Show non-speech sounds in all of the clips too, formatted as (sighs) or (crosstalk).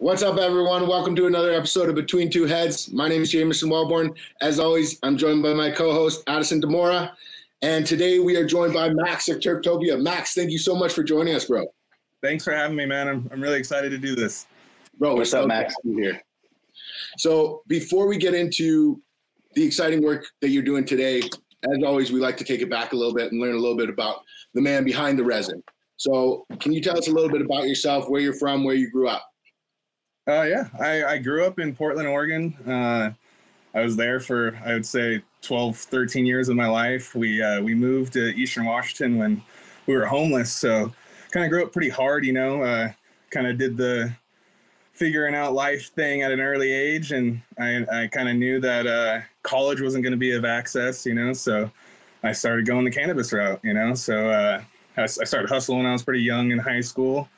What's up, everyone? Welcome to another episode of Between Two Heads. My name is Jameson Welbourn. As always, I'm joined by my co-host Addison DeMoura, and today we are joined by Max of Terrptopia. Max, thank you so much for joining us, bro. Thanks for having me, man. I'm, I'm really excited to do this. Bro, what's up, Max? Here. So before we get into the exciting work that you're doing today, as always, we like to take it back a little bit and learn a little bit about the man behind the resin. So, can you tell us a little bit about yourself, where you're from, where you grew up? Uh, yeah, I, I grew up in Portland, Oregon. Uh, I was there for, I would say, 12, 13 years of my life. We, uh, we moved to Eastern Washington when we were homeless. So kind of grew up pretty hard, you know, uh, kind of did the figuring out life thing at an early age. And I, I kind of knew that uh, college wasn't going to be of access, you know, so I started going the cannabis route, you know. So uh, I, I started hustling when I was pretty young in high school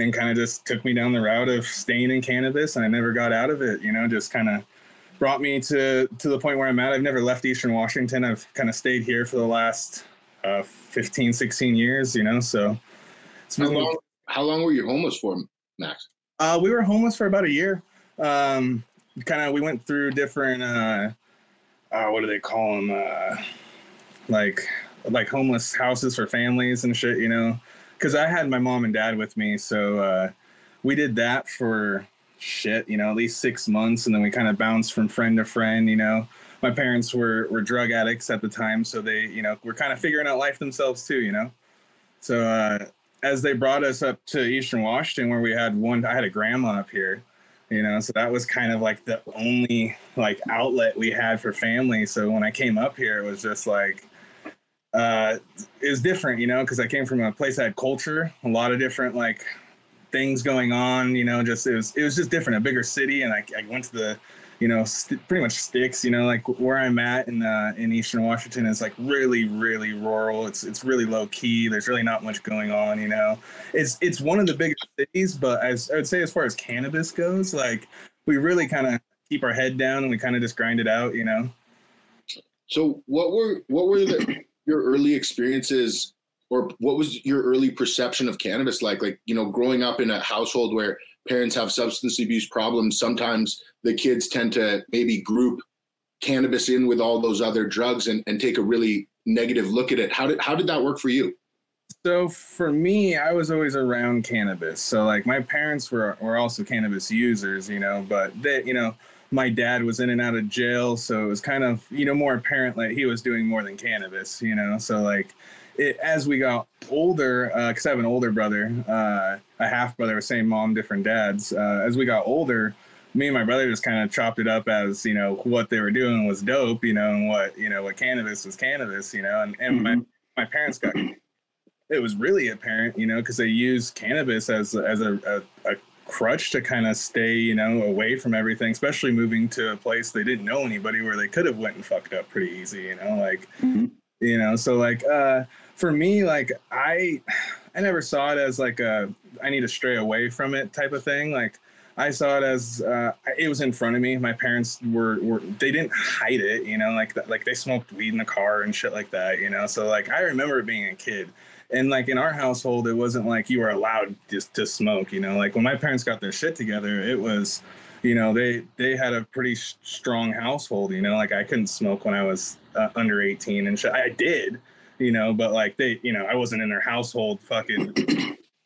and kind of just took me down the route of staying in cannabis and I never got out of it, you know, just kind of brought me to to the point where I'm at. I've never left Eastern Washington. I've kind of stayed here for the last uh, 15, 16 years, you know, so how long, how long were you homeless for, Max? Uh, we were homeless for about a year. Um, kind of, we went through different, uh, uh, what do they call them? Uh, like, like homeless houses for families and shit, you know, because I had my mom and dad with me, so uh, we did that for shit, you know, at least six months, and then we kind of bounced from friend to friend, you know. My parents were were drug addicts at the time, so they, you know, were kind of figuring out life themselves too, you know. So uh, as they brought us up to Eastern Washington, where we had one, I had a grandma up here, you know, so that was kind of like the only like outlet we had for family. So when I came up here, it was just like uh, it was different, you know, because I came from a place that had culture, a lot of different like things going on, you know, just it was it was just different, a bigger city, and I, I went to the, you know, st- pretty much sticks, you know, like where I'm at in uh, in Eastern Washington is like really really rural. It's it's really low key. There's really not much going on, you know. It's it's one of the biggest cities, but as I would say, as far as cannabis goes, like we really kind of keep our head down and we kind of just grind it out, you know. So what were what were the your early experiences or what was your early perception of cannabis like? Like you know growing up in a household where parents have substance abuse problems sometimes the kids tend to maybe group cannabis in with all those other drugs and, and take a really negative look at it. How did how did that work for you? So for me i was always around cannabis. So like my parents were were also cannabis users you know but they you know my dad was in and out of jail, so it was kind of you know more apparent like he was doing more than cannabis, you know. So like it, as we got older, because uh, I have an older brother, uh, a half brother, same mom, different dads. Uh, as we got older, me and my brother just kind of chopped it up as you know what they were doing was dope, you know, and what you know what cannabis was cannabis, you know, and, and mm-hmm. my my parents got it was really apparent, you know, because they use cannabis as as a, a, a crutch to kind of stay, you know, away from everything, especially moving to a place they didn't know anybody where they could have went and fucked up pretty easy, you know, like, mm-hmm. you know, so like, uh, for me, like I, I never saw it as like a, I need to stray away from it type of thing. Like I saw it as, uh, it was in front of me. My parents were, were, they didn't hide it, you know, like, like they smoked weed in the car and shit like that, you know? So like, I remember being a kid and like in our household it wasn't like you were allowed just to smoke you know? Like when my parents got their shit together it was you know they they had a pretty strong household you know? Like i couldn't smoke when i was uh, under 18 and shit. i did you know? But like they you know i wasn't in their household fucking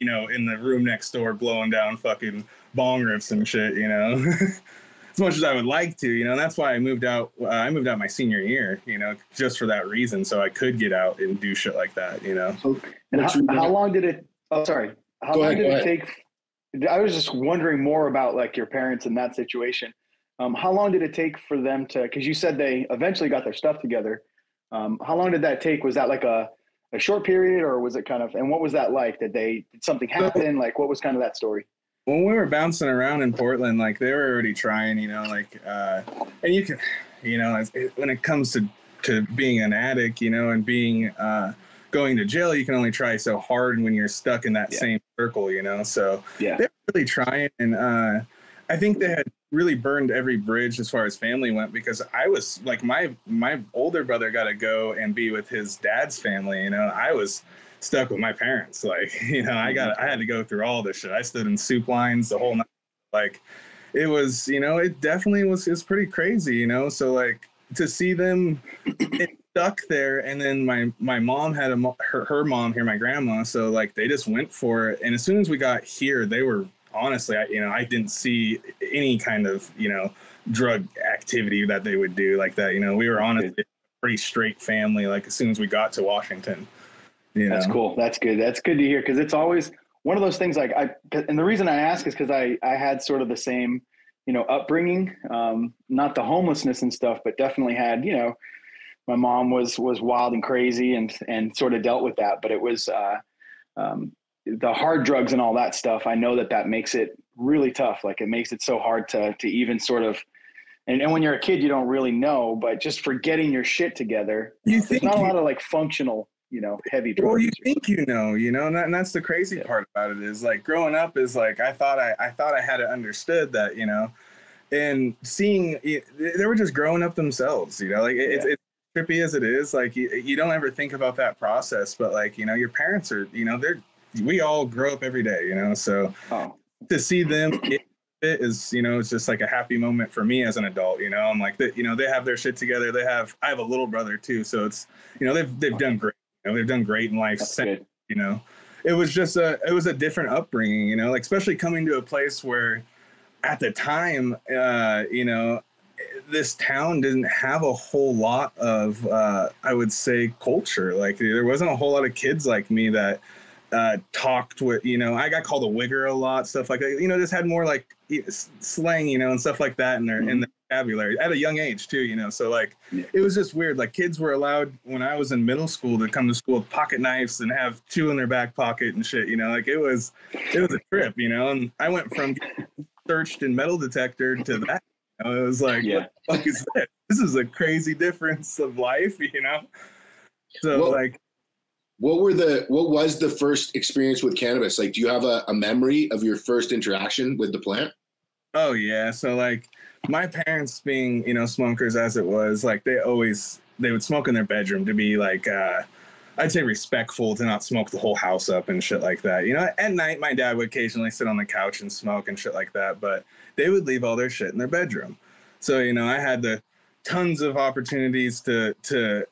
you know in the room next door blowing down fucking bong rips and shit you know (laughs) as much as I would like to, you know, that's why I moved out. Uh, I moved out my senior year, you know, just for that reason, so I could get out and do shit like that, you know. So, and how, how, long did it? Oh, sorry. How go long ahead, did it ahead. take? I was just wondering more about like your parents in that situation. Um, how long did it take for them to? Because you said they eventually got their stuff together. Um, how long did that take? Was that like a a short period, or was it kind of? And what was that like? Did they did something happen? Like, what was kind of that story? When we were bouncing around in Portland, like they were already trying, you know, like, uh, and you can, you know, it, when it comes to, to being an addict, you know, and being, uh, going to jail, you can only try so hard when you're stuck in that yeah. same circle, you know? So yeah, they're really trying. And, uh, I think they had really burned every bridge as far as family went because I was like my my older brother got to go and be with his dad's family. You know, I was stuck with my parents. Like, (laughs) you know, I mm-hmm. got I had to go through all this shit. I stood in soup lines the whole night. like it was, you know, it definitely was. It's pretty crazy, you know. So like to see them stuck there, and then my my mom had a her her mom here, my grandma. So like they just went for it, and as soon as we got here, they were honestly, I, you know, I didn't see any kind of you know drug activity that they would do like that. You know, we were honestly a pretty straight family. Like as soon as we got to Washington, you know? that's cool. That's good. That's good to hear because it's always one of those things like I and the reason I ask is because I I had sort of the same you know upbringing, um, not the homelessness and stuff, but definitely had you know my mom was was wild and crazy and and sort of dealt with that, but it was uh, um, the hard drugs and all that stuff. I know that that makes it really tough. Like it makes it so hard to to even sort of and, and when you're a kid you don't really know but just for getting your shit together you think not a lot of like functional you know, heavy drugs. Well, you think you know, you know, and, that, and that's the crazy yeah. part about it is like growing up is like I thought I I thought I had it understood that you know, and seeing they were just growing up themselves, you know, like it, yeah. it's, it's trippy as it is, like you, you don't ever think about that process, but like you know, your parents are, you know, they're we all grow up every day, you know, so oh. to see them. It, it is you know it's just like a happy moment for me as an adult you know i'm like that you know they have their shit together they have i have a little brother too so it's you know they've they've done great know, they've done great in life. Since, you know, it was just a it was a different upbringing. You know, like especially coming to a place where, at the time, uh, you know, this town didn't have a whole lot of uh, I would say culture. Like there wasn't a whole lot of kids like me that uh, talked with you know I got called a wigger a lot stuff like that. You know, just had more like slang you know and stuff like that in their mm-hmm. in their vocabulary at a young age too, you know. So like yeah. it was just weird. Like kids were allowed when I was in middle school to come to school with pocket knives and have two in their back pocket and shit, you know. Like it was it was a trip, you know. And I went from searched in metal detector to that. You know? It was like, yeah. what the fuck is this? This is a crazy difference of life, you know. So well, like what were the what was the first experience with cannabis? Like do you have a, a memory of your first interaction with the plant? Oh yeah. So like my parents being you know smokers as it was like they always they would smoke in their bedroom to be like uh I'd say respectful to not smoke the whole house up and shit like that. You know, at night my dad would occasionally sit on the couch and smoke and shit like that, but they would leave all their shit in their bedroom. So, you know, I had the tons of opportunities to to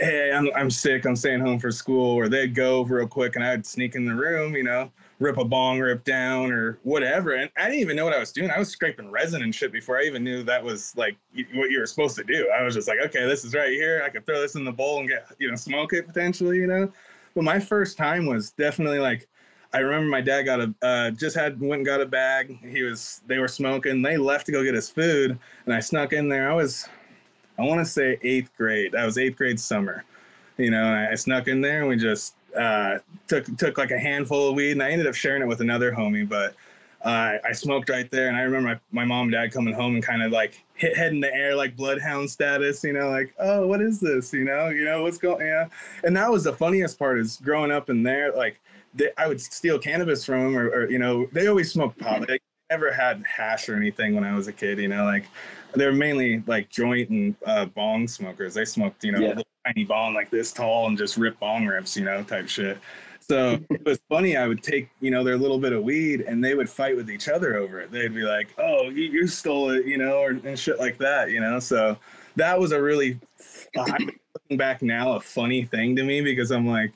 hey, I'm I'm sick, I'm staying home for school, or they'd go real quick and I'd sneak in the room, you know, rip a bong rip down or whatever. And I didn't even know what I was doing. I was scraping resin and shit before I even knew that was like what you were supposed to do. I was just like, okay, this is right here. I could throw this in the bowl and get, you know, smoke it potentially, you know? But my first time was definitely like, I remember my dad got a, uh, just had, went and got a bag. He was, they were smoking. They left to go get his food. And I snuck in there. I was, I want to say eighth grade. That was eighth grade summer. You know, I snuck in there and we just uh, took took like a handful of weed, and I ended up sharing it with another homie. But uh, I smoked right there, and I remember my, my mom and dad coming home and kind of like hit head in the air, like bloodhound status, you know, like oh, what is this, you know, you know what's going, yeah. And that was the funniest part is growing up in there, like they, I would steal cannabis from them, or, or, you know, they always smoked pot. They never had hash or anything when I was a kid, you know, like they're mainly like joint and uh, bong smokers. They smoked, you know, yeah tiny bong like this tall and just rip bong rips, you know, type shit. So it was funny. I would take, you know, their little bit of weed and they would fight with each other over it. They'd be like, "Oh, you, you stole it," you know, or and shit like that, you know. So that was a really, looking back now, a funny thing to me because I'm like,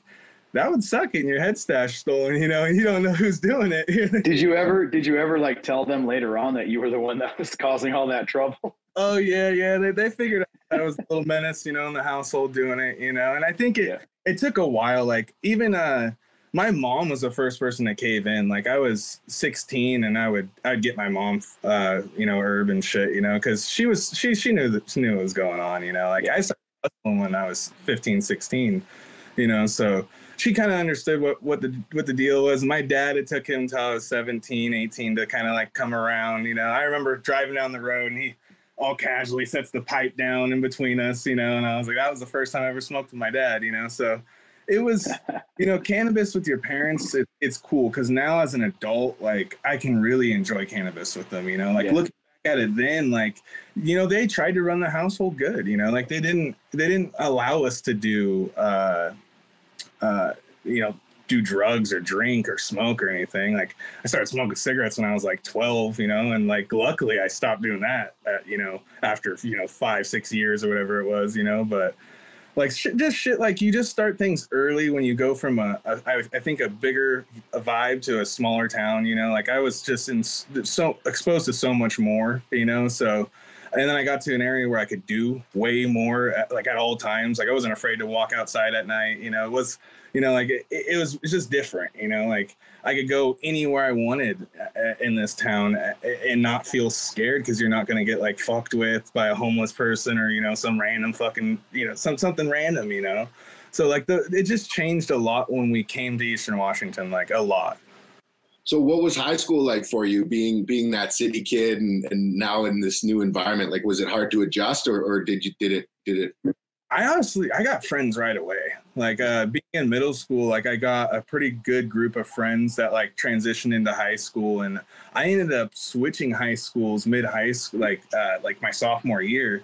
that would suck getting your head stash stolen, you know, and you don't know who's doing it. (laughs) did you ever? Did you ever like tell them later on that you were the one that was causing all that trouble? (laughs) Oh yeah, yeah. They they figured out I was a little menace, you know, in the household doing it, you know. And I think it yeah. it took a while. Like even uh my mom was the first person to cave in. Like I was 16 and I would I'd get my mom uh, you know, herb and shit, you know, because she was she she knew that she knew what was going on, you know. Like I started when I was 15, 16, you know, so she kind of understood what, what the what the deal was. My dad, it took him until I was 17, 18 to kind of like come around. You know, I remember driving down the road and he all casually sets the pipe down in between us, you know, and I was like, that was the first time I ever smoked with my dad, you know, so it was, (laughs) you know, cannabis with your parents, it, it's cool because now as an adult, like I can really enjoy cannabis with them, you know, like yeah. looking back at it then, like, you know, they tried to run the household good, you know, like they didn't, they didn't allow us to do, uh, uh, you know, do drugs or drink or smoke or anything. Like I started smoking cigarettes when I was like 12, you know, and like luckily I stopped doing that, at, you know, after, you know, five, six years or whatever it was, you know, but like just shit like you just start things early when you go from a, a I, I think a bigger a vibe to a smaller town, you know, like I was just in so exposed to so much more, you know, so and then I got to an area where I could do way more, like at all times. Like I wasn't afraid to walk outside at night. You know, it was, you know, like it, it was it's just different. You know, like I could go anywhere I wanted uh, in this town uh, and not feel scared because you're not gonna get like fucked with by a homeless person or you know some random fucking you know some something random. You know, so like the it just changed a lot when we came to Eastern Washington, like a lot. So what was high school like for you being being that city kid and, and now in this new environment? Like was it hard to adjust or, or did you did it did it I honestly I got friends right away. Like uh being in middle school, like I got a pretty good group of friends that like transitioned into high school and I ended up switching high schools mid high school like uh like my sophomore year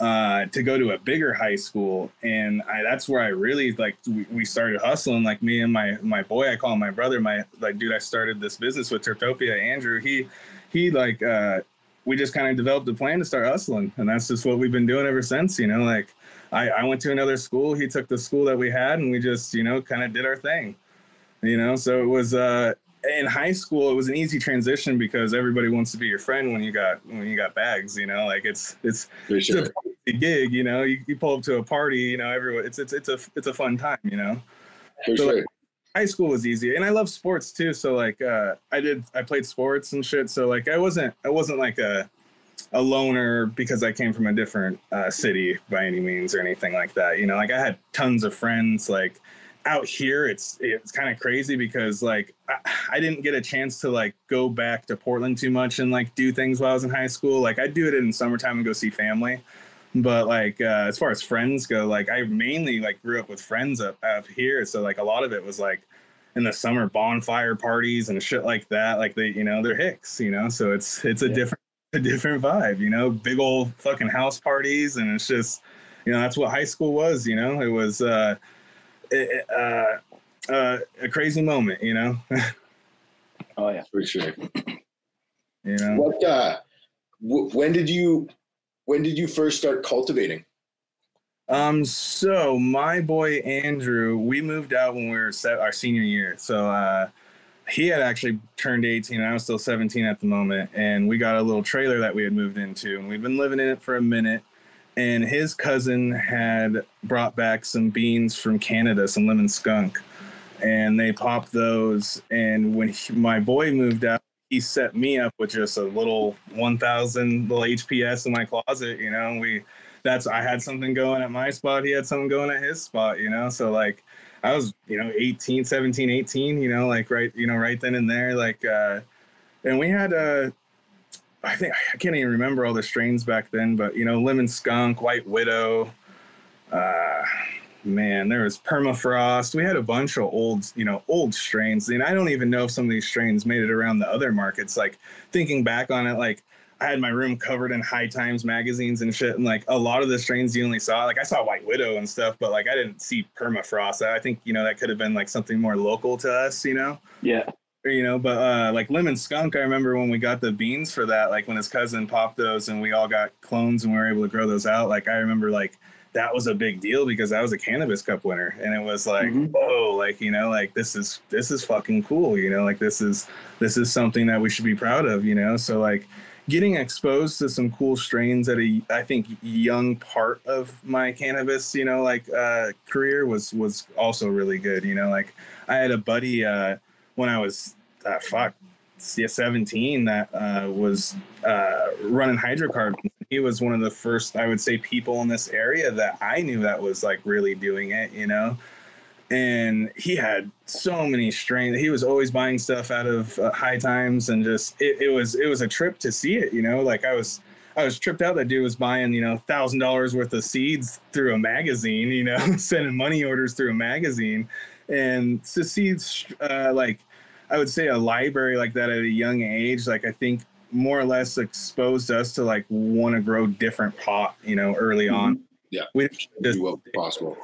uh, to go to a bigger high school, and I, that's where I really like we, we, started hustling. Like me and my my boy, I call him my brother. My like dude, I started this business with Terrptopia. Andrew, he he like uh, we just kind of developed a plan to start hustling, and that's just what we've been doing ever since. You know, like I, I went to another school, he took the school that we had, and we just you know kind of did our thing. You know, so it was uh, in high school it was an easy transition because everybody wants to be your friend when you got when you got bags you know like it's it's, it's a gig you know you, you, pull up to a party you know everyone it's it's it's a it's a fun time you know For so, sure. Like, high school was easy and i love sports too so like uh i did i played sports and shit so like i wasn't i wasn't like a a loner because i came from a different uh, city by any means or anything like that you know like i had tons of friends like out here it's it's kind of crazy because like I, I, didn't get a chance to like go back to portland too much and like do things while i was in high school like i'd do it in summertime and go see family but like uh, as far as friends go like i mainly like grew up with friends up, up here so like a lot of it was like in the summer bonfire parties and shit like that like they you know they're hicks you know so it's it's a yeah. different a different vibe you know big old fucking house parties and it's just you know that's what high school was you know it was uh uh, uh, a crazy moment, you know. (laughs) oh yeah, for sure. You know what? Uh, w- when did you when did you first start cultivating? Um, so my boy Andrew, we moved out when we were set our senior year. So uh, he had actually turned 18 I was still 17 at the moment. And we got a little trailer that we had moved into and we've been living in it for a minute and his cousin had brought back some beans from Canada, some lemon skunk, and they popped those. And when he, my boy moved out, he set me up with just a little 1,000 little HPS in my closet. You know, we that's I had something going at my spot, he had something going at his spot. You know, so like I was you know 18, 17, 18. You know, like right you know right then and there, like. uh and we had uh I think I can't even remember all the strains back then, but you know, lemon skunk, white widow. Uh, man, there was permafrost. We had a bunch of old, you know, old strains. And I don't even know if some of these strains made it around the other markets. Like thinking back on it, like I had my room covered in High Times magazines and shit, and like a lot of the strains you only saw, like I saw White Widow and stuff, but like I didn't see permafrost. I think you know that could have been like something more local to us, you know. Yeah you know but uh like lemon skunk i remember when we got the beans for that like when his cousin popped those and we all got clones and we were able to grow those out like i remember like that was a big deal because I was a cannabis cup winner and it was like mm-hmm. whoa like you know like this is this is fucking cool you know like this is this is something that we should be proud of you know so like getting exposed to some cool strains at a i think young part of my cannabis you know like uh career was was also really good you know like i had a buddy uh when I was uh, fuck yeah 17 that uh, was uh, running hydrocarbons. He was one of the first, I would say, people in this area that I knew that was like really doing it, you know. And he had so many strains. He was always buying stuff out of uh, High Times, and just it, it was it was a trip to see it, you know. Like I was I was tripped out. That dude was buying, you know, thousand dollars worth of seeds through a magazine, you know, (laughs) sending money orders through a magazine, and to see uh, like I would say a library like that at a young age, like I think more or less exposed us to like want to grow different pot, you know, early mm-hmm. on. Yeah, we just do what possible.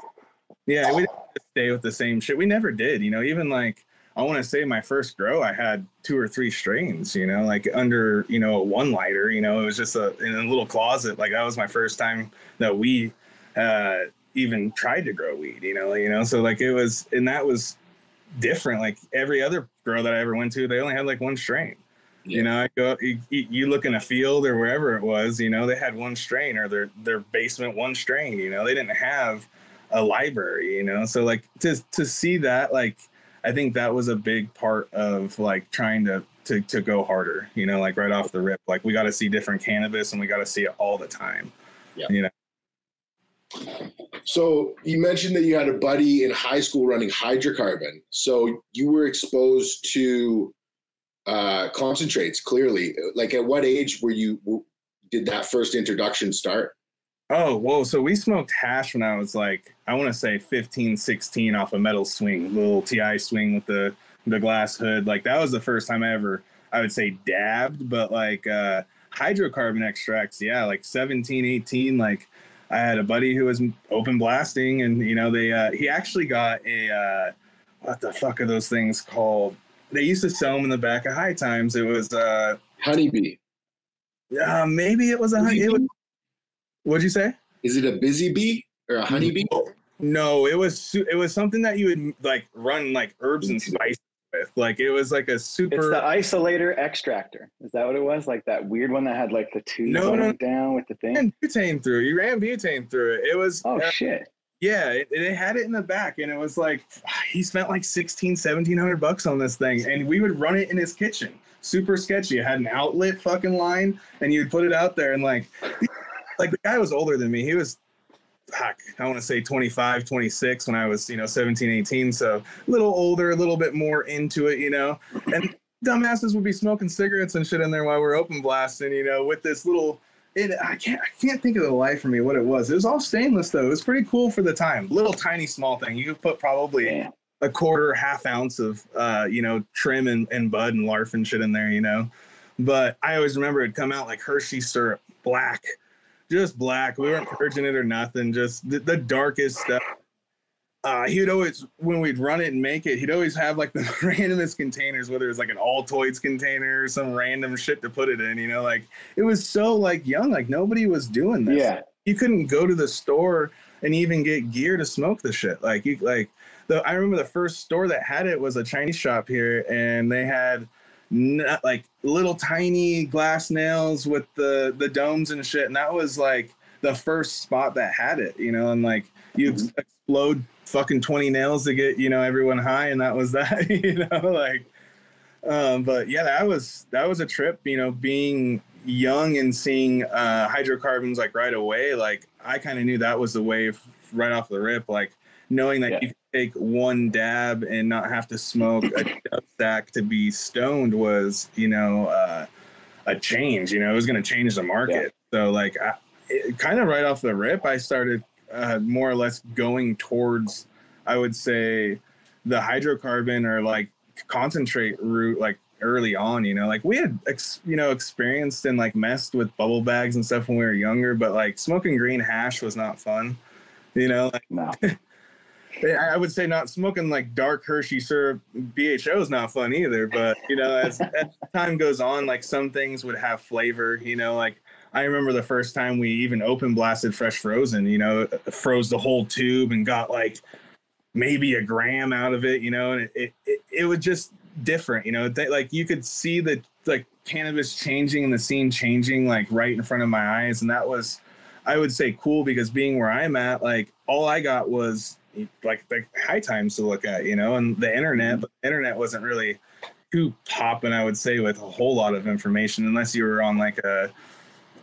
Yeah, we stay with the same shit. We never did, you know, even like I want to say my first grow, I had two or three strains, you know, like under, you know, one lighter, you know, it was just a, in a little closet. Like that was my first time that we, uh, even tried to grow weed, you know, you know, so like it was, and that was different. Like every other grow that I ever went to, they only had like one strain. Yeah. You know, I go, you, you, look in a field or wherever it was, you know, they had one strain or their, their basement, one strain, you know, they didn't have a library, you know? So like to, to see that, like, I think that was a big part of like trying to to to go harder. You know, like right off the rip, like we got to see different cannabis and we got to see it all the time. Yeah. You know. So you mentioned that you had a buddy in high school running hydrocarbon. So you were exposed to uh, concentrates clearly. Like at what age were you? Did that first introduction start? Oh, whoa. So we smoked hash when I was like, I want to say 15, 16 off a metal swing, little TI swing with the, the glass hood. Like that was the first time I ever, I would say dabbed, but like uh, hydrocarbon extracts, yeah, like 17, 18. Like I had a buddy who was open blasting and, you know, they, uh, he actually got a, uh, what the fuck are those things called? They used to sell them in the back of high times. It was, uh, honeybee. Yeah, maybe it was a honey. Was, What'd you say? Is it a busy bee or a honey bee? No, it was it was something that you would like run like herbs and spices with. Like it was like a super. It's the isolator extractor. Is that what it was? Like that weird one that had like the two no, no, down with the thing. And butane through. You ran butane through it. It was. Oh uh, shit. Yeah, it, it, had it in the back, and it was like (sighs) he spent like 16, 1700 bucks on this thing, and we would run it in his kitchen. Super sketchy. It had an outlet fucking line, and you would put it out there, and like (laughs) like the guy was older than me. He was heck, I want to say 25, 26 when I was, you know, 17, 18. So a little older, a little bit more into it, you know. And dumbasses would be smoking cigarettes and shit in there while we're open blasting, you know, with this little it I can't I can't think of the life for me what it was. It was all stainless though. It was pretty cool for the time. Little tiny small thing. You could put probably a quarter, half ounce of uh, you know, trim and, and bud and larf and shit in there, you know. But I always remember it'd come out like Hershey syrup, black just black. We weren't purging it or nothing. Just the, the darkest stuff. Uh, he would always, when we'd run it and make it, he'd always have like (laughs) the randomest containers, whether it's like an Altoids container or some random shit to put it in. You know, like it was so like young, like nobody was doing this. Yeah, you couldn't go to the store and even get gear to smoke the shit. Like you, like the I remember the first store that had it was a Chinese shop here, and they had not, like little tiny glass nails with the the domes and shit and that was like the first spot that had it you know and like you mm-hmm. fucking 20 nails to get you know everyone high and that was that (laughs) you know like um but yeah that was that was a trip you know being young and seeing uh hydrocarbons like right away like i kind of knew that was the wave right off the rip like knowing that yeah. you take one dab and not have to smoke a (coughs) stack to be stoned was, you know, uh, a change. You know, it was going to change the market. Yeah. So, like, I, it, kind of right off the rip, I started uh, more or less going towards, I would say, the hydrocarbon or like concentrate route, like early on. You know, like we had, ex, you know, experienced and like messed with bubble bags and stuff when we were younger, but like smoking green hash was not fun. You know, like, no. (laughs) I would say not smoking like dark Hershey syrup BHO is not fun either. But you know, as, as time goes on, like some things would have flavor. You know, like I remember the first time we even open blasted fresh frozen. You know, froze the whole tube and got like maybe a gram out of it. You know, and it it, it, it was just different. You know, they, like you could see the like cannabis changing and the scene changing like right in front of my eyes, and that was. I would say cool because being where I'm at, like all I got was like the high times to look at, you know, and the internet, mm-hmm. but the internet wasn't really too popping, I would say, with a whole lot of information, unless you were on like a,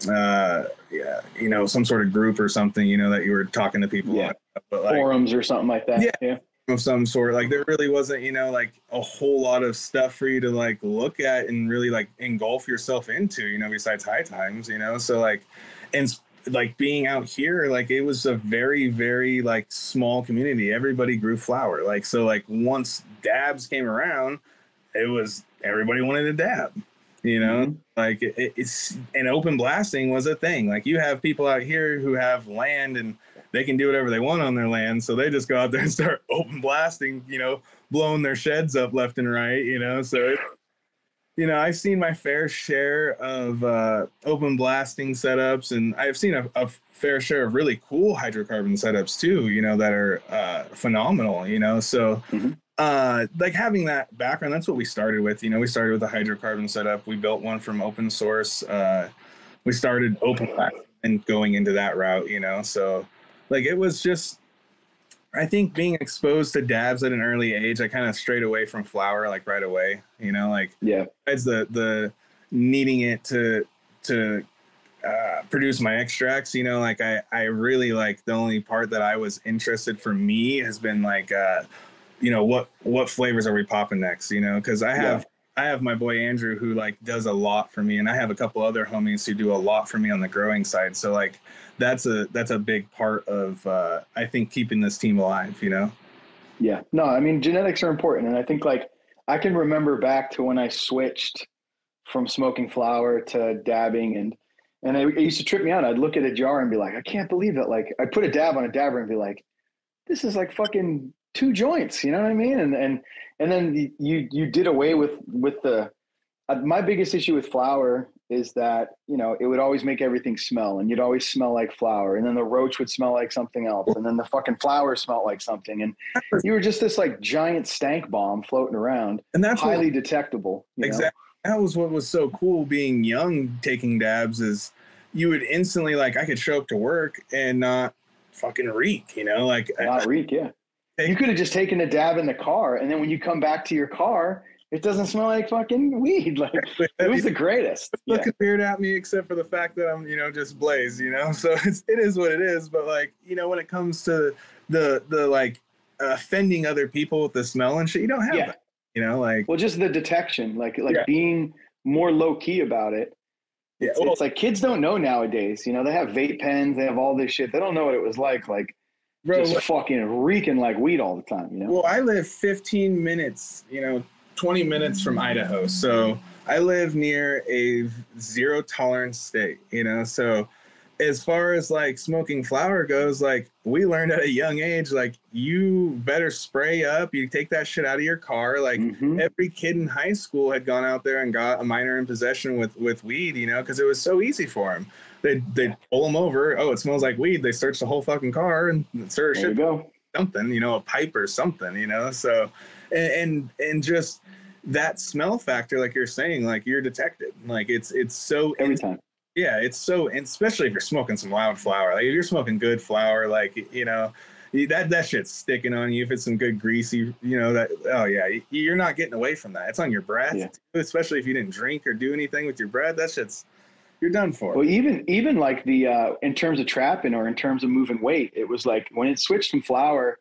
uh, yeah, you know, some sort of group or something, you know, that you were talking to people yeah. on, but like, forums or something like that. Yeah. yeah. Of some sort, like there really wasn't, you know, like a whole lot of stuff for you to like look at and really like engulf yourself into, you know, besides high times, you know. So like, and like being out here like it was a very very like small community everybody grew flower like so like once dabs came around it was everybody wanted a dab you know mm-hmm. like it, it's and open blasting was a thing like you have people out here who have land and they can do whatever they want on their land. So they just go out there and start (laughs) open blasting, you know, blowing their sheds up left and right, you know. So, it, you know, I've seen my fair share of uh, open blasting setups, and I've seen a, a, fair share of really cool hydrocarbon setups too, you know, that are uh, phenomenal, you know. So, mm-hmm. Uh, like having that background, that's what we started with. You know, we started with a hydrocarbon setup. We built one from open source. Uh, we started open and going into that route, you know. So, like it was just I think being exposed to dabs at an early age, I kind of strayed away from flower like right away. You know, like yeah, besides the the needing it to to uh, produce my extracts. You know, like I I really like the only part that I was interested for me has been like uh, you know what what flavors are we popping next? You know, because I have. Yeah. I have my boy Andrew who like does a lot for me, and I have a couple other homies who do a lot for me on the growing side. So like, that's a that's a big part of uh, I think keeping this team alive. You know. Yeah. No, I mean genetics are important, and I think like I can remember back to when I switched from smoking flower to dabbing, and and it, it used to trip me out. I'd look at a jar and be like, I can't believe it. Like I put a dab on a dabber and be like, this is like fucking two joints. You know what I mean? And and and then you you did away with with the uh, my biggest issue with flower is that you know it would always make everything smell and you'd always smell like flower, and then the roach would smell like something else and then the fucking flower smelled like something and you were just this like giant stank bomb floating around and that's highly what, detectable exactly know? that was what was so cool being young taking dabs is you would instantly like i could show up to work and not fucking reek you know like not reek yeah you could have just taken a dab in the car and then when you come back to your car it doesn't smell like fucking weed. (laughs) Like it was the greatest. (laughs) Looking yeah. weird at me, except for the fact that I'm, you know, just blaze. You know, (laughs) so it's it is what it is. But like, you know, when it comes to the the like offending other people with the smell and shit, you don't have yeah. that. You know, like well, just the detection, like like yeah. being more low key about it. Yeah, well, it's like kids don't know nowadays. You know, they have vape pens, they have all this shit. They don't know what it was like. Like Bro, just fucking reeking like weed all the time. You know. Well, I live 15 minutes, you know, 20 minutes from Idaho. So I live near a zero tolerance state, you know. So as far as like smoking flower goes, like we learned at a young age, like you better spray up. You take that shit out of your car. Like mm-hmm. every kid in high school had gone out there and got a minor in possession with with weed, you know, because it was so easy for them. They they pull them over. Oh, it smells like weed. They search the whole fucking car and search there you something, you know, a pipe or something, you know. So and and, and just that smell factor, like you're saying, like you're detected. Like it's it's so every time. Yeah, it's so and especially if you're smoking some loud flower. Like if you're smoking good flower, like you know, that that shit's sticking on you. If it's some good greasy, you know that. Oh yeah, you're not getting away from that. It's on your breath, yeah. especially if you didn't drink or do anything with your breath. That shit's you're done for. Well, even even like the uh, in terms of trapping or in terms of moving weight, it was like when it switched from flower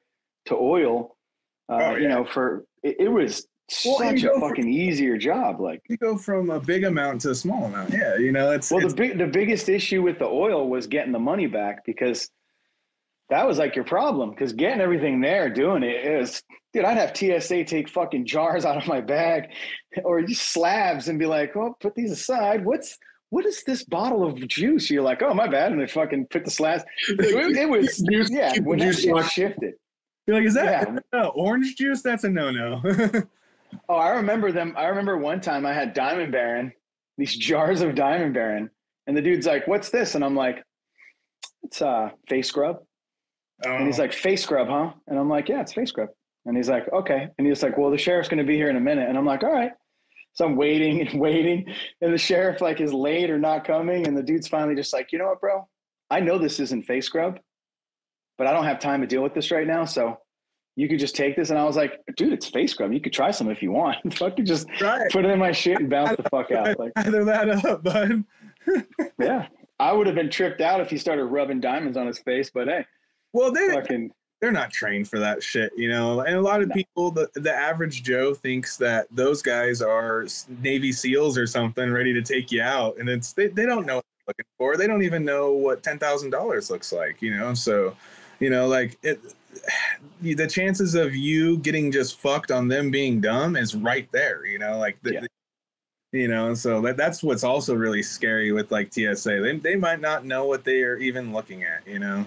to oil. Uh, oh, yeah. You know, for it, it was well, such a fucking from, easier job. Like you go from a big amount to a small amount. Yeah, you know, it's well it's, the big the biggest issue with the oil was getting the money back because that was like your problem because getting everything there, doing it is dude. I'd have TSA take fucking jars (laughs) out of my bag or just slabs and be like, "Oh, put these aside. What's what is this bottle of juice?" You're like, "Oh, my bad," and they fucking put the slabs. It, was yeah. When that shit shifted. You're like, is that yeah. (laughs) no, orange juice? That's a no no. (laughs) Oh, I remember them. I remember one time I had Diamond Baron, these jars of Diamond Baron, and the dude's like, "What's this?" And I'm like, "It's uh face scrub." Oh. And he's oh. like, "Face scrub, huh?" And I'm like, "Yeah, it's face scrub." And he's like, "Okay." And he's like, "Well, the sheriff's going to be here in a minute." And I'm like, "All right." So I'm waiting and (laughs) waiting, and the sheriff like is late or not coming, and the dude's finally just like, "You know what, bro? I know this isn't face scrub, but I don't have time to deal with this right now. So you could just take this. And I was like, dude, it's face scrub. You could try some if you want. (laughs) Fucking just right. put it in my shit and (laughs) bounce the fuck out. Like either that up, bud. yeah. I would have been tripped out if he started rubbing diamonds on his face, but hey. Well, they fucking they're not trained for that shit, you know. And a lot of no. people, the the average Joe thinks that those guys are Navy SEALs or something, ready to take you out, and it's they, they don't know what they're looking for. They don't even know what ten thousand dollars looks like, you know. So, you know, like it (sighs) the chances of you getting just fucked on them being dumb is right there. You know, like the, yeah. the, you know, so that that's what's also really scary with like TSA. They they might not know what they are even looking at. You know.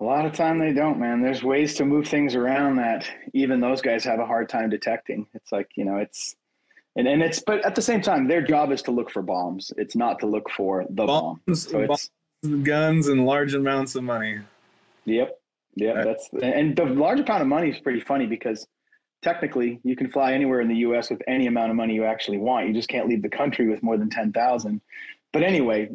A lot of time they don't, man. There's ways to move things around that even those guys have a hard time detecting. It's like, you know, it's and, and it's but at the same time, their job is to look for bombs. It's not to look for the bombs, bomb. So bombs, guns and large amounts of money. Yep. Yep. Right. That's and the large amount of money is pretty funny because technically you can fly anywhere in the US with any amount of money you actually want. You just can't leave the country with more than ten thousand. But anyway,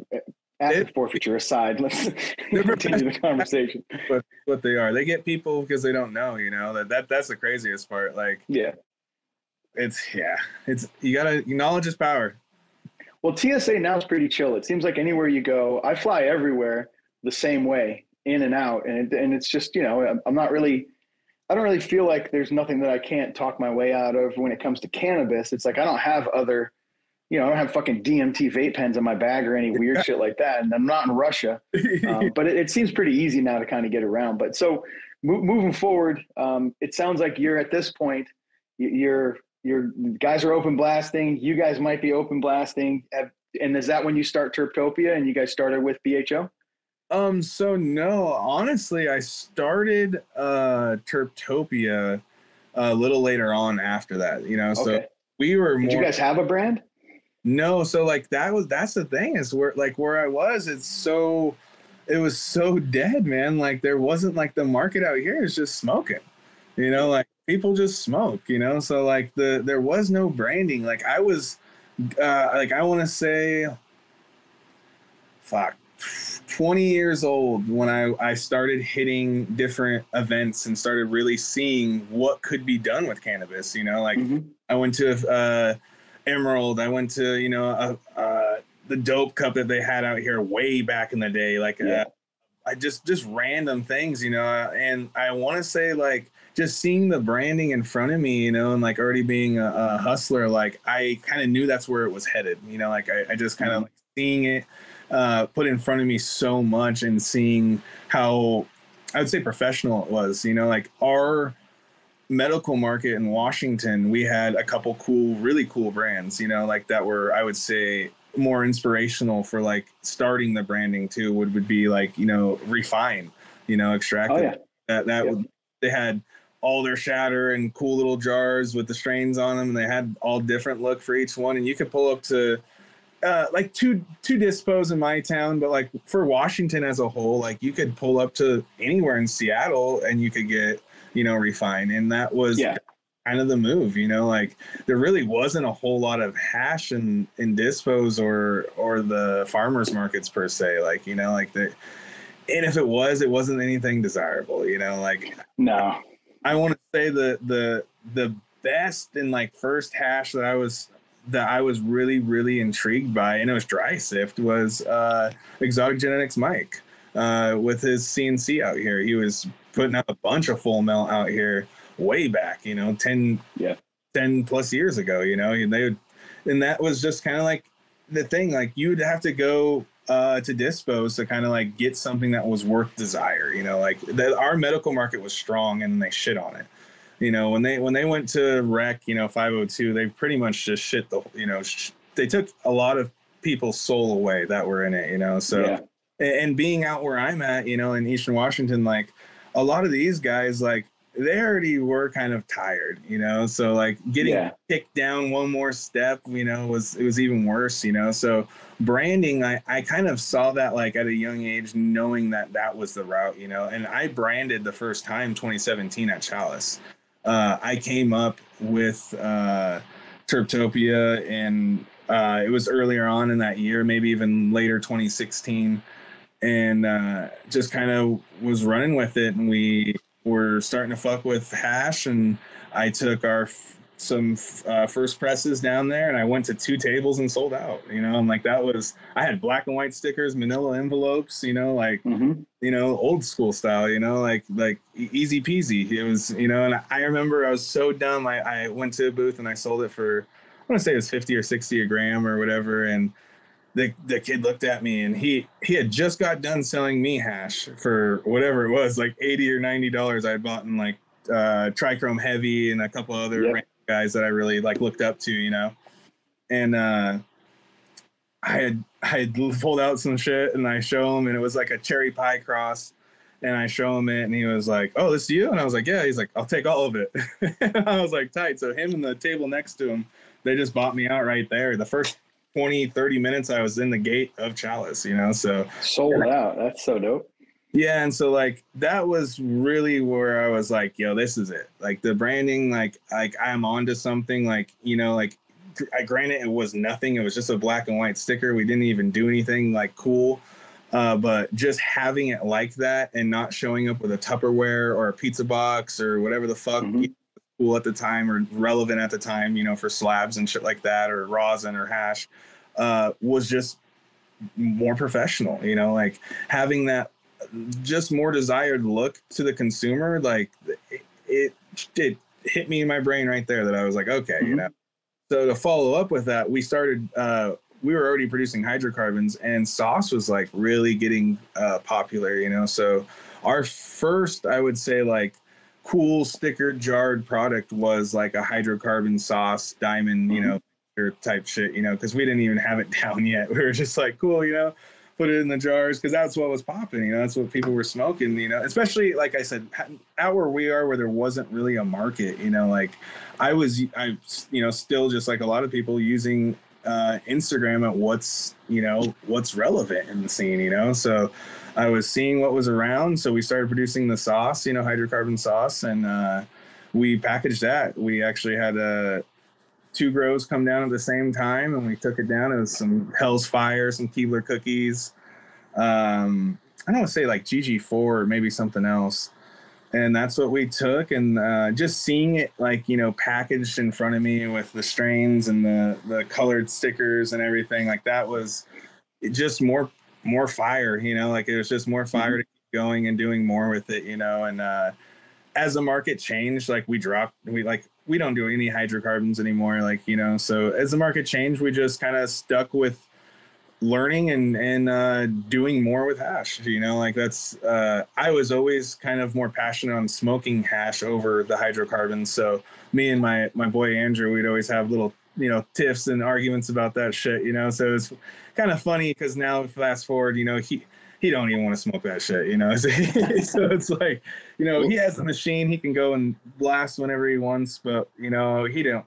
asset forfeiture aside, (laughs) let's continue the conversation. (laughs) But what they are, they get people because they don't know. You know that that that's the craziest part. Like, yeah, it's yeah, it's you gotta knowledge is power. Well, TSA now is pretty chill. It seems like anywhere you go, I fly everywhere the same way, in and out, and it, and it's just you know I'm not really. I don't really feel like there's nothing that I can't talk my way out of when it comes to cannabis. It's like I don't have other you know, I don't have fucking DMT vape pens in my bag or any (laughs) weird shit like that. And I'm not in Russia, um, (laughs) but it, it, seems pretty easy now to kind of get around. But so mo- moving forward, um, it sounds like you're at this point, you're, your guys are open blasting. You guys might be open blasting. And is that when you start Terrptopia and you guys started with BHO? Um, so no, honestly, I started, uh, Terrptopia a little later on after that, you know, so okay. we were more. Did you guys have a brand? No, so like that was that's the thing is where like where I was, it's so it was so dead, man. Like there wasn't like the market out here is just smoking. You know, like people just smoke, you know? So like the there was no branding. Like I was uh like I want to say fuck 20 years old when I, I started hitting different events and started really seeing what could be done with cannabis. You know, like mm-hmm. I went to uh, Emerald. I went to you know uh, uh, the Dope Cup that they had out here way back in the day. Like uh, yeah. uh, I just just random things, you know. And I want to say like just seeing the branding in front of me, you know, and like already being a, a hustler, like I kind of knew that's where it was headed. You know, like I, I just kind of mm-hmm. like seeing it uh, put in front of me so much and seeing how I would say professional it was. You know, like our medical market in Washington, we had a couple cool, really cool brands, you know, like that were, I would say, more inspirational for like starting the branding too would, would be like, you know, refine, you know, extract oh, yeah. that, that would, they had all their shatter and cool little jars with the strains on them. And they had all different look for each one. And you could pull up to, uh, like two two dispos in my town, but like for Washington as a whole, like you could pull up to anywhere in Seattle and you could get you know, refine. And that was yeah. kind of the move, you know, like there really wasn't a whole lot of hash in, in dispos or, or the farmers markets per se, like, you know, like the, and if it was, it wasn't anything desirable, you know, like, no, I want to say the, the, the best and like first hash that I was, that I was really, really intrigued by, and it was dry sift was, uh, Exotic Genetix Mike, uh, with his CNC out here. He was putting out a bunch of full melt out here way back, you know, 10, yeah. 10 plus years ago, you know, and they would, and that was just kind of like the thing, like you'd have to go uh, to dispos to kind of like get something that was worth desire, you know, like the, our medical market was strong and they shit on it. You know, when they when they went to rec, you know, 502, they pretty much just shit the, you know, sh- they took a lot of people's soul away that were in it, you know. So yeah. and being out where I'm at, you know, in Eastern Washington, like a lot of these guys like they already were kind of tired, you know. So like getting yeah. kicked down one more step, you know, was it was even worse, you know. So branding, I I kind of saw that like at a young age, knowing that that was the route, you know. And I branded the first time 2017 at Chalice. Uh, I came up with uh, Terrptopia, and uh, it was earlier on in that year, maybe even later 2016 and uh, just kind of was running with it. And we were starting to fuck with hash, and I took our f- some uh, first presses down there, and I went to two tables and sold out. You know, and like that was I had black and white stickers, Manila envelopes. You know, like mm-hmm. you know old school style. You know, like like easy peasy. It was you know, and I remember I was so dumb. I I went to a booth and I sold it for I want to say it was fifty or sixty a gram or whatever, and the the kid looked at me and he he had just got done selling me hash for whatever it was, like eighty or ninety dollars. I had bought in like uh, Trichrome Heavy and a couple other yep. guys that I really like looked up to, you know. And uh, I had I had pulled out some shit and I show him and it was like a cherry pie cross, and I show him it, and he was like, "Oh, this you?" And I was like, "Yeah." He's like, "I'll take all of it." (laughs) I was like, "Tight." So him and the table next to him, they just bought me out right there. The first 20, 30 minutes, I was in the gate of Chalice. You know, so sold out. That's so dope. Yeah, and so like that was really where I was like, "Yo, this is it." Like the branding, like like I'm onto something. Like you know, like I granted it was nothing. It was just a black and white sticker. We didn't even do anything like cool uh, but just having it like that and not showing up with a Tupperware or a pizza box or whatever the fuck mm-hmm. Cool at the time or relevant at the time, you know, for slabs and shit like that or rosin or hash, uh, was just more professional. You know, like having that just more desired look to the consumer. Like it, it, it hit me in my brain right there that I was like, okay, mm-hmm. you know. So to follow up with that, we started uh, we were already producing hydrocarbons and sauce was like really getting uh, popular, you know. So our first, I would say, like cool sticker jarred product was like a hydrocarbon sauce diamond, you mm-hmm. know, type shit, you know, because we didn't even have it (laughs) down yet. We were just like, cool, you know, put it in the jars because that's what was popping, you know, that's what people were smoking, you know, especially like I said, out where we are, where there wasn't really a market, you know, like I was, I, you know, still just like a lot of people using uh, Instagram at what's you know what's relevant in the scene. You know, so I was seeing what was around, so we started producing the sauce. You know, hydrocarbon sauce, and uh, we packaged that. We actually had uh, two grows come down at the same time, and we took it down. It was some Hell's Fire, some Keebler cookies. Um, I don't want to say like GG4 or maybe something else and that's what we took and uh, just seeing it like you know packaged in front of me with the strains and the the colored stickers and everything like that was just more more fire you know like it was just more fire mm-hmm. to keep going and doing more with it you know and uh, as the market changed like we dropped we like we don't do any hydrocarbons anymore like you know so as the market changed we just kind of stuck with learning and and uh, doing more with hash. You know, like that's uh, I was always kind of more passionate on smoking hash over the hydrocarbons. So me and my my boy Andrew, we'd always have little you know tiffs and arguments about that shit. You know, so it's kind of funny because now fast forward, you know he. He don't even want to smoke that shit, you know. (laughs) so it's like, you know, he has the machine. He can go and blast whenever he wants, but you know, he don't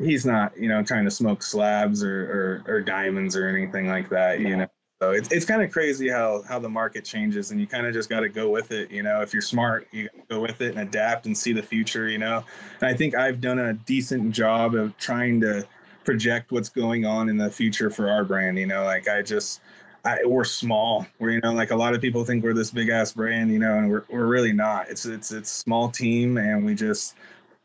he's not you know trying to smoke slabs or, or, or diamonds or anything like that you know so it's, it's kind of crazy how how the market changes and you kind of just got to go with it you know if you're smart you go with it and adapt and see the future you know and i think i've done a decent job of trying to project what's going on in the future for our brand you know like i just I, we're small. We're you know like a lot of people think we're this big ass brand, you know, and we're we're really not. It's it's it's small team, and we just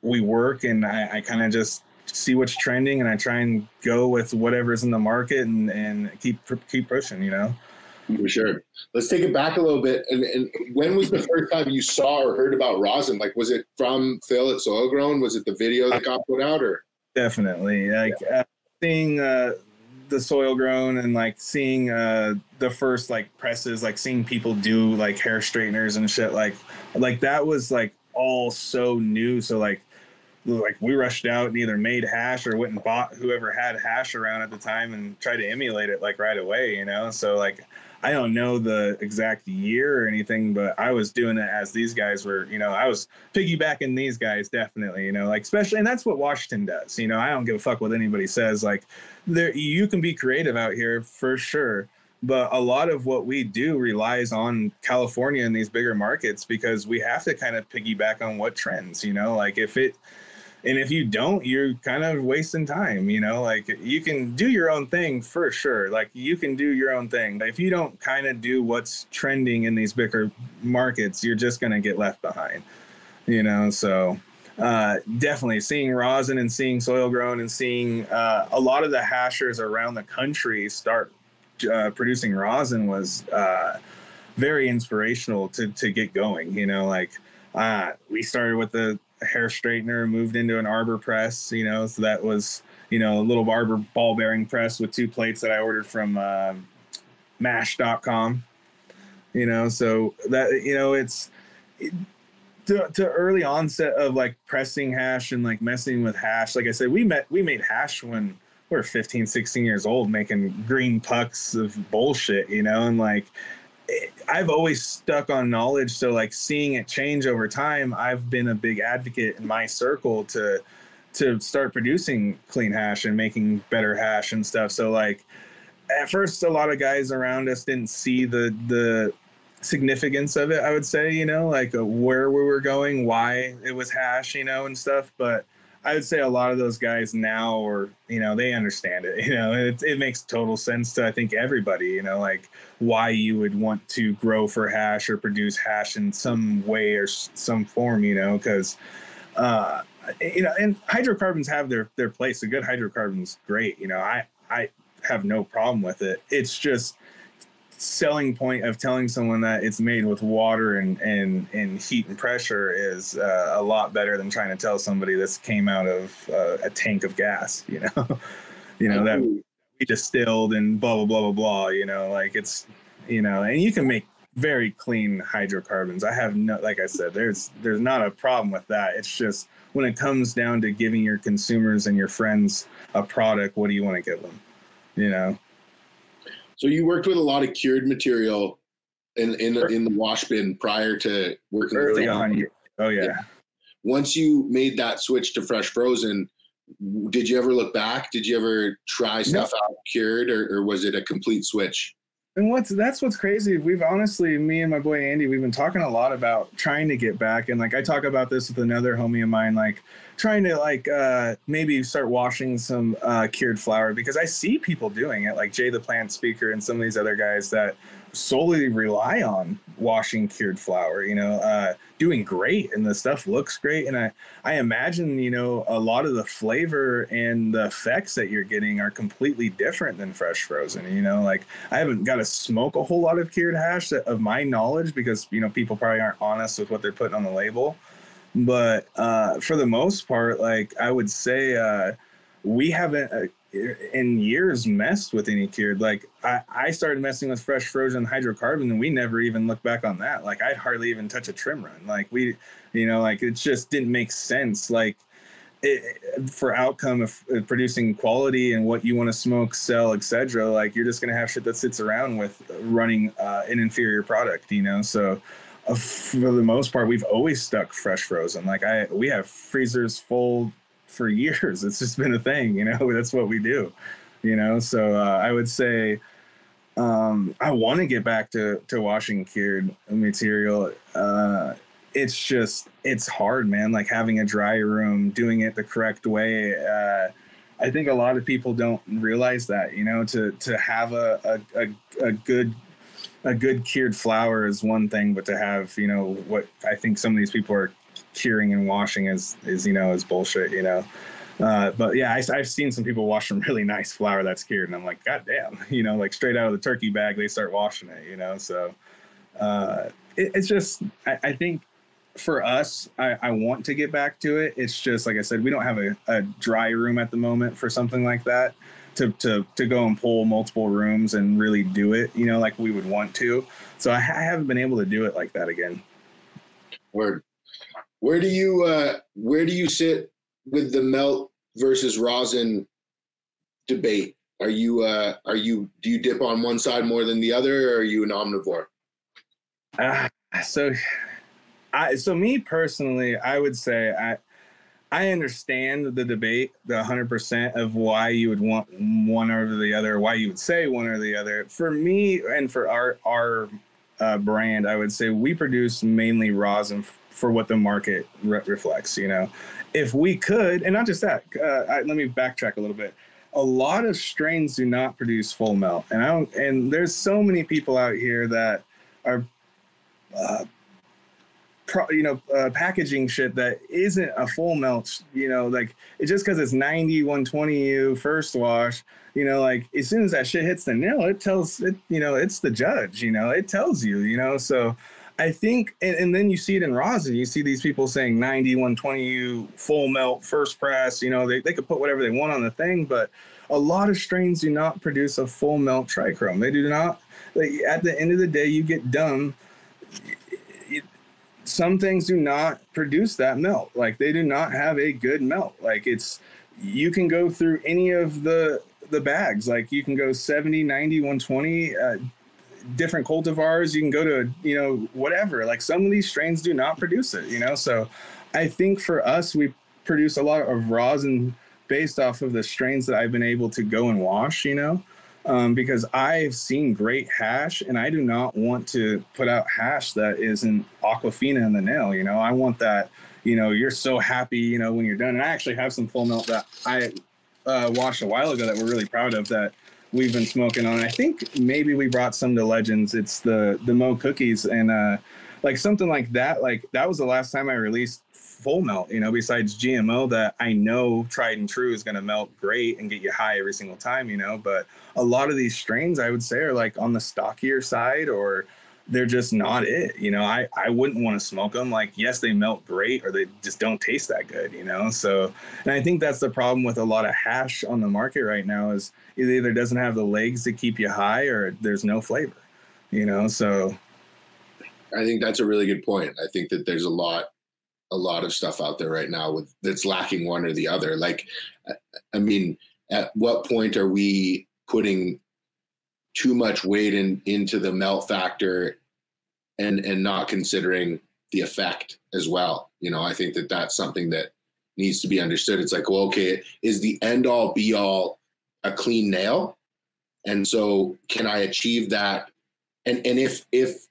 we work, and I, I kind of just see what's trending and I try and go with whatever's in the market and, and keep keep pushing, you know. For sure. Let's take it back a little bit. And, and when was the first time you saw or heard about rosin? Like, was it from Phil at Soil Grown? Was it the video that got put out, or? Definitely. Like yeah. uh, seeing uh, the Soil Grown and like seeing uh, the first like presses, like seeing people do like hair straighteners and shit. Like, like that was like all so new. So like like we rushed out and either made hash or went and bought whoever had hash around at the time and tried to emulate it like right away, you know? So like I don't know the exact year or anything, but I was doing it as these guys were, you know, I was piggybacking these guys definitely, you know, like especially and that's what Washington does. You know, I don't give a fuck what anybody says. Like there you can be creative out here for sure but a lot of what we do relies on California and these bigger markets because we have to kind of piggyback on what trends, you know, like if it and if you don't you're kind of wasting time you know like you can do your own thing for sure. Like you can do your own thing. But if you don't kind of do what's trending in these bigger markets you're just going to get left behind you know? So uh, definitely seeing rosin and seeing soil grown and seeing uh, a lot of the hashers around the country start uh, producing rosin was uh, very inspirational to to get going you know? Like uh, we started with the hair straightener, moved into an arbor press, you know, so that was, you know, a little arbor ball bearing press with two plates that I ordered from uh, mash.com, you know, so that, you know, it's it, to, to early onset of like pressing hash and like messing with hash. Like I said, we met, we made hash when we were 15, 16 years old, making green pucks of bullshit, you know, and like, I've always stuck on knowledge. So like seeing it change over time, I've been a big advocate in my circle to to start producing clean hash and making better hash and stuff. So like at first a lot of guys around us didn't see the the significance of it, I would say, you know, like uh, where we were going, why it was hash, you know, and stuff, but I would say a lot of those guys now, or you know, they understand it. (laughs) You know, it, it makes total sense to I think everybody. You know, like why you would want to grow for hash or produce hash in some way or some form. You know, because uh, you know, and hydrocarbons have their their place. A good hydrocarbon's great. You know, I I have no problem with it. It's just selling point of telling someone that it's made with water and and, and heat and pressure is uh, a lot better than trying to tell somebody this came out of uh, a tank of gas (laughs) you know? You know that we distilled and blah blah blah blah blah you know? Like it's you know and you can make very clean hydrocarbons. I have no like i said there's there's not a problem with that. It's just when it comes down to giving your consumers and your friends a product what do you want to give them? You know so you worked with a lot of cured material in in in the wash bin prior to working early on. Oh yeah. yeah. Once you made that switch to fresh frozen, did you ever look back? Did you ever try stuff no. out cured, or, or was it a complete switch? And what's that's what's crazy. We've honestly, me and my boy Andy, we've been talking a lot about trying to get back. And like I talk about this with another homie of mine, like trying to like uh maybe start washing some uh cured flour because I see people doing it, like Jay the plant speaker and some of these other guys that solely rely on washing cured flour, you know, uh, doing great and the stuff looks great. And I, I imagine, you know, a lot of the flavor and the effects that you're getting are completely different than fresh frozen. You know, like I haven't got to smoke a whole lot of cured hash that, of my knowledge because, you know, people probably aren't honest with what they're putting on the label. But uh, for the most part, like I would say, uh, we haven't uh, in years messed with any cured. Like I, I started messing with fresh frozen hydrocarbon and we never even looked back on that. Like I'd hardly even touch a trim run. Like we, you know, like it just didn't make sense. Like it, for outcome of producing quality and what you want to smoke, sell, etc. Like you're just gonna have shit that sits around with running uh, an inferior product, you know. So uh, for the most part, we've always stuck fresh frozen. Like I, we have freezers full for (laughs) years. It's just been a thing, you know. (laughs) That's what we do, you know. So uh, I would say um, I want to get back to to washing cured material. Uh, it's just it's hard, man. Like having a dry room, doing it the correct way. Uh, I think a lot of people don't realize that, you know, to to have a a, a, a good a good cured flour is one thing, but to have, you know, what I think some of these people are curing and washing is is you know is bullshit. You know. Uh, but yeah, I, have seen some people wash some (laughs) really nice flour that's cured, and I'm like, God damn, (laughs) you know, like straight out of the turkey bag, they start washing it, you know. So uh, it, it's just, I, I, think for us, I, I, want to get back to it. It's just like I said, we don't have a, a dry room at the moment for something like that to to to go and pull multiple rooms and really do it, you know, like we would want to. So I, I haven't been able to do it like that again. Word. Where do you uh, where do you sit with the melt versus rosin debate? Are you uh, are you do you dip on one side more than the other, or are you an omnivore? Uh, so, I so me personally, I would say I I understand the debate, the hundred percent of why you would want one over the other, why you would say one or the other. For me and for our our uh, brand, I would say we produce mainly rosin for what the market re- reflects. You know, if we could, and not just that. Uh, I, let me backtrack a little bit. A lot of strains do not produce full melt, and I don't. And there's so many people out here that are, uh, pro, you know, uh, packaging shit that isn't a full melt. You know, like it's just because it's 90, 120 U first wash. You know, like as soon as that shit hits the nail, it tells it. You know, it's the judge. You know, it tells you. You know, so I think, and, and, then you see it in rosin. You see these people saying 90, 120U, full melt, first press. You know, they, they could put whatever they want on the thing, but a lot of strains do not produce a full melt trichome. They do not. Like, at the end of the day, you get done. Some things do not produce that melt. Like they do not have a good melt. Like it's you can go through any of the the bags. Like you can go 70, 90, 120. Uh, different cultivars. You can go to you know whatever. Like some of these strains do not produce it. You know, so I think for us, we produce a lot of rosin based off of the strains that I've been able to go and wash. You know. Um, because I've seen great hash, and I do not want to put out hash that isn't Aquafina in the nail. You know, I want that. You know, you're so happy. You know, when you're done. And I actually have some full melt that I uh, washed a while ago that we're really proud of that we've been smoking on. I think maybe we brought some to Legends. It's the the Mo cookies and uh, like something like that. Like that was the last time I released full melt. You know, besides GMO that I know tried and true is going to melt great and get you high every single time. You know, but a lot of these strains I would say are like on the stockier side or they're just not it. You know, I, I wouldn't want to smoke them. Like, yes, they melt great or they just don't taste that good, you know? So, and I think that's the problem with a lot of hash on the market right now is it either doesn't have the legs to keep you high or there's no flavor, you know? So I think that's a really good point. I think that there's a lot, a lot of stuff out there right now with that's lacking one or the other. Like, I mean, at what point are we putting too much weight in into the melt factor and and not considering the effect as well? You know i think that that's something that needs to be understood. It's like well okay is the end all be all a clean nail? And so can i achieve that? And and if if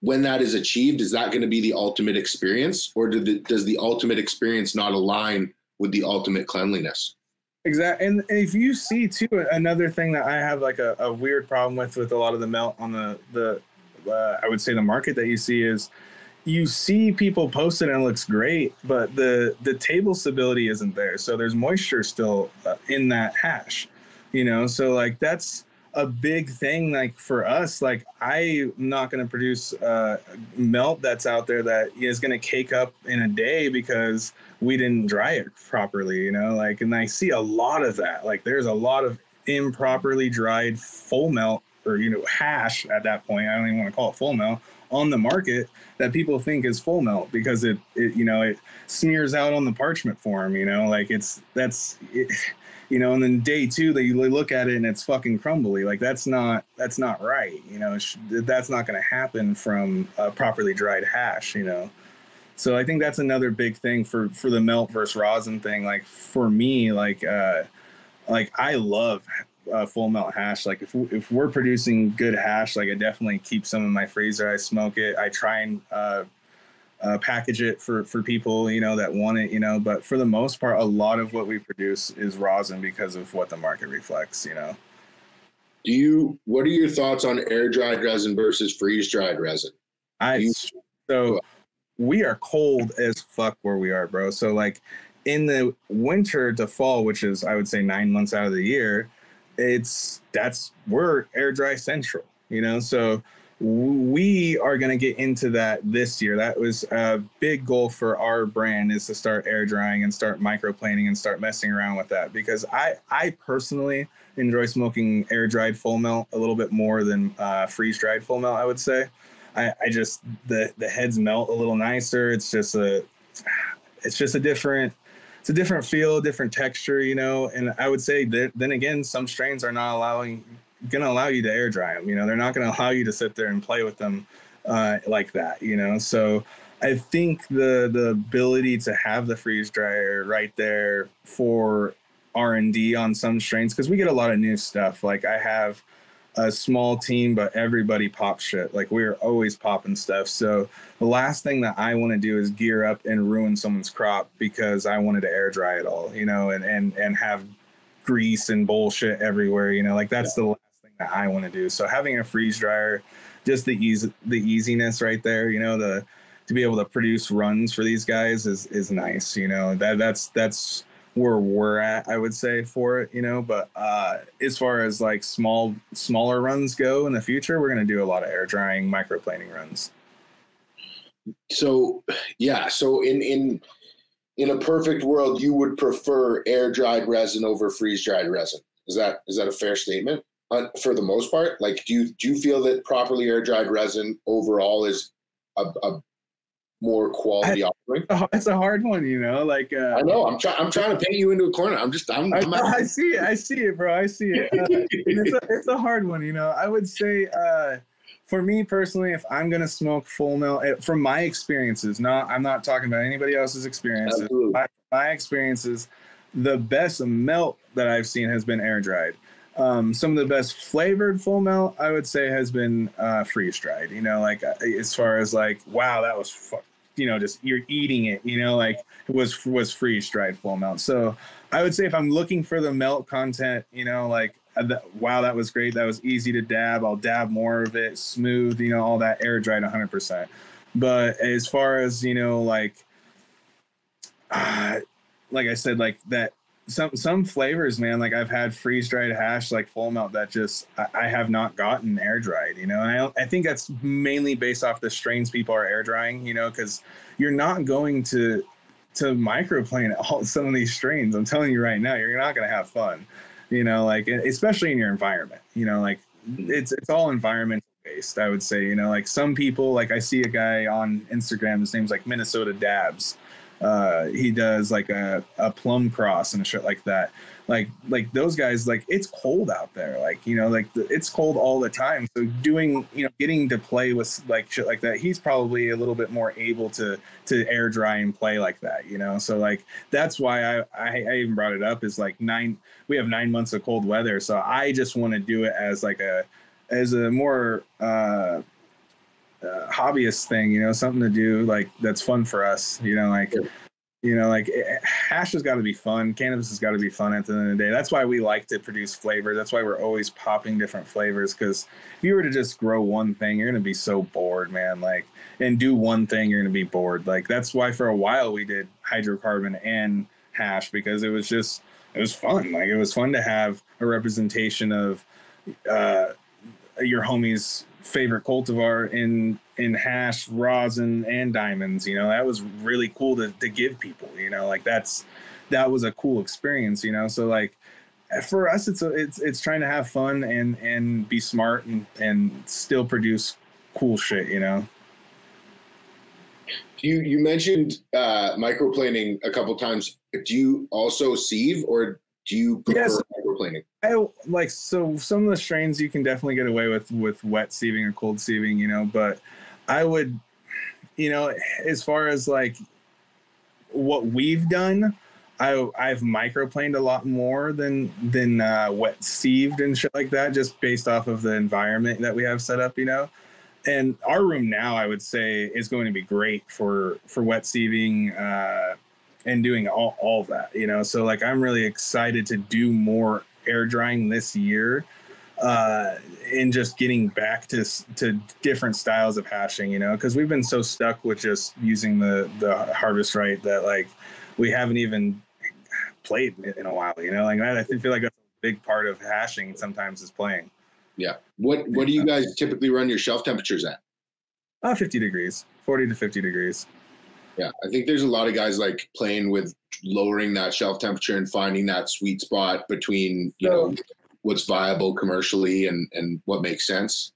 when that is achieved is that going to be the ultimate experience or the, does the ultimate experience not align with the ultimate cleanliness Exactly, and if you see too, another thing that I have like a, a weird problem with with a lot of the melt on the the uh, I would say the market that you see is you see people post it and it looks great, but the the table stability isn't there. So there's moisture still uh, in that hash, you know. So like that's a big thing like for us like i'm not going to produce uh, melt that's out there that is going to cake up in a day because we didn't dry it properly you know like and i see a lot of that. Like there's a lot of improperly dried full melt or you know hash at that point i don't even want to call it full melt on the market that people think is full melt because it, it you know it smears out on the parchment form you know like it's that's it, you know, and then day two they look at it and it's fucking crumbly. Like that's not that's not right. You know, that's not going to happen from a properly dried hash. You know, so I think that's another big thing for for the melt versus rosin thing. Like for me, like uh, like I love uh, full melt hash. Like if if we're producing good hash, like I definitely keep some in my freezer. I smoke it. I try and uh, uh, package it for for people you know that want it you know but for the most part a lot of what we produce is rosin because of what the market reflects you know. Do you what are your thoughts on air dried resin versus freeze dried resin? I you, so we are cold as fuck where we are bro. So like in the winter to fall which is i would say nine months out of the year it's that's we're air dry central you know? So we are going to get into that this year. That was a big goal for our brand is to start air drying and start microplaning and start messing around with that because I I personally enjoy smoking air dried full melt a little bit more than uh, freeze dried full melt. I would say. I, I just the the heads melt a little nicer. It's just a it's just a different it's a different feel, different texture, you know. And I would say that then again, some strains are not allowing going to allow you to air dry them. You know, they're not going to allow you to sit there and play with them uh, like that. You know, so I think the the ability to have the freeze dryer right there for R and D on some strains because we get a lot of new stuff. Like I have a small team, but everybody pops shit. Like we're always popping stuff. So the last thing that I want to do is gear up and ruin someone's crop because I wanted to air dry it all, you know, and and and have grease and bullshit everywhere. You know, like that's yeah. the that I want to do. So having a freeze dryer, just the ease, the easiness right there, you know, the to be able to produce runs for these guys is is nice. You know, that that's that's where we're at, I would say for it. You know, but uh, as far as like small smaller runs go in the future, we're gonna do a lot of air drying, microplaning runs. So yeah, so in in in a perfect world, you would prefer air dried resin over freeze dried resin. Is that is that a fair statement? Uh, for the most part? Like, do you do you feel that properly air dried resin overall is a, a more quality offering? (laughs) It's a hard one, you know. Like uh, I know I'm trying. I'm trying to paint you into a corner. I'm just. I'm. I'm I, (laughs) I, see it. I see it, bro. I see it. Uh, it's, a, it's a hard one, you know. I would say. Uh, for me personally, if I'm gonna smoke full melt, eh, from my experiences, not I'm not talking about anybody else's experiences. My, my, experiences, the best melt that I've seen has been air dried. Um, some of the best flavored full melt I would say has been uh, freeze dried. You know, like uh, as far as like, wow, that was fu- you know just you're eating it. You know, like it was was freeze dried full melt. So I would say if I'm looking for the melt content, you know, like wow, that was great. That was easy to dab. I'll dab more of it, smooth, you know, all that air dried 100%. But as far as, you know, like, uh, like I said, like that, some some flavors, man. Like I've had freeze dried hash, like full melt, that just I, I have not gotten air dried. You know, and I I think that's mainly based off the strains people are air drying. You know, because you're not going to to microplane all (laughs) some of these strains. I'm telling you right now, you're not going to have fun you know like especially in your environment you know like it's it's all environmental based i would say you know like some people like i see a guy on instagram his name's like minnesota dabs uh, he does like a, a plum cross and a shit like that. Like like those guys like it's cold out there. Like you know like the, it's cold all the time. So doing you know getting to play with like shit like that he's probably a little bit more able to to air dry and play like that you know? So like that's why i i, I even brought it up is like nine we have nine months of cold weather. So i just want to do it as like a as a more uh uh, hobbyist thing, you know, something to do like that's fun for us, you know, like you know like it, hash has got to be fun cannabis has got to be fun at the end of the day. That's why we like to produce flavor that's why we're always popping different flavors because if you were to just grow one thing you're going to be so bored man like and do one thing you're going to be bored. Like that's why for a while we did hydrocarbon and hash because it was just it was fun. Like it was fun to have a representation of uh your homies favorite cultivar in in hash, rosin, and diamonds. You know, that was really cool to, to give people. You know, like that's that was a cool experience. You know, so like for us, it's a, it's it's trying to have fun and and be smart and and still produce cool shit. You know. You you mentioned uh, microplaning a couple times. Do you also sieve or do you prefer yes. Microplaning? I like so some of the strains you can definitely get away with with wet sieving or cold sieving, you know, but I would, you know, as far as like what we've done, I I've microplaned a lot more than than uh, wet sieved and shit like that, just based off of the environment that we have set up, you know. And our room now, I would say, is going to be great for for wet sieving uh, and doing all all that, you know. So like, I'm really excited to do more air drying this year uh, and just getting back to to different styles of hashing, you know, because we've been so stuck with just using the the Harvest Right that like we haven't even played in a while, you know. Like I feel like that's a big part of hashing. Sometimes is playing. Yeah. What What do you guys typically run your shelf temperatures at? Uh, 50 degrees, 40 to 50 degrees. Yeah, I think there's a lot of guys like playing with lowering that shelf temperature and finding that sweet spot between you so, know what's viable commercially and and what makes sense.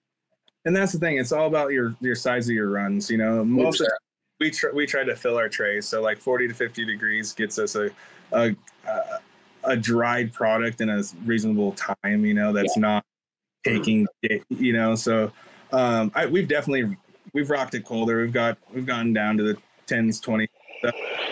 And that's the thing; it's all about your your size of your runs. You know, most of, we try we try to fill our trays, so like 40 to 50 degrees gets us a a a, dried product in a reasonable time. You know, that's yeah. not taking you know. So um, I, we've definitely we've rocked it colder. We've got we've gone down to the tens, twenty.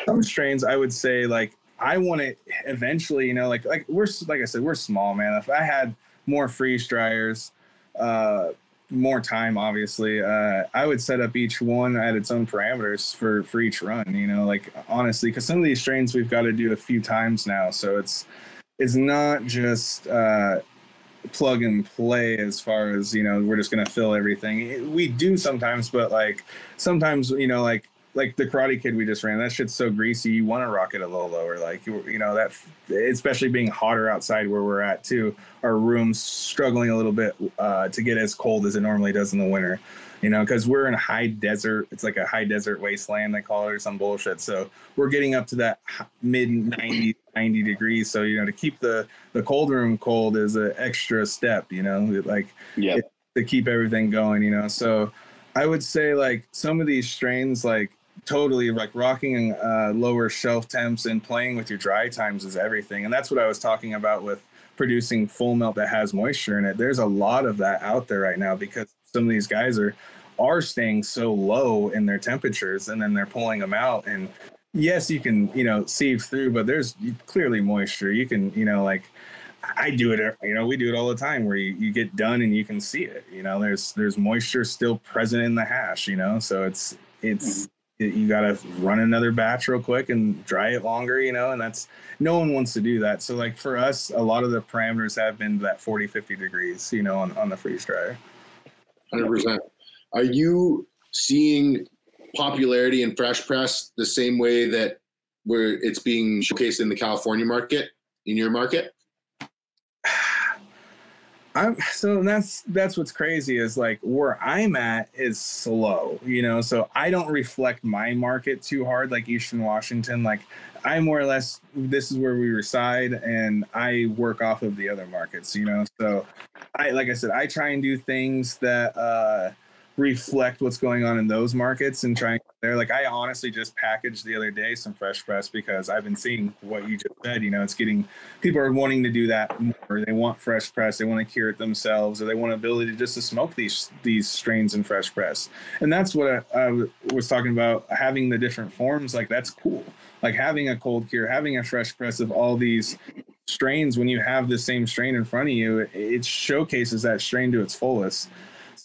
Some strains, I would say, like I want to eventually, you know, like like we're like I said, we're small, man. If I had more freeze dryers, uh, more time, obviously, uh, I would set up each one at its own parameters for for each run. You know, like honestly, because some of these strains we've got to do a few times now, so it's it's not just uh, plug and play as far as you know we're just gonna fill everything. We do sometimes, but like sometimes you know like like the Karate Kid we just ran. That shit's so greasy. You want to rock it a little lower, like you know that. Especially being hotter outside where we're at too. Our room's struggling a little bit uh, to get as cold as it normally does in the winter. You know, because we're in a high desert. It's like a high desert wasteland they call it or some bullshit. So we're getting up to that mid 90, 90 degrees. So you know, to keep the the cold room cold is an extra step. You know, like yeah, to keep everything going. You know, so I would say like some of these strains like totally like rocking uh, lower shelf temps and playing with your dry times is everything. And that's what i was talking about with producing full melt that has moisture in it. There's a lot of that out there right now because some of these guys are are staying so low in their temperatures and then they're pulling them out. And yes you can you know sieve through but there's clearly moisture. You can you know like I do it, you know, we do it all the time where you, you get done and you can see it, you know, there's, there's moisture still present in the hash, you know, so it's, it's, mm-hmm you got to run another batch real quick and dry it longer, you know, and that's no one wants to do that. So like for us, a lot of the parameters have been that 40, 50 degrees, you know, on, on the freeze dryer. 100%. Are you seeing popularity in fresh press the same way that where it's being showcased in the California market, in your market? (sighs) (sighs) (sighs) I'm so that's that's what's crazy is like where I'm at is slow, you know. So I don't reflect my market too hard like Eastern Washington. Like I more or less this is where we reside and I work off of the other markets, you know. So I like I said, I try and do things that uh reflect what's going on in those markets and trying there. Like I honestly just packaged the other day some fresh press because I've been seeing what you just said. You know, it's getting people are wanting to do that more. They want fresh press. They want to cure it themselves, or they want ability just to smoke these these strains in fresh press. And that's what I, I was talking about. Having the different forms, like that's cool. Like having a cold cure, having a fresh press of all these strains. When you have the same strain in front of you, it showcases that strain to its fullest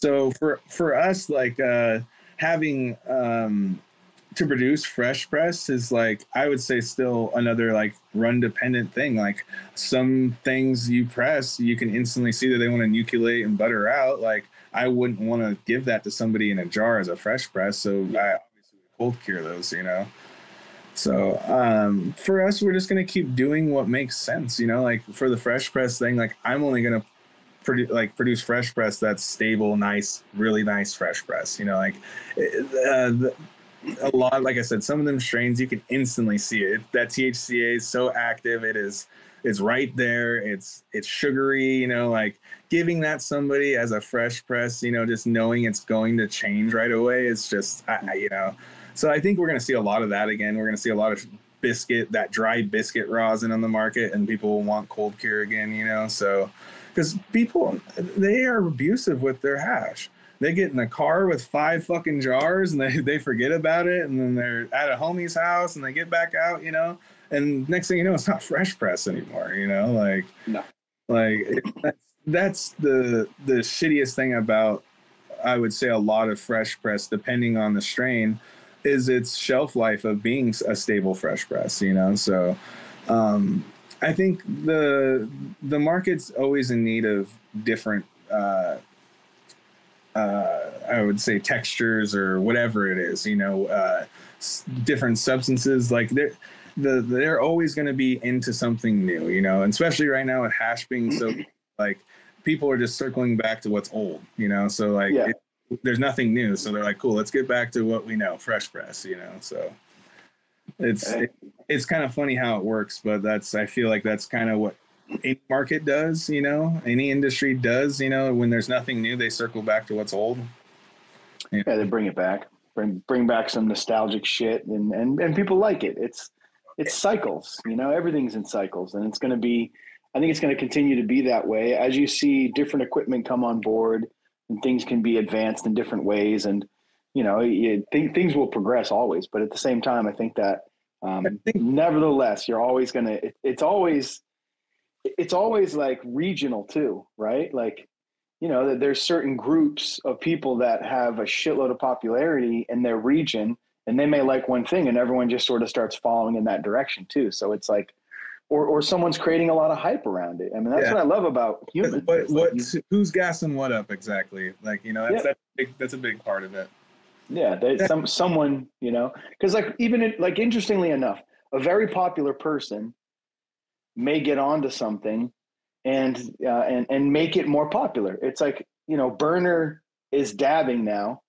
so for for us like uh having um to produce fresh press is like i would say still another like run dependent thing. Like some things you press you can instantly see that they want to nucleate and butter out. Like i wouldn't want to give that to somebody in a jar as a fresh press so i obviously cold cure those you know? So um, for us we're just going to keep doing what makes sense you know? Like for the fresh press thing like i'm only going to produce like produce fresh press that's stable, nice, really nice fresh press. You know, like uh, the, a lot. Like I said, some of them strains you can instantly see it. That THCA is so active. It is it's right there. It's it's sugary. You know, like giving that somebody as a fresh press. You know, just knowing it's going to change right away. It's just I, you know. So I think we're going to see a lot of that again. We're going to see a lot of biscuit, that dry biscuit rosin on the market, and people will want cold cure again. You know, so because people they are abusive with their hash. They get in a car with five fucking jars and they, they forget about it and then they're at a homie's house and they get back out, you know. And next thing you know, it's not fresh press anymore, you know. Like, no. like that's that's the the shittiest thing about I would say a lot of fresh press, depending on the strain, is its shelf life of being a stable fresh press. You know, so um, I think the the market's always in need of different. Uh, uh, I would say textures or whatever it is, you know, uh, different substances. Like they're the they're always going to be into something new, you know, and especially right now with hash being so (clears throat) like people are just circling back to what's old, you know. So like yeah. it, there's nothing new, so they're like, cool, let's get back to what we know, fresh press, you know. So it's it, it's kind of funny how it works, but that's I feel like that's kind of what any market does, you know, any industry does, you know, when there's nothing new, they circle back to what's old. Yeah, yeah they bring it back, bring bring back some nostalgic shit, and and and people like it. It's it's cycles, you know, everything's in cycles, and it's going to be. I think it's going to continue to be that way as you see different equipment come on board and things can be advanced in different ways, and you know, you, th- things will progress always. But at the same time, I think that um, think- nevertheless, you're always gonna. It, it's always, it's always like regional too, right? Like, you know, that there's certain groups of people that have a shitload of popularity in their region, and they may like one thing, and everyone just sort of starts following in that direction too. So it's like, or or someone's creating a lot of hype around it. I mean, that's yeah. what I love about humans. What, what, like, who's gassing what up exactly? Like, you know, that's yeah. that's, big, that's a big part of it. Yeah, they, some someone you know, because like even in, like interestingly enough, a very popular person may get onto something and uh, and and make it more popular. It's like you know, Burner is dabbing now,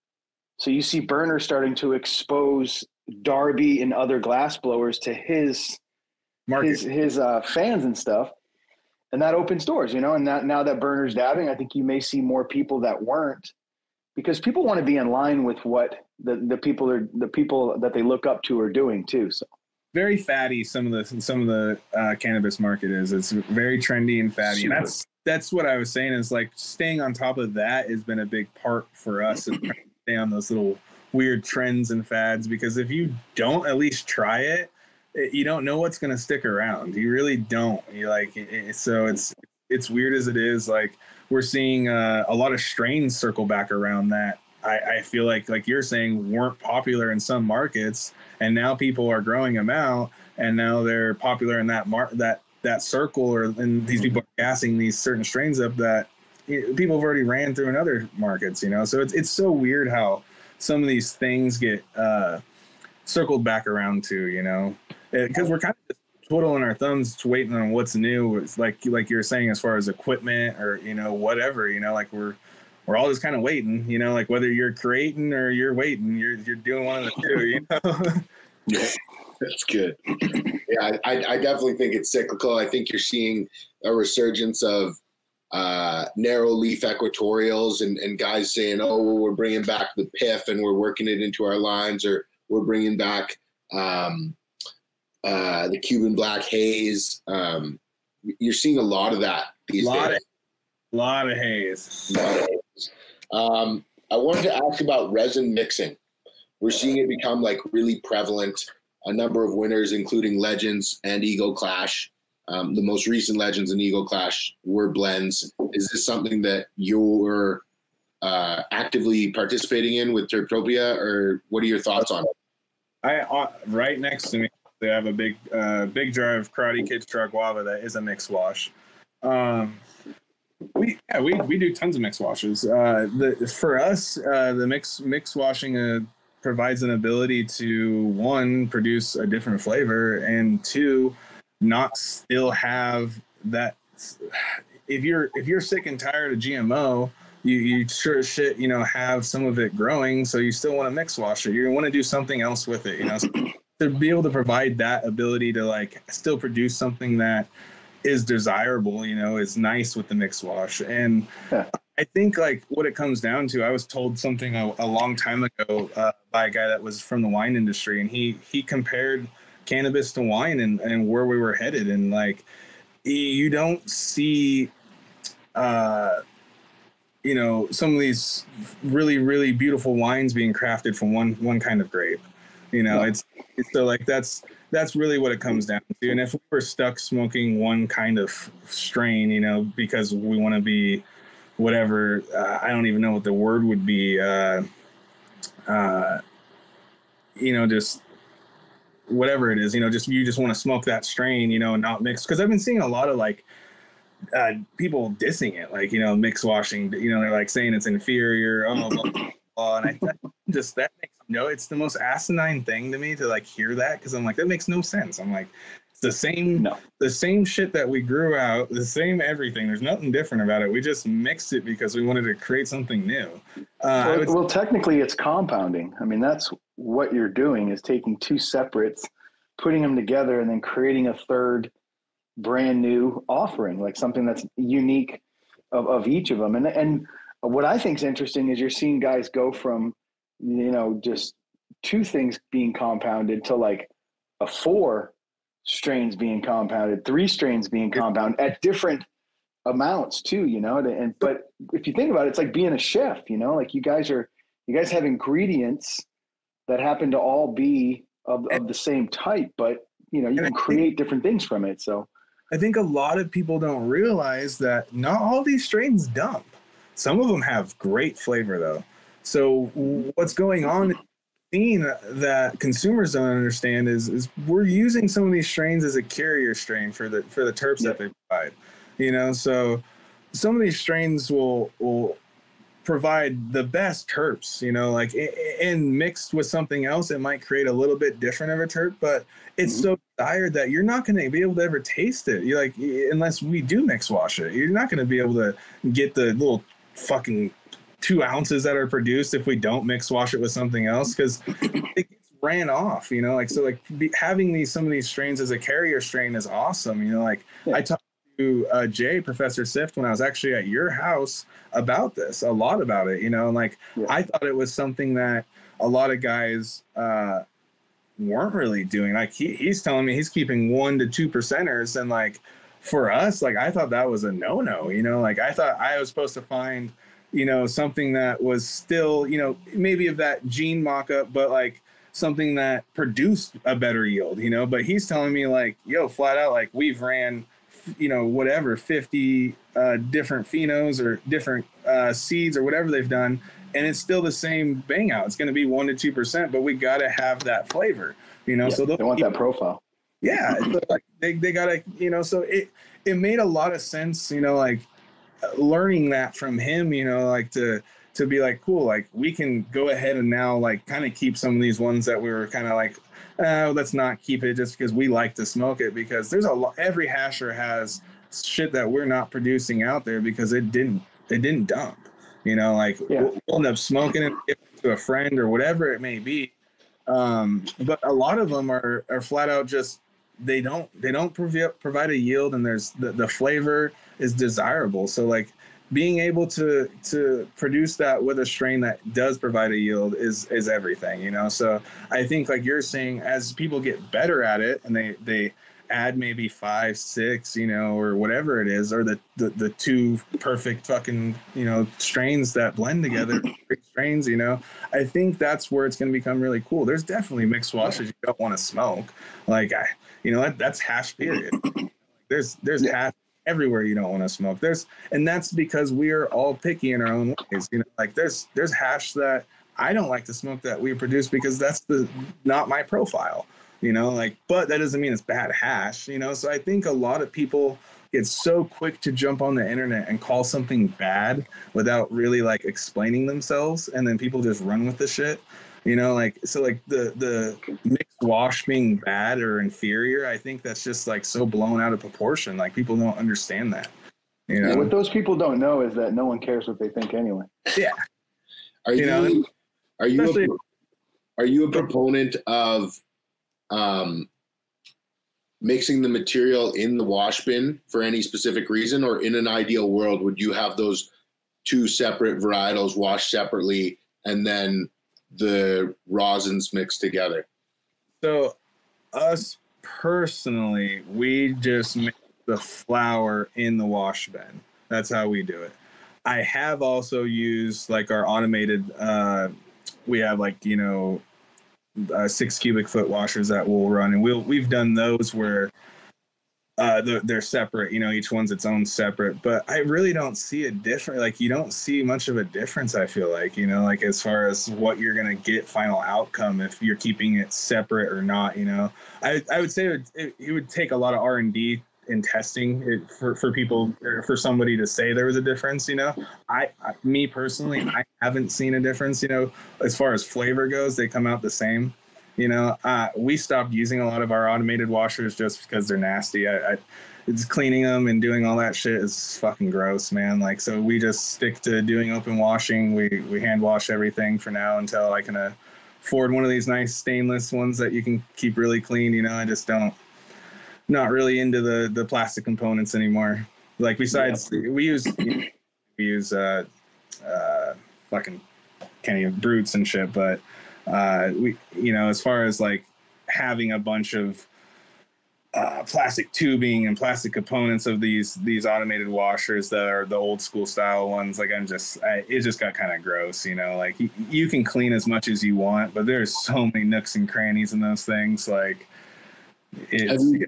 so you see Burner starting to expose Darby and other glass blowers to his Market. his his uh, fans and stuff, and that opens doors, you know. And that now that Burner's dabbing, I think you may see more people that weren't because people want to be in line with what the, the people are the people that they look up to are doing too. So very fatty. Some of the some of the uh, cannabis market is. It's very trendy and fatty. And that's that's what I was saying. Is like staying on top of that has been a big part for us. Is stay on those little weird trends and fads because if you don't at least try it, it you don't know what's going to stick around. You really don't. You like it, so it's it's weird as it is. Like we're seeing uh, a lot of strains circle back around that I, I, feel like like you're saying weren't popular in some markets and now people are growing them out and now they're popular in that mar- that that circle or and these people are gassing these certain strains up that people have already ran through in other markets you know so it's, it's so weird how some of these things get uh, circled back around to you know because we're kind of twiddling our thumbs waiting on what's new it's like like you're saying as far as equipment or you know whatever you know like we're we're all just kind of waiting, you know, like whether you're creating or you're waiting, you're you're doing one of the two, you know. (laughs) yeah, that's good. (clears throat) Yeah, I, I definitely think it's cyclical. I think you're seeing a resurgence of uh, narrow leaf equatorials and, and guys saying, oh, well, we're bringing back the PIF and we're working it into our lines, or we're bringing back um, uh, the Cuban Black Haze. Um, you're seeing a lot of that these lot days. Of, lot of haze. Lot of haze. Um, I wanted to ask about resin mixing. We're seeing it become like really prevalent. A number of winners, including Legends and Ego Clash. Um, the most recent Legends and Ego Clash were blends. Is this something that you're uh, actively participating in with Terrptopia, or what are your thoughts on it? I uh, right next to me, they have a big, uh, big drive Karate Kid truck guava that is a mix wash. Um, we yeah we, we do tons of mix washes. Uh, the for us uh, the mix mix washing uh, provides an ability to one produce a different flavor and two not still have that. If you're if you're sick and tired of GMO, you, you sure shit you know have some of it growing, so you still want to mix wash it. You want to do something else with it, you know. To be able to provide that ability to like still produce something that is desirable, you know, is nice with the mix wash. And yeah. I think like what it comes down to, I was told something a, a long time ago uh, by a guy that was from the wine industry, and he he compared cannabis to wine and, and where we were headed, and like you don't see, uh, you know, some of these really really beautiful wines being crafted from one one kind of grape. You know, yeah. it's, it's so like that's that's really what it comes down to. And if we were stuck smoking one kind of strain, you know, because we want to be whatever, uh, I don't even know what the word would be, uh, uh, you know, just whatever it is, you know, just you just want to smoke that strain, you know, and not mix. Because I've been seeing a lot of like uh, people dissing it, like you know, mix washing. You know, they're like saying it's inferior. Oh, blah, blah, blah. and I just that no, it's the most asinine thing to me to like hear that because I'm like, that makes no sense. I'm like, it's the same, no. the same shit that we grew out, the same everything. There's nothing different about it. We just mixed it because we wanted to create something new. Uh, well, would, well, technically, it's compounding. I mean, that's what you're doing is taking two separates, putting them together, and then creating a third brand new offering, like something that's unique of, of each of them. And and what I think is interesting is you're seeing guys go from you know, just two things being compounded to like a four strains being compounded, three strains being compounded at different amounts too, you know. And but if you think about it, it's like being a chef, you know, like you guys are you guys have ingredients that happen to all be of, of the same type, but you know, you can create different things from it. So I think a lot of people don't realize that not all these strains dump. Some of them have great flavor though. So what's going on scene that consumers don't understand is is we're using some of these strains as a carrier strain for the for the terps yep. that they provide. You know, so some of these strains will will provide the best terps, you know, like and mixed with something else, it might create a little bit different of a terp, but it's mm-hmm. so desired that you're not going to be able to ever taste it. You're like unless we do mix wash it, you're not going to be able to get the little fucking two ounces that are produced if we don't mix wash it with something else because it gets ran off you know like so like be, having these some of these strains as a carrier strain is awesome you know like yeah. i talked to uh, Jay, Professor Sift, when I was actually at your house about this, a lot about it. You know, and like yeah. I thought it was something that a lot of guys uh, weren't really doing. Like he, he's telling me he's keeping one to two percenters, and like for us, like I thought that was a no no. You know, like I thought I was supposed to find, you know, something that was still, you know, maybe of that gene mock up, but like something that produced a better yield. You know, but he's telling me like, yo, flat out, like we've ran, you know, whatever fifty uh, different phenos or different uh, seeds or whatever they've done and it's still the same bang out. It's going to be one to two percent, but we got to have that flavor, you know. Yeah, so they want that profile. Yeah, like they they got to, you know. So it it made a lot of sense, you know, like learning that from him, you know, like to to be like cool, like we can go ahead and now like kind of keep some of these ones that we were kind of like, oh, let's not keep it just because we like to smoke it because there's a lot. Every hasher has shit that we're not producing out there because it didn't it didn't dump you know, like yeah. we'll end up smoking it to a friend or whatever it may be. Um, but a lot of them are are flat out just they don't they don't provide provide a yield and there's the, the flavor is desirable. So like being able to to produce that with a strain that does provide a yield is is everything, you know. So I think like you're saying, as people get better at it and they they add maybe five, six, you know, or whatever it is, or the the, the two perfect fucking you know strains that blend together, (clears throat) strains. You know, I think that's where it's going to become really cool. There's definitely mixed washes you don't want to smoke, like I, you know, that, that's hash period. (clears throat) There's there's yeah. hash everywhere you don't want to smoke. There's and that's because we are all picky in our own ways. You know, like there's there's hash that I don't like to smoke that we produce because that's the not my profile you know like but that doesn't mean it's bad hash you know so i think a lot of people get so quick to jump on the internet and call something bad without really like explaining themselves and then people just run with the shit you know like so like the the mixed wash being bad or inferior i think that's just like so blown out of proportion. Like people don't understand that you know? yeah, what those people don't know is that no one cares what they think anyway. Yeah. Are you, you know, are you a, are you a proponent of um, mixing the material in the wash bin for any specific reason, or in an ideal world, would you have those two separate varietals washed separately and then the rosins mixed together? So, us personally, we just make the flower in the wash bin. That's how we do it. I have also used like our automated. Uh, we have like you know uh, six cubic foot washers that we'll run, and we'll we've done those where uh, they're, they're, separate. You know, each one's its own separate. But I really don't see a difference. Like you don't see much of a difference. I feel like you know, like as far as what you're gonna get final outcome if you're keeping it separate or not. You know, I I would say it would, it, it would take a lot of R and D in testing it, for for people for somebody to say there was a difference you know I, I, me personally i haven't seen a difference you know as far as flavor goes they come out the same you know uh, we stopped using a lot of our automated washers just because they're nasty I, I it's cleaning them and doing all that shit is fucking gross man like so we just stick to doing open washing we we hand wash everything for now until i can afford one of these nice stainless ones that you can keep really clean you know i just don't not really into the the plastic components anymore. Like besides, yeah. we use we use uh, uh, fucking Kenny brutes and shit, but uh, we you know as far as like having a bunch of uh, plastic tubing and plastic components of these these automated washers that are the old school style ones. Like I'm just, I, it just got kind of gross, you know. Like you, you, can clean as much as you want, but there's so many nooks and crannies in those things. Like have you,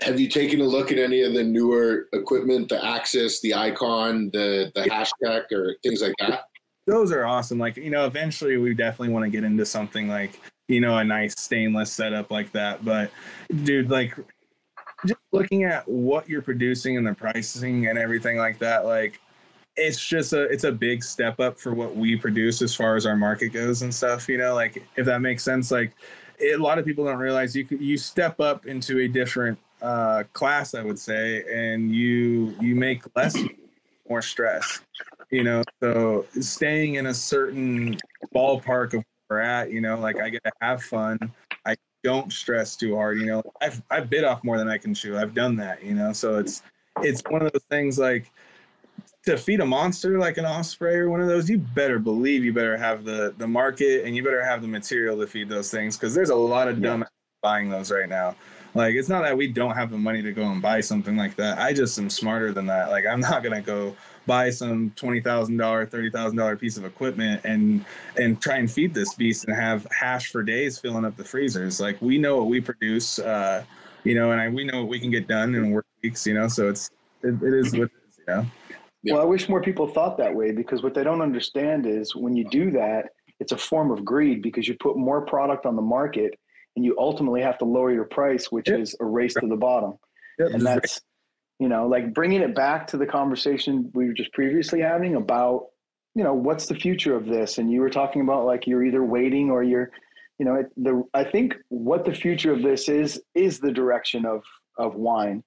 have you taken a look at any of the newer equipment, the Axis, the Icon, the the hashtag, or things like that? Those are awesome. Like you know, eventually we definitely want to get into something like you know a nice stainless setup like that. But dude, like just looking at what you're producing and the pricing and everything like that, like it's just a it's a big step up for what we produce as far as our market goes and stuff. You know, like if that makes sense, like a lot of people don't realize you you step up into a different uh, class, I would say, and you you make less more stress. You know, so staying in a certain ballpark of where we're at, you know, like I get to have fun. I don't stress too hard. You know, I've I've bit off more than I can chew. I've done that. You know, so it's it's one of those things like to feed a monster like an osprey or one of those, you better believe you better have the the market and you better have the material to feed those things because there's a lot of dumb yeah. buying those right now. Like it's not that we don't have the money to go and buy something like that. I just am smarter than that. Like I'm not gonna go buy some twenty thousand dollar, thirty thousand dollar piece of equipment and and try and feed this beast and have hash for days filling up the freezers. Like we know what we produce, uh, you know, and I, we know what we can get done in work weeks, you know. So it's it, it is what it is, you know. Yeah. Well, I wish more people thought that way because what they don't understand is when you do that, it's a form of greed because you put more product on the market and you ultimately have to lower your price, which yep. is a race to the bottom. Yep. And that's, you know, like bringing it back to the conversation we were just previously having about, you know, what's the future of this? And you were talking about like you're either waiting or you're, you know, it, the I think what the future of this is is the direction of of wine,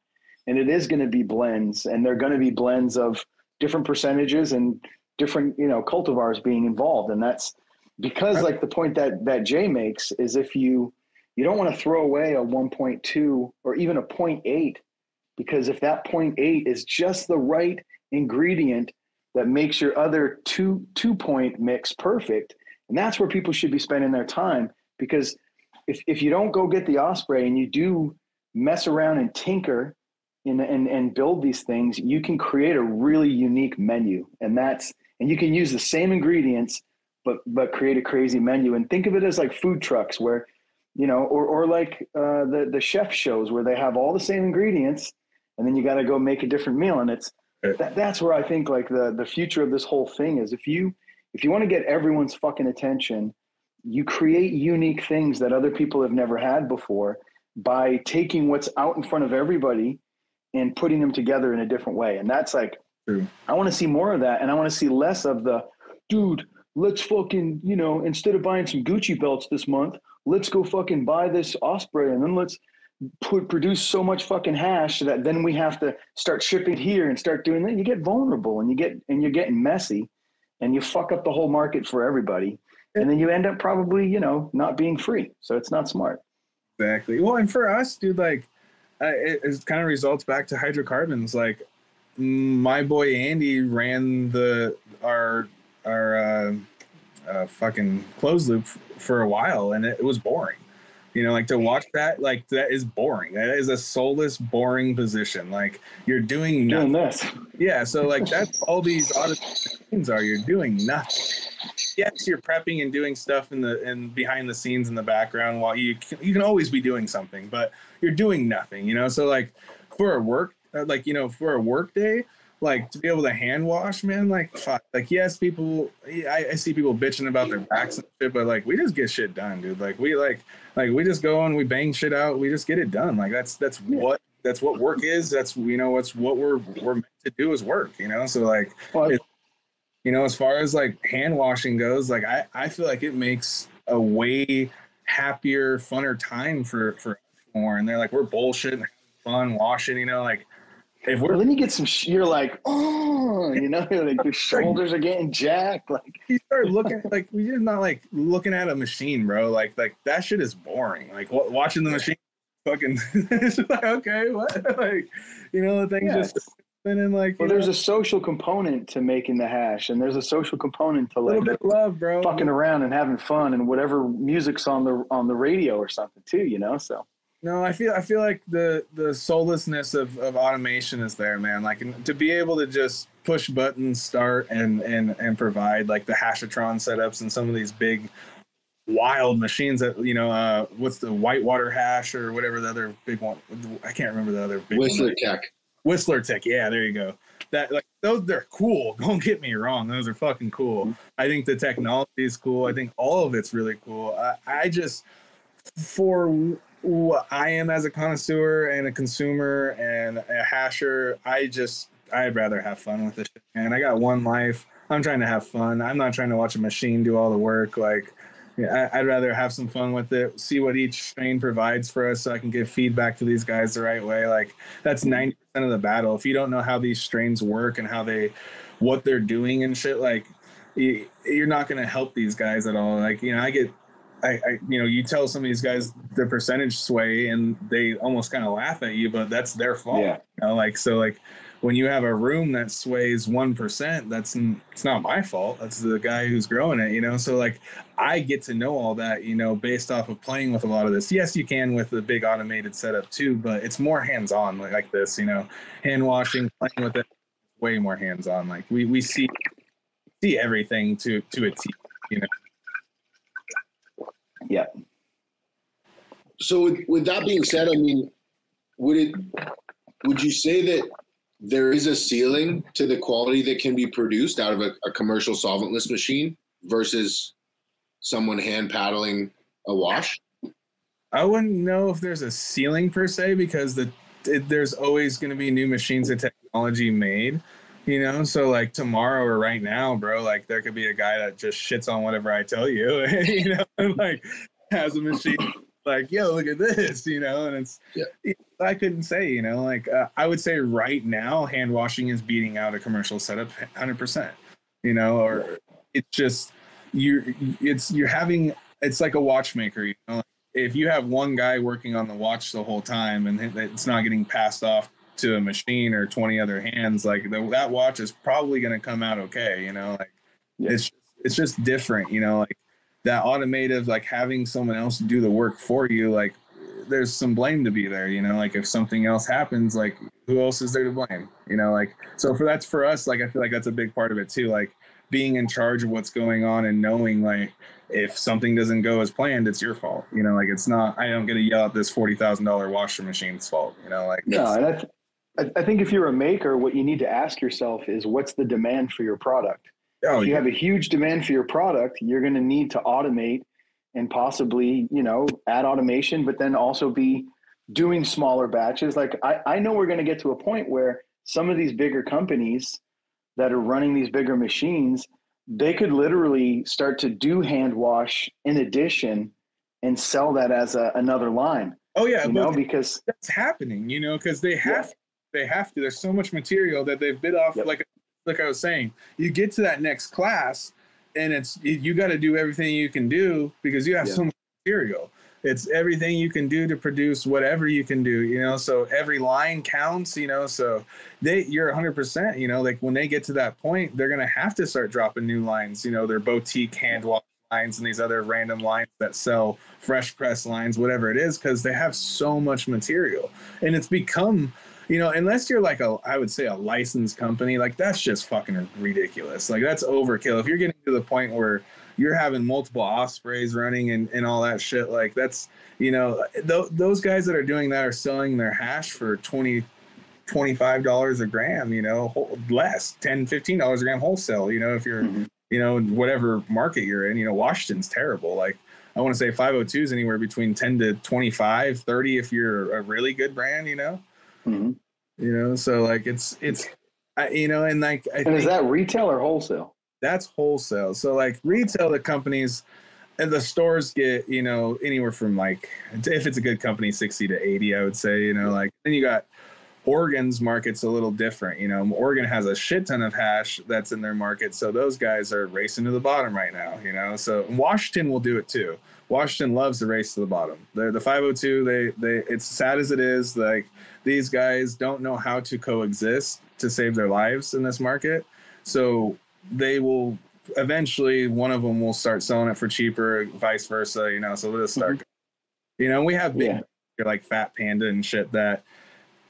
and it is going to be blends, and they're going to be blends of different percentages and different you know cultivars being involved. And that's because like the point that that jay makes is if you you don't want to throw away a 1.2 or even a 0.8 because if that 0.8 is just the right ingredient that makes your other two two point mix perfect and that's where people should be spending their time because if, if you don't go get the osprey and you do mess around and tinker and, and, and build these things, you can create a really unique menu. And that's, and you can use the same ingredients, but, but create a crazy menu. And think of it as like food trucks where, you know, or, or like uh, the, the chef shows where they have all the same ingredients and then you got to go make a different meal. And it's, that, that's where I think like the, the future of this whole thing is if you, if you want to get everyone's fucking attention, you create unique things that other people have never had before by taking what's out in front of everybody and putting them together in a different way. And that's like, True. I want to see more of that. And I want to see less of the, dude, let's fucking, you know, instead of buying some Gucci belts this month, let's go fucking buy this Osprey and then let's put produce so much fucking hash that then we have to start shipping here and start doing that. You get vulnerable and you get, and you're getting messy and you fuck up the whole market for everybody. And then you end up probably, you know, not being free. So it's not smart. Exactly. Well, and for us, dude, like, uh, it, it kind of results back to hydrocarbons. Like my boy Andy ran the our our uh, uh, fucking closed loop for a while, and it, it, was boring. You know, like to watch that, like that is boring. That is a soulless, boring position. Like you're doing nothing. Doing this. Yeah, so like (laughs) that's all these audit are. You're doing nothing yes, you're prepping and doing stuff in the and behind the scenes in the background while you can, you can always be doing something, but you're doing nothing, you know. So like for a work uh, like you know for a work day, like to be able to hand wash, man, like fuck, like yes, people I, I see people bitching about their backs and shit, but like we just get shit done, dude. Like we like like we just go and we bang shit out, we just get it done. Like that's that's yeah. what that's what work is. That's you know what's what we're we're meant to do is work, you know. So like well, you know, as far as like hand washing goes, like I, I feel like it makes a way happier, funner time for for more. And they're like, we're bullshitting, fun washing, you know, like if we're well, then you get some, sh- you're like, oh, you know, (laughs) like your shoulders are getting jacked. Like you start looking like we just not like looking at a machine, bro. Like like that shit is boring. Like w- watching the machine, fucking, (laughs) it's like okay, what? (laughs) like you know, the thing just then like well, there's know, a social component to making the hash, and there's a social component to like love, bro, fucking around and having fun, and whatever music's on the on the radio or something too, you know. So no, I feel I feel like the the soullessness of, of automation is there, man. Like to be able to just push buttons, start, and and and provide like the Hashatron setups and some of these big wild machines that you know uh what's the whitewater hash or whatever the other big one i can't remember the other big whistler one. tech Whistler Tech, yeah, there you go. That like those they're cool. (laughs) Don't get me wrong; those are fucking cool. Mm-hmm. I think the technology is cool. I think all of it's really cool. I, I just for I am as a connoisseur and a consumer and a hasher, I just I'd rather have fun with this And. I got one life. I'm trying to have fun. I'm not trying to watch a machine do all the work. Like yeah, I, would rather have some fun with it, see what each strain provides for us so I can give feedback to these guys the right way. Like that's 90% of the battle. If you don't know how these strains work and how they, what they're doing and shit, like you, are not going to help these guys at all. Like, you know, I get, I, I, you know, you tell some of these guys the percentage sway and they almost kind of laugh at you, but that's their fault. Yeah. You know, like, so like when you have a room that sways 1%, that's it's not my fault. That's the guy who's growing it, you know? So like I get to know all that, you know, based off of playing with a lot of this. Yes, you can with the big automated setup too, but it's more hands-on like, like this, you know, hand washing, playing with it, way more hands-on. Like we, we see, see everything to, to a T, you know? Yeah. So with, with that being said, I mean, would it would you say that there is a ceiling to the quality that can be produced out of a, a commercial solventless machine versus someone hand paddling a wash? I wouldn't know if there's a ceiling per se because the it, there's always going to be new machines and technology made, you know. So like tomorrow or right now, bro, like there could be a guy that just shits on whatever I tell you, (laughs) you know, and like has a machine like, yo, look at this, you know, and it's, yeah. I couldn't say, you know, like uh, I would say right now, hand washing is beating out a commercial setup 100%, you know, or it's just, you're, it's, you're having, it's like a watchmaker, you know, if you have one guy working on the watch the whole time and it's not getting passed off to a machine or 20 other hands, like the, that watch is probably going to come out okay, you know, like yeah. it's, it's just different, you know, like that automative like having someone else do the work for you like there's some blame to be there you know like if something else happens like who else is there to blame you know like so for that's for us like i feel like that's a big part of it too like being in charge of what's going on and knowing like if something doesn't go as planned it's your fault you know like it's not i don't get to yell at this $40000 washer machine's fault you know like no and I, I think if you're a maker what you need to ask yourself is what's the demand for your product Oh, if you yeah. have a huge demand for your product, you're going to need to automate and possibly, you know, add automation, but then also be doing smaller batches. Like I, I know we're going to get to a point where some of these bigger companies that are running these bigger machines, they could literally start to do hand wash in addition and sell that as a, another line. Oh yeah, you know, because that's happening, you know, because they have. They have to. There's so much material that they've bit off yep. like like I was saying, you get to that next class and it's you got to do everything you can do because you have yeah. so much material. It's everything you can do to produce whatever you can do, you know. So every line counts, you know. So they, you're 100%, you know. Like when they get to that point, they're gonna have to start dropping new lines, you know, their boutique hand wash lines and these other random lines that sell fresh press lines, whatever it is, because they have so much material, and it's become you know, unless you're like a, I would say a licensed company, like that's just fucking ridiculous. Like that's overkill. If you're getting to the point where you're having multiple ospreys running and, and all that shit, like that's, you know, th- those guys that are doing that are selling their hash for 20, $25 a gram, you know, less 10, $15 a gram wholesale, you know, if you're, mm-hmm. you know, whatever market you're in, you know, Washington's terrible. Like, I want to say 502 is anywhere between 10 to 25, 30 if you're a really good brand, you know. Mm-hmm. You know, so like it's it's I, you know, and like I and is that retail or wholesale? That's wholesale. So like retail, the companies and the stores get you know anywhere from like if it's a good company, sixty to eighty, I would say. You know, like then you got Oregon's market's a little different. You know, Oregon has a shit ton of hash that's in their market, so those guys are racing to the bottom right now. You know, so Washington will do it too. Washington loves the race to the bottom. They're the 502. They they. It's sad as it is. Like these guys don't know how to coexist to save their lives in this market. So they will eventually one of them will start selling it for cheaper, vice versa. You know, so they'll start. Mm-hmm. You know, we have big yeah. (laughs) like Fat Panda and shit that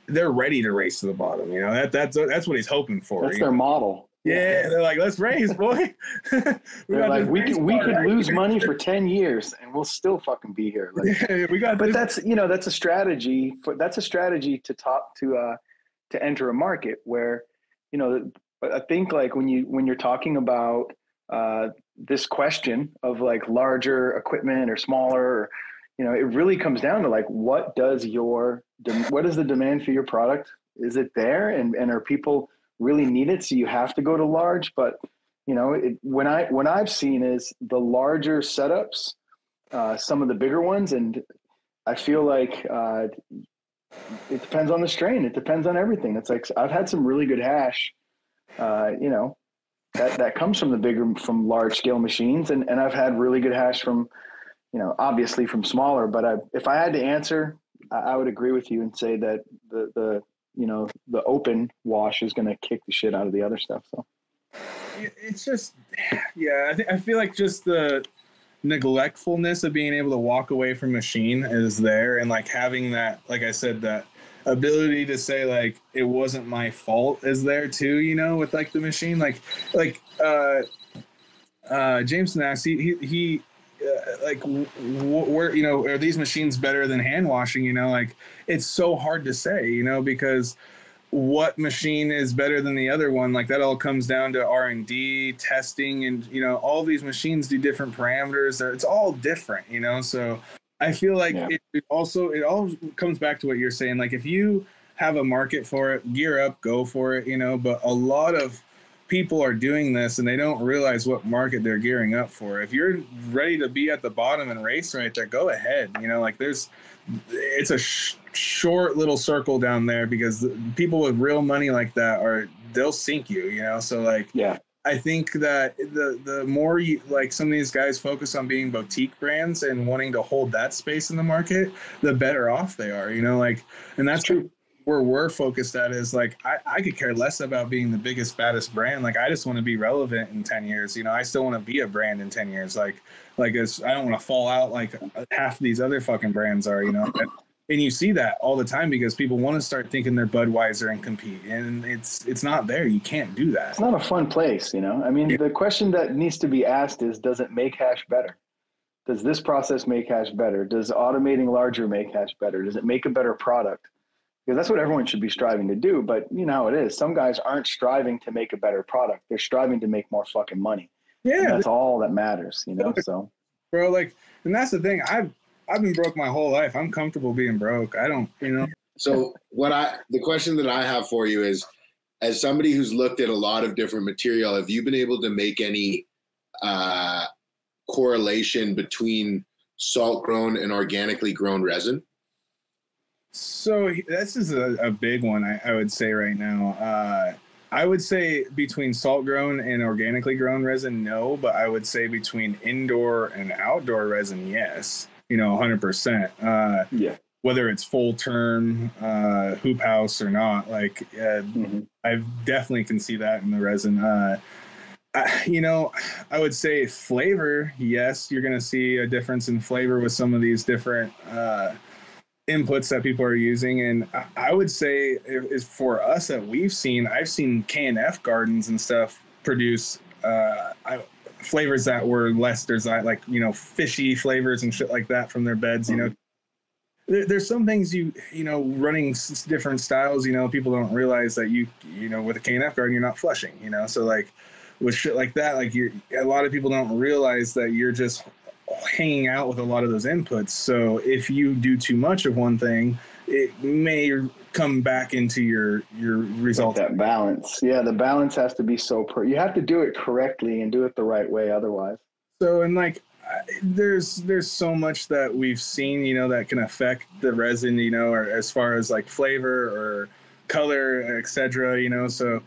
they're ready to race to the bottom. You know, that that's that's what he's hoping for. That's their know? model. Yeah, they're like, let's raise, boy. (laughs) they're like, we can we could lose money for ten years and we'll still fucking be here. Like, (laughs) yeah, we got. But that's you know that's a strategy for that's a strategy to talk to uh to enter a market where you know I think like when you when you're talking about uh this question of like larger equipment or smaller or you know it really comes down to like what does your what is the demand for your product is it there and and are people really need it, so you have to go to large. But you know, it, when I when I've seen is the larger setups, uh, some of the bigger ones, and I feel like uh, it depends on the strain. It depends on everything. It's like I've had some really good hash, uh, you know, that that comes from the bigger from large scale machines, and and I've had really good hash from, you know, obviously from smaller. But I, if I had to answer, I, I would agree with you and say that the the you know the open wash is going to kick the shit out of the other stuff. So it's just yeah, I, th- I feel like just the neglectfulness of being able to walk away from machine is there and like having that like i said that ability to say like it wasn't my fault is there too you know with like the machine like like uh uh james nass he he, he uh, like where you know are these machines better than hand washing you know? Like it's so hard to say you know because what machine is better than the other one? Like that all comes down to r&d testing and you know all these machines do different parameters. It's all different you know? So i feel like yeah. it, it also it all comes back to what you're saying. Like if you have a market for it gear up go for it you know? But a lot of people are doing this and they don't realize what market they're gearing up for if you're ready to be at the bottom and race right there go ahead you know like there's it's a sh- short little circle down there because people with real money like that are they'll sink you you know? So like yeah. I think that the the more you like some of these guys focus on being boutique brands and wanting to hold that space in the market the better off they are you know? Like and that's, that's true where we're focused at is like I, I could care less about being the biggest baddest brand. Like i just want to be relevant in 10 years you know? I still want to be a brand in 10 years. Like like it's i don't want to fall out like uh, half these other fucking brands are you know? And you see that all the time because people want to start thinking they're budweiser and compete and it's it's not there. You can't do that. It's not a fun place you know? I mean yeah. the question that needs to be asked is does it make hash better? Does this process make hash better? Does automating larger make hash better? Does it make a better product because that's what everyone should be striving to do. But you know how it is. Some guys aren't striving to make a better product. They're striving to make more fucking money. Yeah, and that's all that matters. You know, so bro, like, and that's the thing. I've I've been broke my whole life. I'm comfortable being broke. I don't, you know. So what I the question that I have for you is, as somebody who's looked at a lot of different material, have you been able to make any uh, correlation between salt grown and organically grown resin? So this is a, a big one, I, I, would say right now. Uh, I would say between salt grown and organically grown resin, no, but I would say between indoor and outdoor resin, yes. You know, 100%. Uh, yeah. Whether it's full term, uh, hoop house or not, like uh, mm-hmm. I definitely can see that in the resin. Uh, you know, I would say flavor, yes, you're going to see a difference in flavor with some of these different uh, inputs that people are using and i would say is for us that we've seen i've seen KNF gardens and stuff produce uh, flavors that were less desired like you know fishy flavors and shit like that from their beds you know. There, there's some things you you know running s- different styles you know people don't realize that you you know with a KNF garden you're not flushing you know. So like with shit like that like you're a lot of people don't realize that you're just hanging out with a lot of those inputs. So if you do too much of one thing, it may come back into your your result. That balance, yeah, the balance has to be so. Per- you have to do it correctly and do it the right way. Otherwise, so and like there's there's so much that we've seen, you know, that can affect the resin, you know, or as far as like flavor or color, etc. You know, so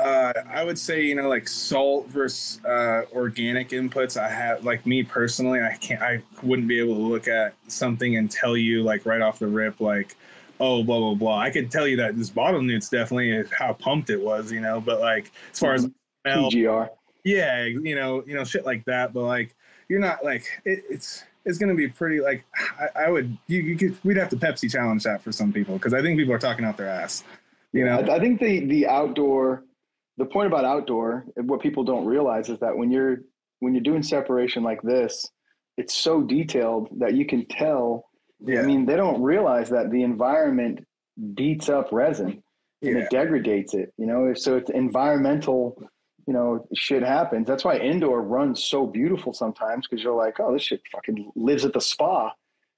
uh, I would say you know like salt versus uh, organic inputs. I have like me personally, I can't, I wouldn't be able to look at something and tell you like right off the rip like, oh blah blah blah. I could tell you that this bottle notes definitely how pumped it was, you know. But like as far as mm-hmm. smell, PGR, yeah, you know, you know shit like that. But like you're not like it, it's it's gonna be pretty like I, I would you, you could we'd have to Pepsi challenge that for some people because I think people are talking out their ass. You know, I, I think the the outdoor the point about outdoor, what people don't realize is that when you're when you're doing separation like this, it's so detailed that you can tell. Yeah. I mean, they don't realize that the environment beats up resin and yeah. it degrades it. You know, so it's environmental. You know, shit happens. That's why indoor runs so beautiful sometimes because you're like, oh, this shit fucking lives at the spa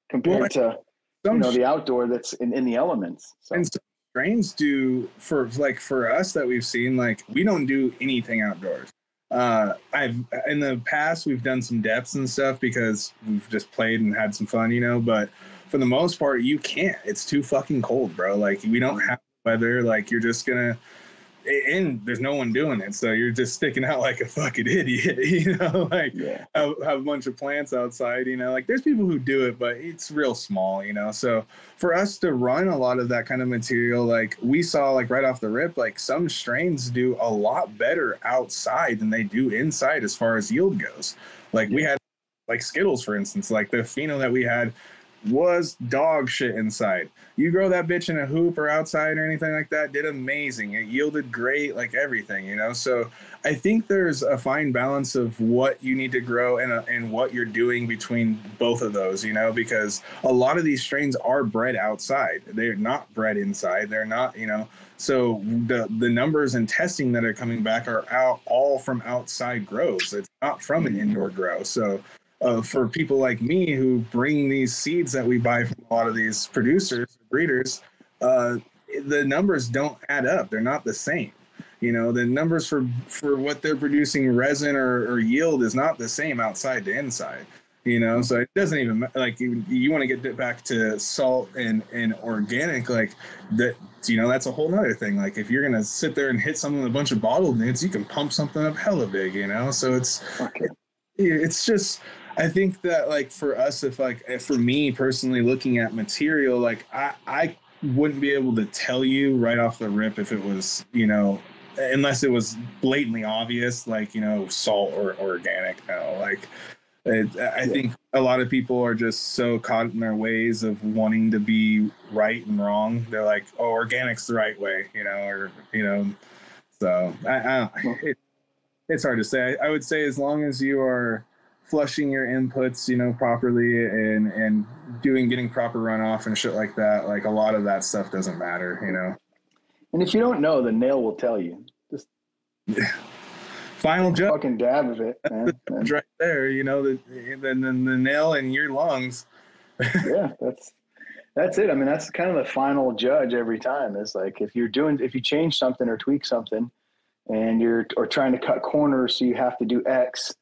compared well, to you know the outdoor that's in, in the elements. So. And strains do for like for us that we've seen like we don't do anything outdoors. Uh i've in the past we've done some depths and stuff because we've just played and had some fun you know but for the most part you can't. It's too fucking cold bro. Like we don't have weather. Like you're just gonna and there's no one doing it, so you're just sticking out like a fucking (laughs) idiot, (laughs) you know. Like yeah. have, have a bunch of plants outside, you know. Like there's people who do it, but it's real small, you know. So for us to run a lot of that kind of material, like we saw, like right off the rip, like some strains do a lot better outside than they do inside as far as yield goes. Like we had like Skittles, for instance, like the pheno that we had was dog shit inside. You grow that bitch in a hoop or outside or anything like that, did amazing. It yielded great, like everything, you know. So I think there's a fine balance of what you need to grow and uh, and what you're doing between both of those, you know, because a lot of these strains are bred outside. They're not bred inside. They're not, you know. So the the numbers and testing that are coming back are out all from outside grows. It's not from an indoor grow. So uh, for people like me who bring these seeds that we buy from a lot of these producers, breeders, uh, the numbers don't add up. They're not the same. You know, the numbers for for what they're producing resin or, or yield is not the same outside to inside. You know, so it doesn't even like you, you want to get back to salt and and organic like that. You know, that's a whole nother thing. Like if you're gonna sit there and hit something with a bunch of bottled nutes, you can pump something up hella big. You know, so it's okay. it's just I think that like for us, if like if for me personally, looking at material, like I I wouldn't be able to tell you right off the rip if it was you know unless it was blatantly obvious, like you know salt or, or organic. No, like it, I think a lot of people are just so caught in their ways of wanting to be right and wrong. They're like, oh, organic's the right way, you know, or you know. So I, I it, it's hard to say. I, I would say as long as you are flushing your inputs, you know, properly and and doing getting proper runoff and shit like that, like a lot of that stuff doesn't matter, you know. And if you don't know, the nail will tell you. Just final joke. Fucking dab of it, man. (laughs) right there, you know, the then the, the nail in your lungs. (laughs) yeah, that's that's it. I mean, that's kind of the final judge every time. Is like if you're doing if you change something or tweak something, and you're or trying to cut corners, so you have to do X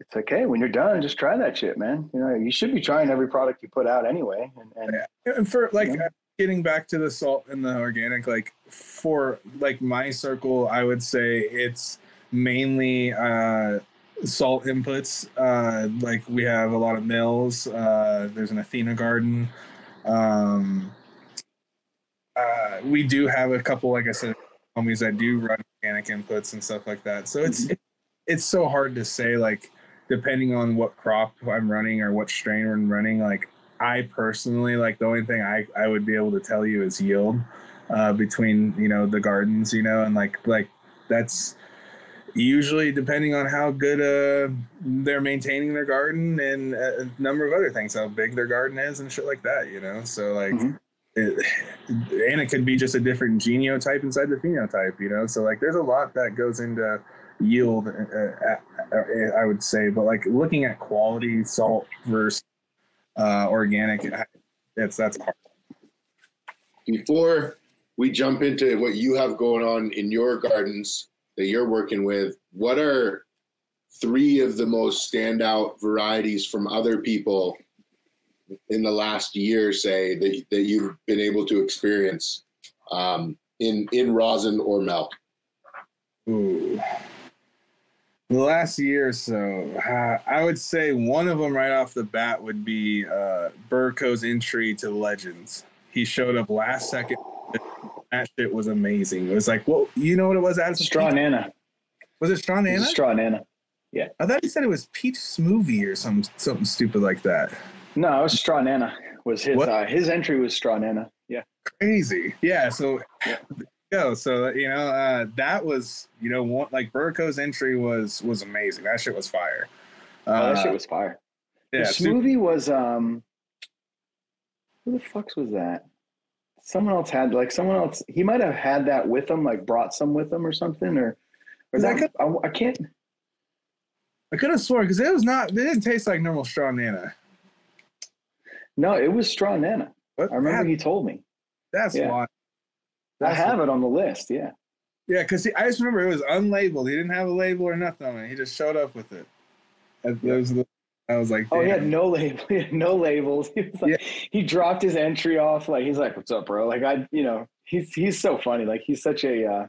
it's okay when you're done just try that shit man you know you should be trying every product you put out anyway and, and, and for like you know. getting back to the salt and the organic like for like my circle i would say it's mainly uh salt inputs uh like we have a lot of mills uh there's an athena garden um uh we do have a couple like i said homies that do run organic inputs and stuff like that so it's mm-hmm. it's so hard to say like depending on what crop I'm running or what strain I'm running, like I personally like the only thing I, I would be able to tell you is yield uh, between you know the gardens, you know, and like like that's usually depending on how good uh, they're maintaining their garden and a number of other things, how big their garden is and shit like that, you know. So like. Mm-hmm. It, and it could be just a different genotype inside the phenotype, you know. So like, there's a lot that goes into yield, uh, uh, I would say. But like looking at quality salt versus uh, organic, it's that's hard. Before we jump into what you have going on in your gardens that you're working with, what are three of the most standout varieties from other people in the last year, say that that you've been able to experience um, in in rosin or milk? Ooh. The last year or so, uh, I would say one of them right off the bat would be uh, Burko's entry to Legends. He showed up last second. That shit was amazing. It was like, well, you know what it was? Addison Straw Nana. Was it Straw Nana? It Straw Nana. Yeah. I thought he said it was Peach Smoothie or some something stupid like that. No, it was Straw Nana. Was his uh, his entry was Straw Nana. Yeah. Crazy. Yeah. So yeah go. So you know uh, that was you know one, like Burko's entry was was amazing. That shit was fire. Uh, oh, that shit was fire. Yeah, the smoothie was um. Who the fucks was that? Someone else had like someone else. He might have had that with him, like brought some with him or something, or or that. Could, I, I, can't. I could have sworn because it was not. It didn't taste like normal straw nana. No, it was straw nana. What? I remember that, he told me. That's yeah. why. I have it on the list. Yeah. Yeah, because I just remember it was unlabeled. He didn't have a label or nothing on it. He just showed up with it. Those the, I was like, Damn. oh, he had no label. (laughs) He had no labels. He was like, yeah. he dropped his entry off. Like he's like, "What's up, bro?" Like I, you know, he's he's so funny. Like he's such a uh,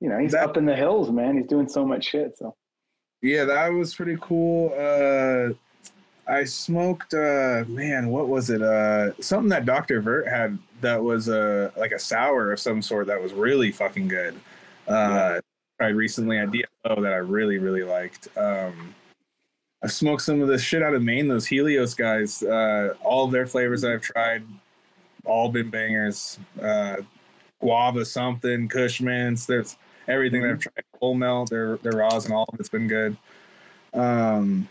you know, he's that, up in the hills, man. He's doing so much shit. So yeah, that was pretty cool. Uh, I smoked, uh, man, what was it? Uh, something that Dr. Vert had that was a like a sour of some sort that was really fucking good. Uh, tried recently at DFO that I really really liked. Um, I smoked some of the shit out of Maine. Those Helios guys, uh, all of their flavors that I've tried, all been bangers. Uh, guava something, Cushman's. There's everything mm-hmm. that I've tried. Full melt, their their raws and all of it's been good. Um,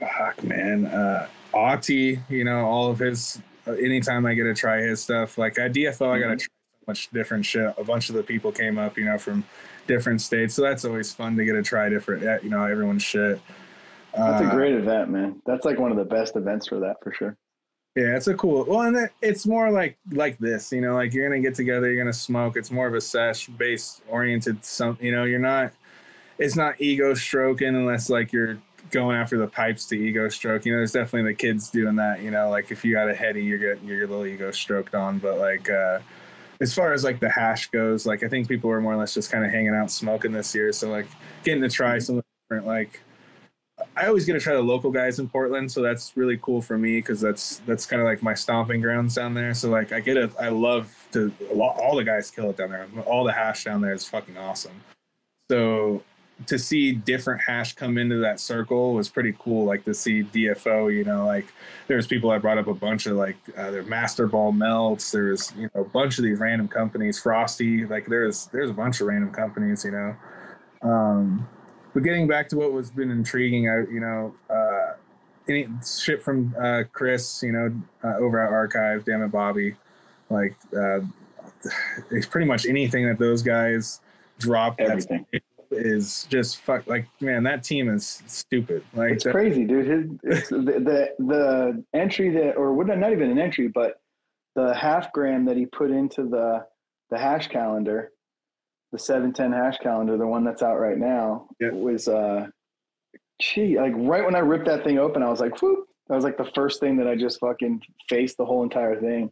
fuck man, uh, Aughty, you know all of his. Uh, anytime I get to try his stuff, like at DFO, mm-hmm. I got to try so much different shit. A bunch of the people came up, you know, from different states, so that's always fun to get to try different, you know, everyone's shit. That's a uh, great event, man. That's like one of the best events for that, for sure. Yeah, it's a cool. Well, and it's more like like this, you know, like you're gonna get together, you're gonna smoke. It's more of a sesh based oriented. Some, you know, you're not. It's not ego stroking unless like you're going after the pipes to ego stroke. You know, there's definitely the kids doing that. You know, like if you got a heady, you're getting your little ego stroked on. But like, uh as far as like the hash goes, like I think people were more or less just kind of hanging out smoking this year. So like getting to try some different like I always get to try the local guys in Portland, so that's really cool for me because that's that's kind of like my stomping grounds down there. So like I get it, I love to all the guys kill it down there. All the hash down there is fucking awesome. So to see different hash come into that circle was pretty cool. Like to see DFO, you know, like there's people that brought up a bunch of like uh, their Master Ball melts. There's you know a bunch of these random companies, Frosty. Like there's there's a bunch of random companies, you know. Um, but getting back to what was been intriguing, I you know, uh, any shit from uh, Chris, you know, uh, over at Archive, damn it, Bobby, like uh, (sighs) it's pretty much anything that those guys drop. Everything is just fuck. Like man, that team is stupid. Like it's that, crazy, dude. His the, the the entry that, or what? Not even an entry, but the half gram that he put into the the hash calendar the 710 hash calendar, the one that's out right now, yeah. was uh gee, like right when I ripped that thing open, I was like, whoop. That was like the first thing that I just fucking faced the whole entire thing.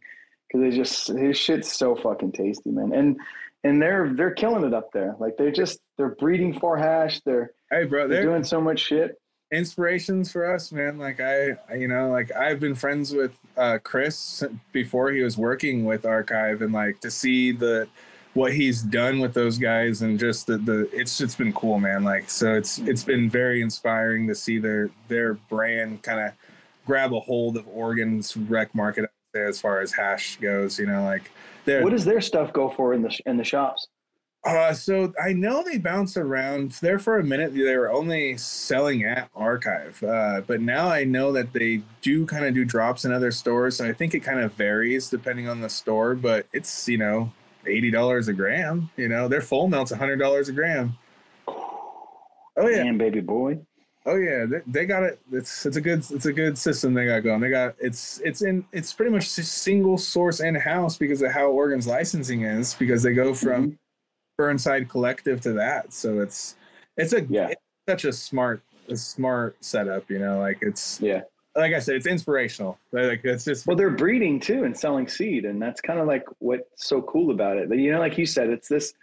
Cause it's just his shit's so fucking tasty, man. And and they're they're killing it up there. Like they're just they're breeding for hash. They're hey bro, they're, they're doing so much shit. Inspirations for us, man. Like I, you know, like I've been friends with uh, Chris before he was working with Archive, and like to see the what he's done with those guys and just the, the it's just been cool man like so it's it's been very inspiring to see their their brand kind of grab a hold of Oregon's rec market as far as hash goes you know like what does their stuff go for in the in the shops uh, so I know they bounce around there for a minute. They were only selling at Archive, uh, but now I know that they do kind of do drops in other stores. So I think it kind of varies depending on the store, but it's you know eighty dollars a gram. You know, their full melt's hundred dollars a gram. Oh yeah, Damn, baby boy. Oh yeah, they, they, got it. It's it's a good it's a good system they got going. They got it's it's in it's pretty much single source in house because of how Oregon's licensing is because they go from mm-hmm. Burnside Collective to that. So it's it's a yeah. It's such a smart a smart setup. You know, like it's yeah like I said, it's inspirational. Like it's just well, they're breeding too and selling seed, and that's kind of like what's so cool about it. You know, like you said, it's this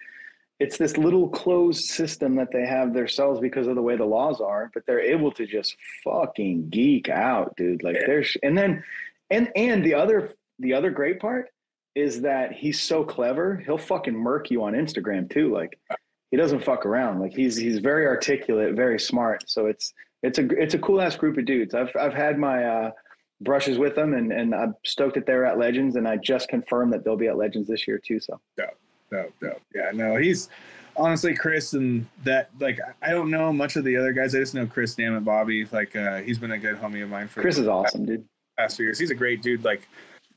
it's this little closed system that they have themselves because of the way the laws are, but they're able to just fucking geek out, dude. Like yeah. there's and then and and the other the other great part is that he's so clever, he'll fucking murk you on Instagram too. Like he doesn't fuck around. Like he's he's very articulate, very smart. So it's it's a it's a cool ass group of dudes. I've I've had my uh, brushes with them, and and I'm stoked that they're at Legends, and I just confirmed that they'll be at Legends this year too. So dope, dope, dope. Yeah, no, he's honestly Chris and that like I don't know much of the other guys. I just know Chris. Damn it, Bobby. Like uh, he's been a good homie of mine for Chris is awesome, dude. Past few years, he's a great dude. Like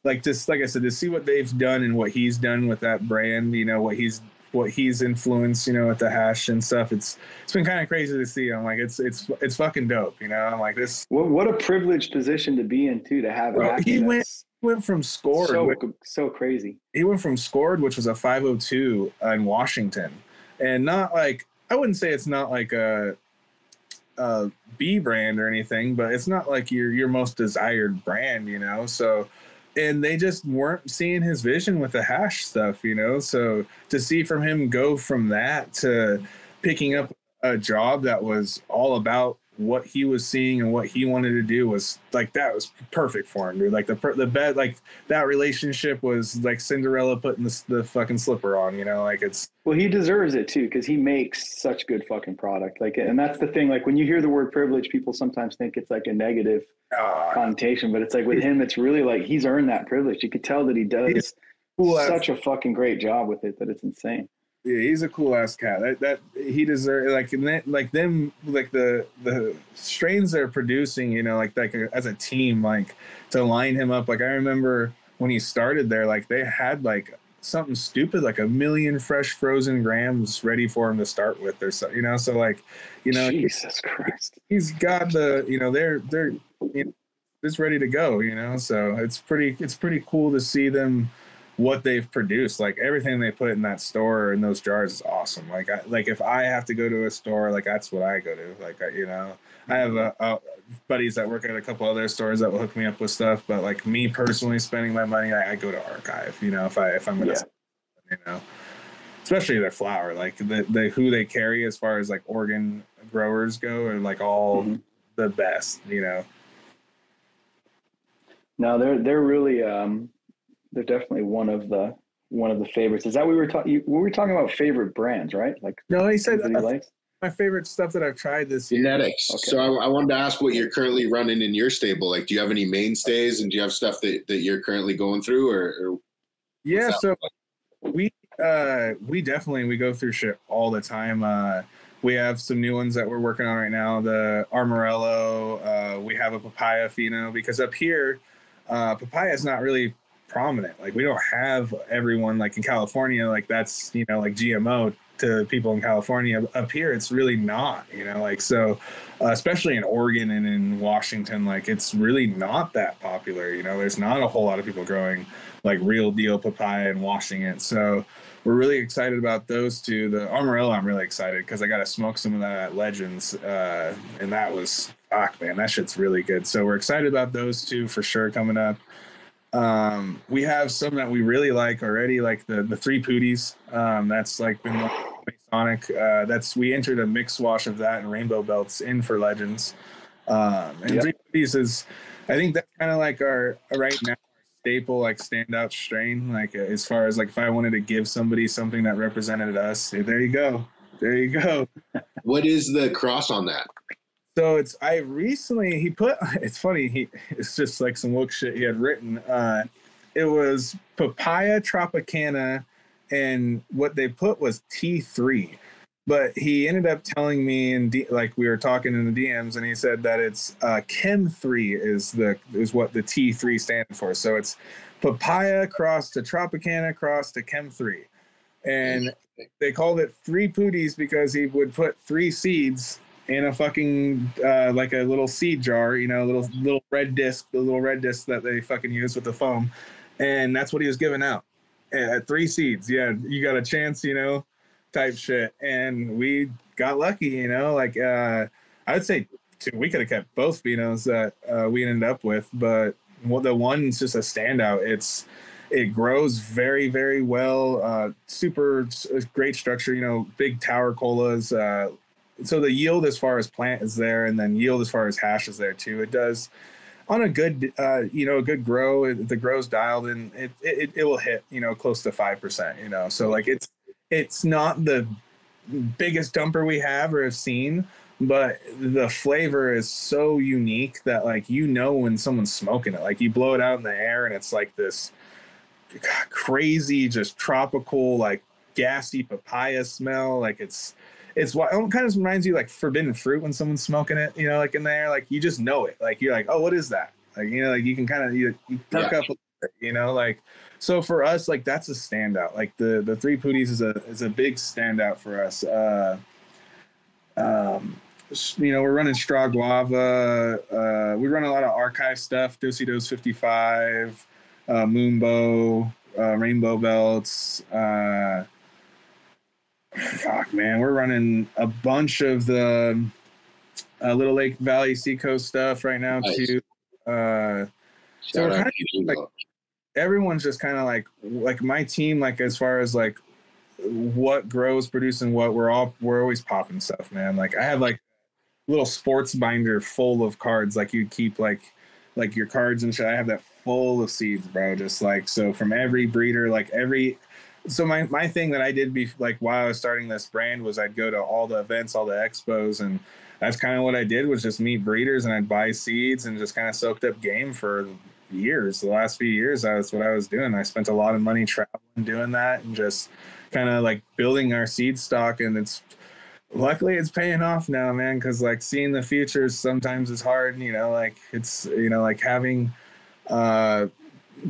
like just like I said, to see what they've done and what he's done with that brand, you know, what he's what he's influenced, you know, with the hash and stuff. It's it's been kind of crazy to see. I'm like, it's it's it's fucking dope, you know. I'm like this. What what a privileged position to be in too to have. Bro, he went went from scored so, so crazy. He went from scored, which was a 502 in Washington, and not like I wouldn't say it's not like a a B brand or anything, but it's not like your your most desired brand, you know. So and they just weren't seeing his vision with the hash stuff, you know. So to see from him go from that to picking up a job that was all about what he was seeing and what he wanted to do was like that was perfect for him, dude. Like the the bed, like that relationship was like Cinderella putting the, the fucking slipper on, you know. Like it's well, he deserves it too because he makes such good fucking product. Like, and that's the thing. Like when you hear the word privilege, people sometimes think it's like a negative uh, connotation, but it's like with him, it's really like he's earned that privilege. You could tell that he does cool such a fucking great job with it that it's insane. Yeah, he's a cool ass cat. That that he deserves like that, like them like the the strains they're producing. You know, like like uh, as a team, like to line him up. Like I remember when he started there, like they had like something stupid like a million fresh frozen grams ready for him to start with or so you know so like you know jesus christ he's got the you know they're they're you know, just ready to go you know so it's pretty it's pretty cool to see them what they've produced. Like everything they put in that store in those jars is awesome. Like I, like if I have to go to a store, like that's what I go to. Like I, you know, I have a, a, buddies that work at a couple other stores that will hook me up with stuff. But like me personally, spending my money, I, I go to Archive. You know, if I if I'm gonna, yeah. you know, especially their flower, like the the who they carry as far as like organ growers go, are like all mm-hmm. the best. You know. No, they're they're really um they're definitely one of the one of the favorites. Is that we were talking? We were talking about favorite brands, right? Like no, he said he likes. my favorite stuff that I've tried this genetics. Okay. So I, I, wanted to ask what you're currently running in your stable. Like, do you have any mainstays, and do you have stuff that, that you're currently going through, or? or yeah, so we uh we definitely we go through shit all the time. Uh, we have some new ones that we're working on right now. The Armorello. Uh, we have a papaya pheno because up here, uh, papaya is not really prominent. Like we don't have everyone like in California, like that's you know like GMO to people in California. Up here, it's really not. You know, like so, uh, especially in Oregon and in Washington, like it's really not that popular. You know, there's not a whole lot of people growing like real deal papaya and washing it. So we're really excited about those two. The Armorello, I'm really excited because I got to smoke some of that at Legends, uh, and that was fuck man, that shit's really good. So we're excited about those two for sure coming up. Um, we have some that we really like already, like the the three pooties. Um, that's like been Sonic. Uh, that's we entered a mix wash of that and rainbow belts in for Legends. Um, and yep. three pooties is, I think that's kind of like our right now staple like standout strain. Like as far as like if I wanted to give somebody something that represented us, there you go, there you go. what is the cross on that? So it's I recently he put (laughs) it's funny he it's just like some woke shit he had written. Uh, it was papaya tropicana, and what they put was T three, but he ended up telling me and D, like we were talking in the DMs, and he said that it's uh, Chem three is the is what the T three stands for. So it's papaya cross to tropicana cross to Chem three, and they called it three pooties because he would put three seeds in a fucking uh, like a little seed jar, you know, little little red disc, the little red disc that they fucking use with the foam, and that's what he was giving out three seeds. Yeah, you got a chance, you know, type shit, and we got lucky, you know. Like uh, I would say, two, we could have kept both phenos that uh, we ended up with, but the one's just a standout. It's it grows very very well uh, super great structure you know big tower colas uh, so the yield as far as plant is there, and then yield as far as hash is there too. It does on a good, uh, you know, a good grow. The grow's dialed in, it, it it will hit you know close to five percent. You know, so like it's it's not the biggest dumper we have or have seen, but the flavor is so unique that like you know when someone's smoking it. Like you blow it out in the air and it's like this crazy, just tropical, like gassy papaya smell. Like it's it's what it kind of reminds you like forbidden fruit when someone's smoking it, you know, like in there, like you just know it. Like you're like, oh, what is that? Like, you know, like you can kind of you, you perk yeah. up, bit, you know, like so for us, like that's a standout. Like the the three pooties is a is a big standout for us. Uh um you know, we're running Straw Guava. Uh, we run a lot of archive stuff, Dosey Dose 55, uh, Moonbow, uh, Rainbow Belts. Uh, fuck, man, we're running a bunch of the uh, Little Lake Valley Seacoast stuff right now nice. too. Uh, so we're kind of like, everyone's just kind of like like my team like as far as like what grows producing what we're all we're always popping stuff man like i have like little sports binder full of cards like you keep like like your cards and shit i have that full of seeds bro just like so from every breeder like every so my my thing that i did be like while i was starting this brand was i'd go to all the events all the expos and that's kind of what i did was just meet breeders and i'd buy seeds and just kind of soaked up game for years the last few years that's what i was doing. I spent a lot of money traveling doing that and just kind of like building our seed stock and it's luckily it's paying off now man because like seeing the futures sometimes is hard you know like it's you know like having uh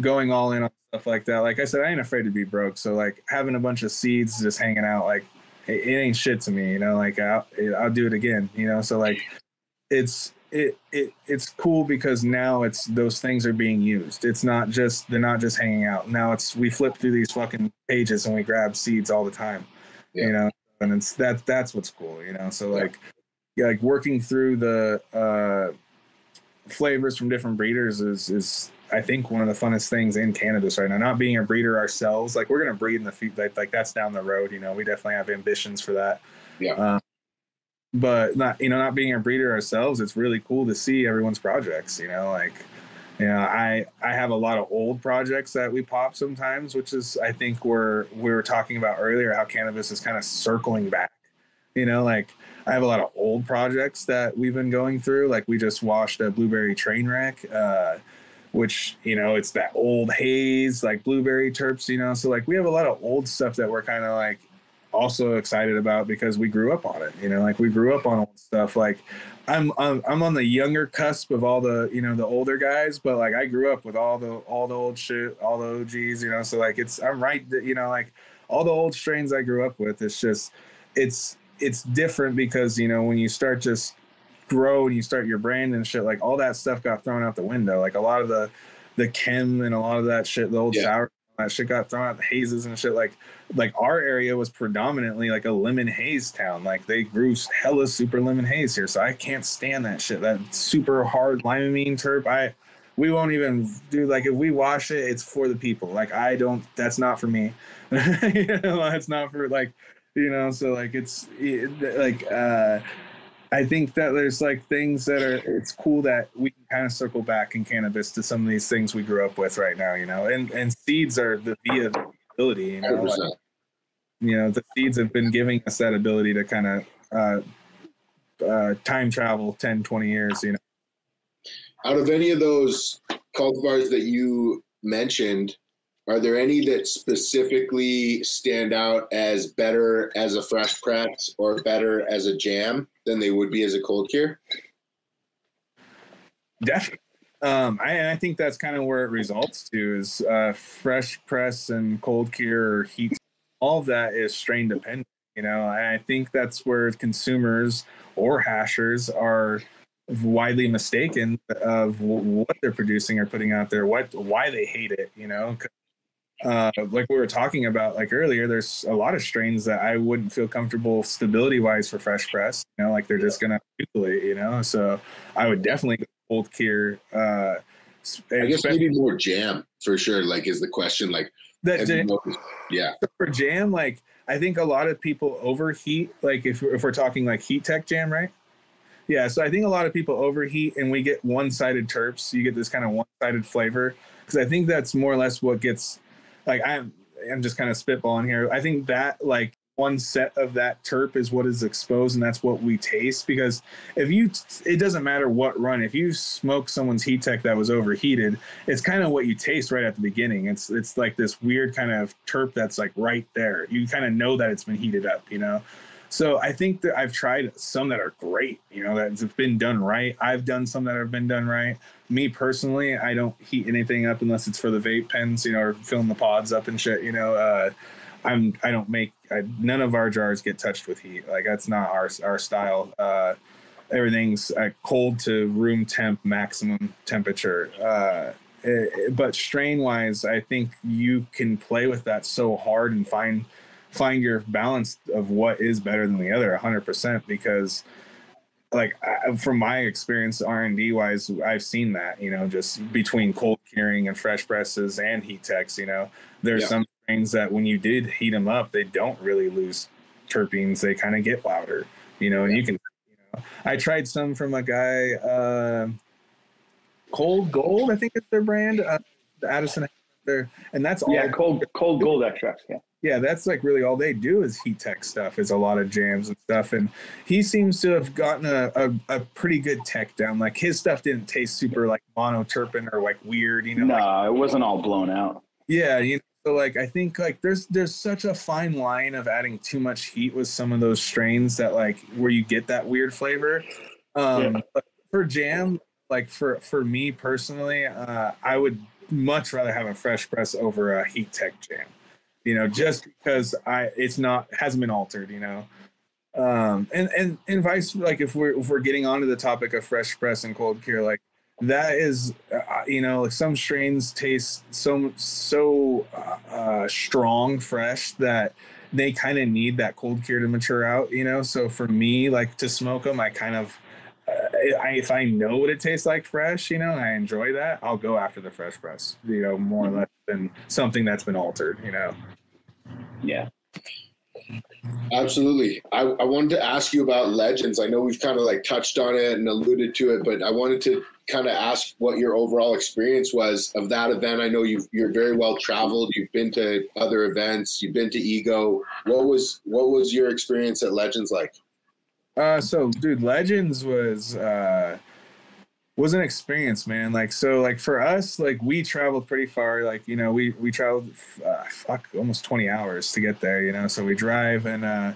going all in on stuff like that like i said i ain't afraid to be broke so like having a bunch of seeds just hanging out like it, it ain't shit to me you know like I'll, I'll do it again you know so like it's it, it it's cool because now it's those things are being used. It's not just they're not just hanging out. Now it's we flip through these fucking pages and we grab seeds all the time. Yeah. You know, and it's that that's what's cool, you know. So like yeah, like working through the uh flavors from different breeders is is I think one of the funnest things in cannabis right now. Not being a breeder ourselves, like we're gonna breed in the future, like, like that's down the road. You know, we definitely have ambitions for that. Yeah. Um, but not you know not being a breeder ourselves it's really cool to see everyone's projects you know like you know i i have a lot of old projects that we pop sometimes which is i think we're we were talking about earlier how cannabis is kind of circling back you know like i have a lot of old projects that we've been going through like we just washed a blueberry train wreck uh which you know it's that old haze like blueberry terps you know so like we have a lot of old stuff that we're kind of like also excited about because we grew up on it. You know, like we grew up on old stuff. Like I'm, I'm I'm on the younger cusp of all the you know the older guys, but like I grew up with all the all the old shit, all the OGs. You know, so like it's I'm right. You know, like all the old strains I grew up with. It's just it's it's different because you know when you start just grow and you start your brand and shit like all that stuff got thrown out the window. Like a lot of the the chem and a lot of that shit the old yeah. sour that shit got thrown out the hazes and shit. Like like our area was predominantly like a lemon haze town. Like they grew hella super lemon haze here so i can't stand that shit. That super hard limonene terp i we won't even do like if we wash it it's for the people. Like i don't that's not for me. (laughs) You know that's not for like you know so like it's like uh I think that there's like things that are it's cool that we can kind of circle back in cannabis to some of these things we grew up with right now, you know. And and seeds are the via ability, you know. Like, you know, the seeds have been giving us that ability to kind of uh, uh, time travel 10, 20 years, you know. Out of any of those cultivars that you mentioned, are there any that specifically stand out as better as a fresh press or better as a jam than they would be as a cold cure? Definitely. Um, I, I think that's kind of where it results to is uh, fresh press and cold cure or heat. All of that is strain dependent. You know, I think that's where consumers or hashers are widely mistaken of what they're producing or putting out there, what why they hate it. You know, uh, like we were talking about like earlier, there's a lot of strains that I wouldn't feel comfortable stability wise for fresh press. You know, like they're just gonna mutilate. You know, so I would definitely go cold cure. Uh, I guess maybe more jam for sure. Like, is the question like that? Jam, yeah, for jam, like I think a lot of people overheat. Like if if we're talking like heat tech jam, right? Yeah, so I think a lot of people overheat and we get one-sided terps. You get this kind of one-sided flavor because I think that's more or less what gets like I'm I'm just kind of spitballing here. I think that like one set of that terp is what is exposed and that's what we taste because if you it doesn't matter what run if you smoke someone's heat tech that was overheated it's kind of what you taste right at the beginning it's it's like this weird kind of terp that's like right there you kind of know that it's been heated up you know so I think that I've tried some that are great, you know, that have been done right. I've done some that have been done right. Me personally, I don't heat anything up unless it's for the vape pens, you know, or filling the pods up and shit. You know, uh, I'm I don't make I, none of our jars get touched with heat. Like that's not our our style. Uh, everything's uh, cold to room temp maximum temperature. Uh, it, but strain wise, I think you can play with that so hard and find find your balance of what is better than the other 100% because like I, from my experience r&d wise i've seen that you know just between cold curing and fresh presses and heat techs you know. There's yeah. some strains that when you did heat them up they don't really lose terpenes they kind of get louder you know and you can you know. I tried some from a guy uh, cold gold i think it's their brand uh, addison there and that's all yeah cold cold gold extracts yeah yeah, that's like really all they do is heat tech stuff. Is a lot of jams and stuff, and he seems to have gotten a, a, a pretty good tech down. Like his stuff didn't taste super like monoterpene or like weird, you know. No, like, it wasn't all blown out. Yeah, you know. So like I think like there's there's such a fine line of adding too much heat with some of those strains that like where you get that weird flavor. Um, yeah. for jam, like for for me personally, uh, I would much rather have a fresh press over a heat tech jam you know, just because I it's not hasn't been altered, you know. Um, and and and vice like if we're if we're getting onto the topic of fresh press and cold cure, like that is uh, you know like some strains taste so so uh, uh, strong fresh that they kind of need that cold cure to mature out you know? So for me like to smoke them i kind of uh, I, if i know what it tastes like fresh you know and i enjoy that i'll go after the fresh press you know more or less than something that's been altered you know yeah. Absolutely. I, I wanted to ask you about legends. I know we've kind of like touched on it and alluded to it, but I wanted to kind of ask what your overall experience was of that event. I know you you're very well traveled. You've been to other events. You've been to Ego. What was what was your experience at Legends like? Uh, so dude, Legends was uh, was an experience, man. Like so, like for us, like we traveled pretty far. Like you know, we we traveled uh, fuck almost twenty hours to get there. You know, so we drive and uh,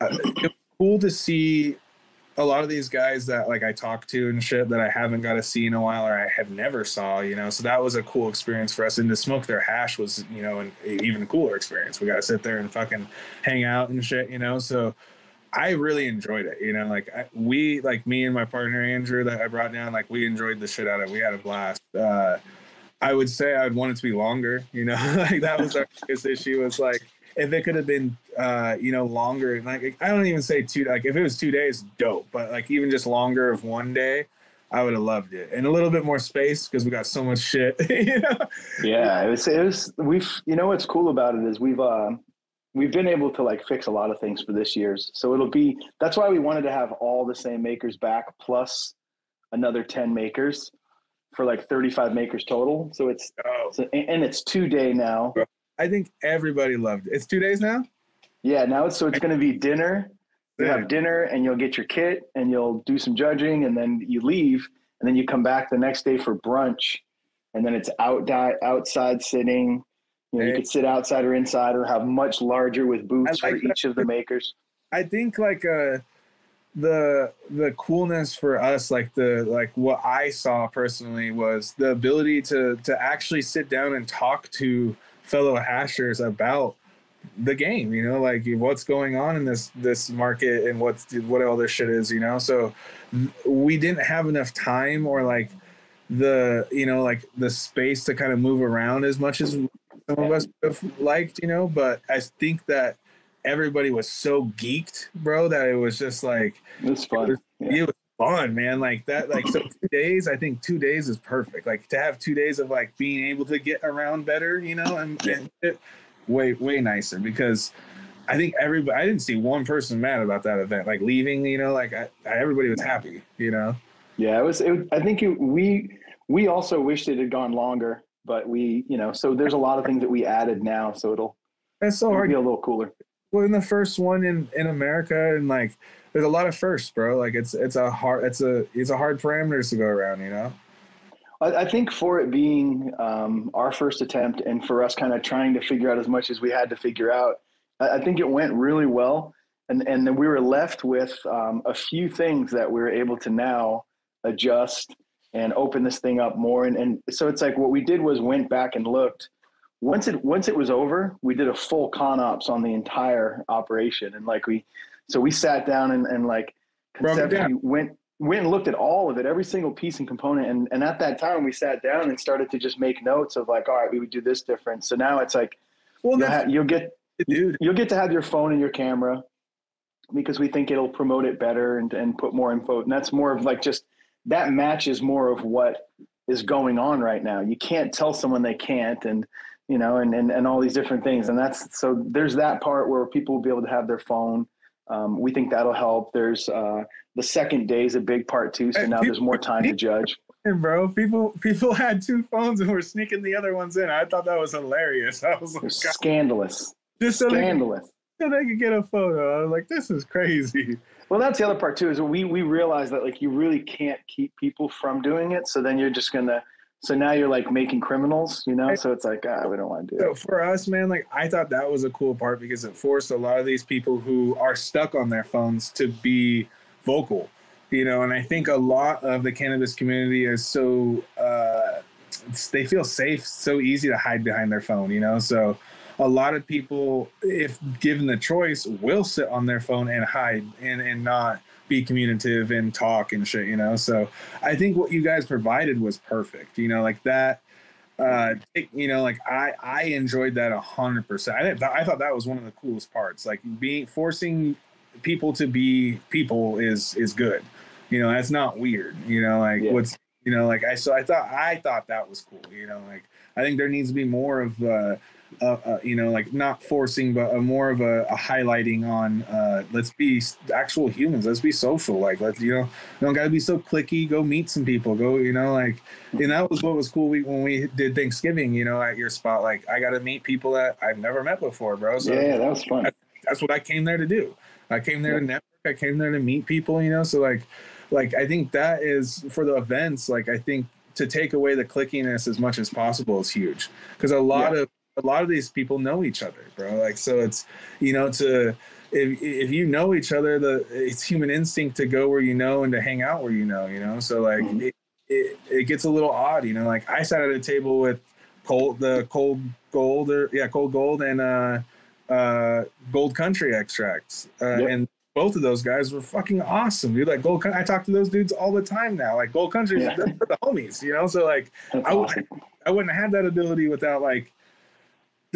uh it was cool to see a lot of these guys that like I talk to and shit that I haven't got to see in a while or I have never saw. You know, so that was a cool experience for us. And to smoke their hash was you know an even cooler experience. We got to sit there and fucking hang out and shit. You know, so I really enjoyed it. You know, like I, we, like me and my partner Andrew that I brought down, like we enjoyed the shit out of it. We had a blast. Uh, I would say I'd want it to be longer. You know, (laughs) like that was our biggest issue. Was like if it could have been, uh, you know, longer. Like I don't even say two. Like if it was two days, dope. But like even just longer of one day, I would have loved it, and a little bit more space because we got so much shit. (laughs) you know? Yeah, it was. It was. We've. You know what's cool about it is we've. Uh, we've been able to like fix a lot of things for this year's. So it'll be that's why we wanted to have all the same makers back plus another 10 makers for like 35 makers total. So it's oh. so, and it's two day now. I think everybody loved it. It's two days now? Yeah, now it's so it's gonna be dinner. You have dinner and you'll get your kit and you'll do some judging and then you leave and then you come back the next day for brunch and then it's out outside sitting you, know, you could sit outside or inside or have much larger with booths like for each of the makers. I think like uh the the coolness for us like the like what I saw personally was the ability to to actually sit down and talk to fellow hashers about the game you know like what's going on in this this market and what's what all this shit is you know? So we didn't have enough time or like the you know like the space to kind of move around as much as some of us have liked, you know, but I think that everybody was so geeked, bro, that it was just like it was fun. It was, yeah. it was fun, man. Like that, like so two days, I think two days is perfect. Like to have two days of like being able to get around better, you know, and, and it, way, way nicer because I think everybody, I didn't see one person mad about that event. Like leaving, you know, like I, everybody was happy, you know? Yeah, it was, it, I think it, we, we also wished it had gone longer but we, you know, so there's a lot of things that we added now, so it'll it's so hard be a little cooler. Well, in the first one in in America, and like there's a lot of firsts, bro. Like it's it's a hard it's a it's a hard parameters to go around, you know. I, I think for it being um, our first attempt, and for us kind of trying to figure out as much as we had to figure out, I, I think it went really well, and and then we were left with um, a few things that we were able to now adjust and open this thing up more. And, and so it's like what we did was went back and looked. Once it once it was over, we did a full con ops on the entire operation, and like we, so we sat down and, and like conceptually went went and looked at all of it, every single piece and component. And and at that time, we sat down and started to just make notes of like, all right, we would do this different. So now it's like, well, you'll, ha- you'll get dude, you'll get to have your phone and your camera, because we think it'll promote it better and, and put more info. And that's more of like just that matches more of what is going on right now. You can't tell someone they can't and you know and, and and all these different things. And that's so there's that part where people will be able to have their phone. Um, we think that'll help. There's uh, the second day is a big part too. So now there's more time to judge. (laughs) Bro, people people had two phones and were sneaking the other ones in. I thought that was hilarious. (laughs) I was like, scandalous. Just so scandalous. They, so they could get a photo. I was like, this is crazy. Well, that's the other part too. Is we we realize that like you really can't keep people from doing it. So then you're just gonna. So now you're like making criminals, you know. So it's like ah, we don't want to do it. so it. For us, man, like I thought that was a cool part because it forced a lot of these people who are stuck on their phones to be vocal, you know. And I think a lot of the cannabis community is so uh, they feel safe, so easy to hide behind their phone, you know. So a lot of people, if given the choice, will sit on their phone and hide and, and not be communicative and talk and shit, you know? So I think what you guys provided was perfect, you know, like that. Uh, you know, like I, I enjoyed that a hundred percent. I, I thought that was one of the coolest parts. Like being forcing people to be people is is good. You know, that's not weird. You know, like yeah. what's you know, like I so I thought I thought that was cool. You know, like I think there needs to be more of uh, uh, uh, you know, like not forcing, but a more of a, a highlighting on uh, let's be actual humans. Let's be social. Like let's you know, you don't got to be so clicky. Go meet some people. Go you know like, and that was what was cool. We, when we did Thanksgiving, you know, at your spot, like I got to meet people that I've never met before, bro. So yeah, that was fun. that's what I came there to do. I came there yeah. to network. I came there to meet people. You know, so like, like I think that is for the events. Like I think to take away the clickiness as much as possible is huge because a lot yeah. of a lot of these people know each other, bro. Like so, it's you know to if if you know each other, the it's human instinct to go where you know and to hang out where you know, you know. So like mm-hmm. it, it, it gets a little odd, you know. Like I sat at a table with cold the cold gold or yeah cold gold and uh uh gold country extracts uh, yep. and both of those guys were fucking awesome, dude. Like Gold, I talk to those dudes all the time now. Like Gold Country, yeah. the homies, you know. So like, I, awesome. I wouldn't have had that ability without like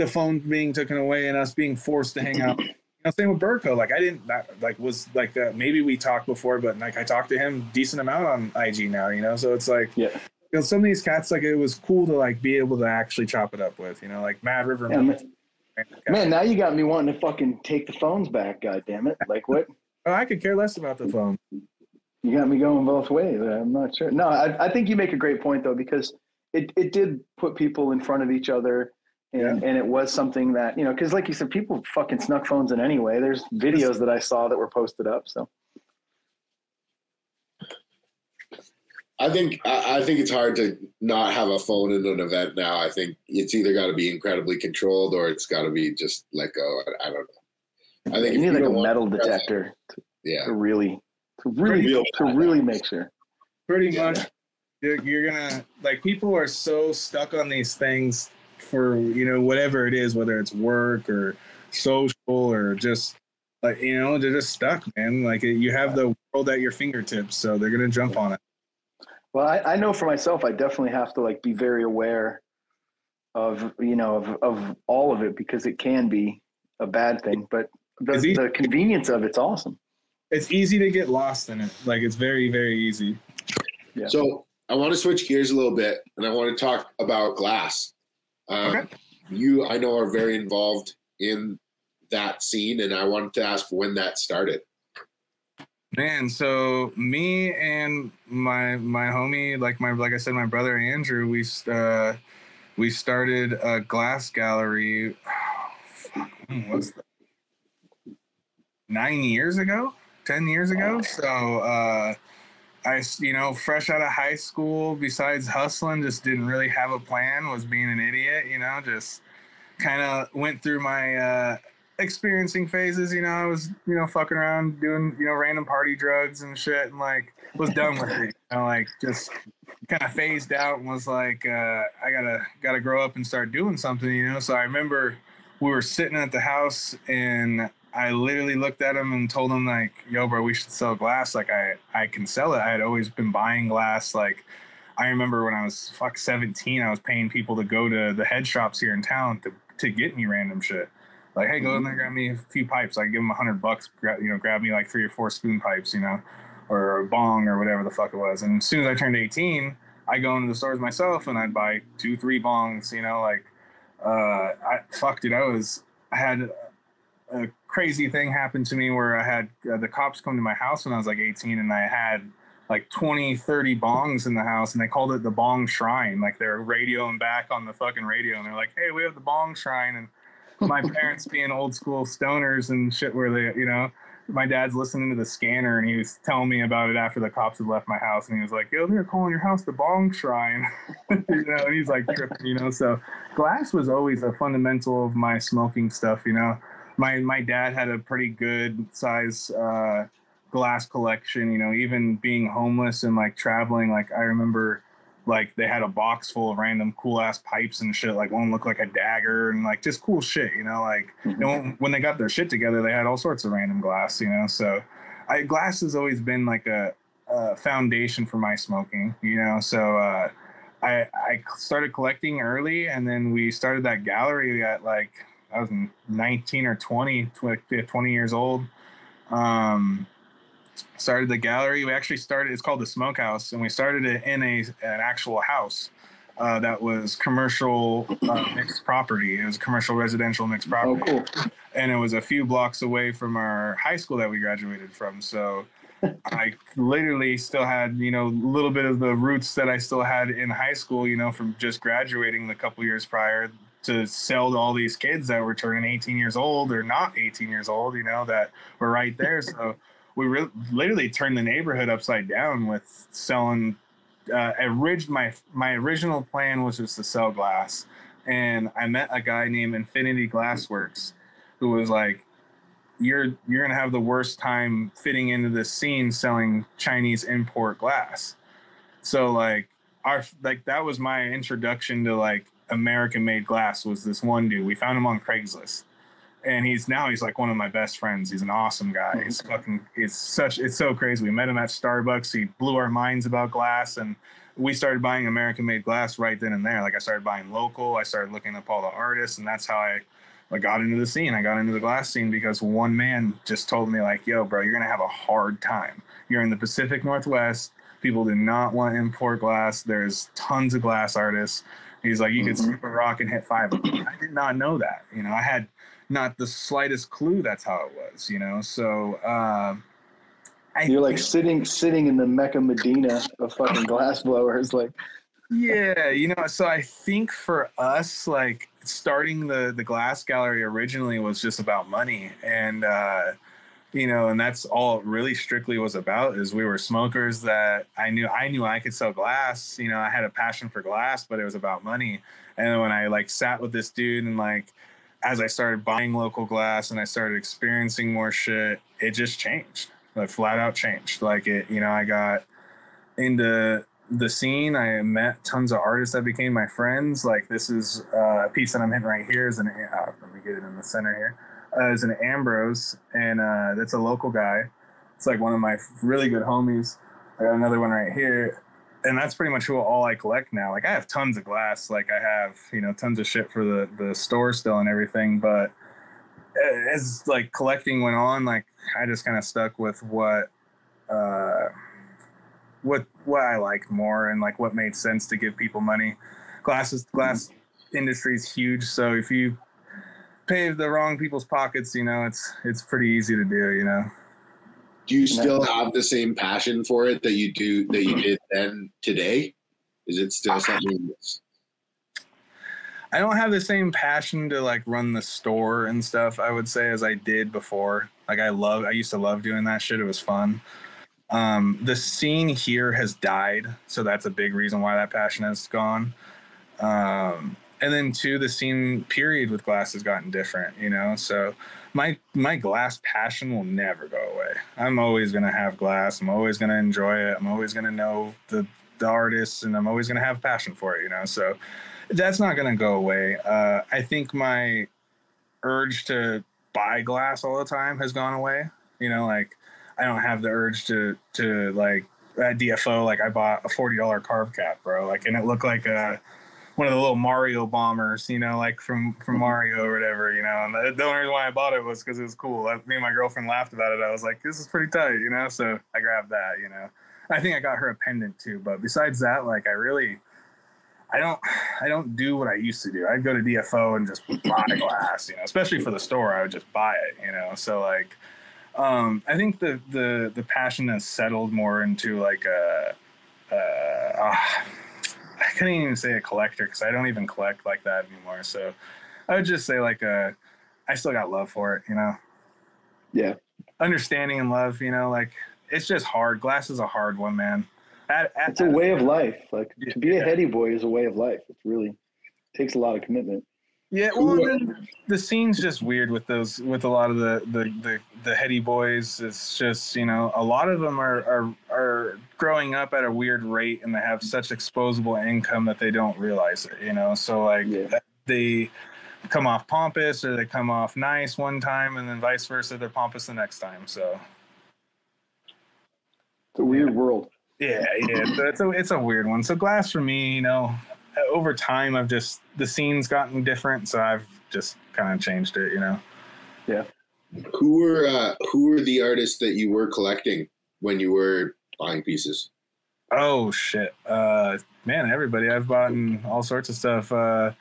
the phone being taken away and us being forced to hang out. (clears throat) You know, same with Burko. Like I didn't that, like was like uh, maybe we talked before, but like I talked to him decent amount on IG now. You know, so it's like yeah. You know, some of these cats like it was cool to like be able to actually chop it up with. You know, like Mad River. Yeah, man. man, now you got me wanting to fucking take the phones back. God damn it! Like what? (laughs) oh, I could care less about the phone. You got me going both ways. I'm not sure. No, I, I think you make a great point though because it it did put people in front of each other and, yeah. and it was something that you know because like you said people fucking snuck phones in anyway. There's videos that i saw that were posted up so. I think i think it's hard to not have a phone in an event now. I think it's either got to be incredibly controlled or it's got to be just let go. I, I don't know. I think you need like a metal detector to, yeah. to really to really to really make sure. Pretty much. You're, you're gonna like people are so stuck on these things for you know whatever it is, whether it's work or social or just like you know they're just stuck, man. Like you have the world at your fingertips, so they're gonna jump on it. Well, I, I know for myself, I definitely have to like be very aware of you know of of all of it because it can be a bad thing, but the, the convenience of it's awesome. It's easy to get lost in it. Like it's very very easy. Yeah. So I want to switch gears a little bit, and I want to talk about glass. Um, okay. You, I know, are very involved in that scene, and I wanted to ask when that started. Man, so me and my my homie, like my like I said, my brother Andrew, we uh, we started a glass gallery. What's that? Nine years ago, ten years ago. So uh, I, you know, fresh out of high school, besides hustling, just didn't really have a plan, was being an idiot, you know, just kind of went through my uh, experiencing phases, you know, I was, you know, fucking around doing, you know, random party drugs and shit and like was done with it. You know, like just kind of phased out and was like, uh, I gotta, gotta grow up and start doing something, you know? So I remember we were sitting at the house and I literally looked at him and told him like, "Yo, bro, we should sell glass. Like, I I can sell it. I had always been buying glass. Like, I remember when I was fuck 17, I was paying people to go to the head shops here in town to to get me random shit. like, hey, go in there, grab me a few pipes. I give them a hundred bucks, grab, you know, grab me like three or four spoon pipes, you know, or a bong or whatever the fuck it was. And as soon as I turned 18, I go into the stores myself and I'd buy two, three bongs, you know, like, uh, I fuck, dude, I was, I had a crazy thing happened to me where I had uh, the cops come to my house when I was like 18 and I had like 20, 30 bongs in the house and they called it the bong shrine. Like they're radioing back on the fucking radio and they're like, hey, we have the bong shrine. And my (laughs) parents being old school stoners and shit where they, you know, my dad's listening to the scanner and he was telling me about it after the cops had left my house and he was like, yo, they're calling your house the bong shrine. (laughs) you know, and he's like tripping, you know. So glass was always a fundamental of my smoking stuff, you know. My my dad had a pretty good size uh glass collection, you know, even being homeless and like traveling, like I remember like they had a box full of random cool ass pipes and shit. Like one looked like a dagger and like just cool shit, you know. Like mm-hmm. you know, when they got their shit together, they had all sorts of random glass, you know. So, I glass has always been like a, a foundation for my smoking, you know. So uh, I I started collecting early, and then we started that gallery at like I was 19 or 20, 20 years old. Um, started the gallery. We actually started. It's called the Smokehouse, and we started it in a an actual house uh, that was commercial uh, mixed property. It was commercial residential mixed oh, property. Oh, cool. And it was a few blocks away from our high school that we graduated from. So (laughs) I literally still had, you know, a little bit of the roots that I still had in high school, you know, from just graduating the couple years prior to sell to all these kids that were turning 18 years old or not 18 years old, you know, that were right there. So we re- literally turned the neighborhood upside down with selling. Uh, orig- my my original plan was just to sell glass, and I met a guy named Infinity Glassworks, who was like, "You're you're gonna have the worst time fitting into this scene selling Chinese import glass." So like our like that was my introduction to like American made glass was this one dude. We found him on Craigslist and he's now he's like one of my best friends. He's an awesome guy. He's mm-hmm. fucking it's such it's so crazy. We met him at Starbucks. He blew our minds about glass and we started buying American made glass right then and there. Like I started buying local. I started looking up all the artists and that's how I I got into the scene. I got into the glass scene because one man just told me like, "Yo, bro, you're going to have a hard time. You're in the Pacific Northwest. People do not want import glass. There's tons of glass artists." He's like, "You mm-hmm. could sweep a rock and hit five. I did not know that. You know, I had not the slightest clue that's how it was, you know. So uh, you're like sitting sitting in the Mecca Medina of fucking glass blowers, like. yeah, you know, so I think for us, like starting the the glass gallery originally was just about money, and uh, you know, and that's all really strictly was about. Is we were smokers that I knew I knew I could sell glass. You know, I had a passion for glass, but it was about money. And when I like sat with this dude and like as I started buying local glass and I started experiencing more shit, it just changed. Like flat out changed. Like it, you know, I got into the scene. I met tons of artists that became my friends. Like this is uh, a piece that I'm hitting right here is an. Uh, let me get it in the center here. Uh, is an Ambrose, and uh, that's a local guy. It's like one of my really good homies. I got another one right here and that's pretty much all I collect now. Like I have tons of glass, like I have you know tons of shit for the the store still and everything. But as like collecting went on, like I just kind of stuck with what uh what what I liked more and like what made sense to give people money. Glasses glass industry is huge, so if you pay the wrong people's pockets, you know it's it's pretty easy to do. You know do you still have the same passion for it that you do that you did then today? Is it still something? I don't have the same passion to like run the store and stuff. I would say as I did before. Like I love, I used to love doing that shit. It was fun. Um, the scene here has died, so that's a big reason why that passion has gone. Um, and then two, the scene period with glass has gotten different. You know, so my my glass passion will never go away. I'm always gonna have glass. I'm always gonna enjoy it. I'm always gonna know the the artists, and I'm always gonna have passion for it. You know, so that's not gonna go away. Uh, I think my urge to buy glass all the time has gone away. You know, like I don't have the urge to to like at DFO. Like I bought a forty dollar carb cap, bro. Like, and it looked like a one of the little Mario bombers, you know, like from from mm-hmm. Mario or whatever, you know. And the, the only reason why I bought it was because it was cool. I, me and my girlfriend laughed about it. I was like, this is pretty tight, you know. So I grabbed that, you know. I think I got her a pendant too. But besides that, like I really, I don't, I don't do what I used to do. I'd go to DFO and just buy a (coughs) glass, you know. Especially for the store, I would just buy it, you know. So like, um, I think the the the passion has settled more into like a. Uh, uh, I couldn't even say a collector because I don't even collect like that anymore. So I would just say like a, I still got love for it, you know. Yeah. Understanding and love, you know, like it's just hard. Glass is a hard one, man. At, at, it's a way of life. Like to be a heady boy is a way of life. It really takes a lot of commitment. Yeah, well, then the scene's just weird with those, with a lot of the the the, the heady boys. It's just you know, a lot of them are are are growing up at a weird rate, and they have such exposable income that they don't realize it. You know, so like yeah. they come off pompous or they come off nice one time, and then vice versa, they're pompous the next time. So it's a weird yeah. world. Yeah, yeah, it's a it's a weird one. So glass for me, you know, over time, I've just the scene's gotten different, so I've just kind of changed it. You know. Yeah. Who were uh, who were the artists that you were collecting when you were buying pieces? Oh shit, uh, man! Everybody, I've bought all sorts of stuff. Uh,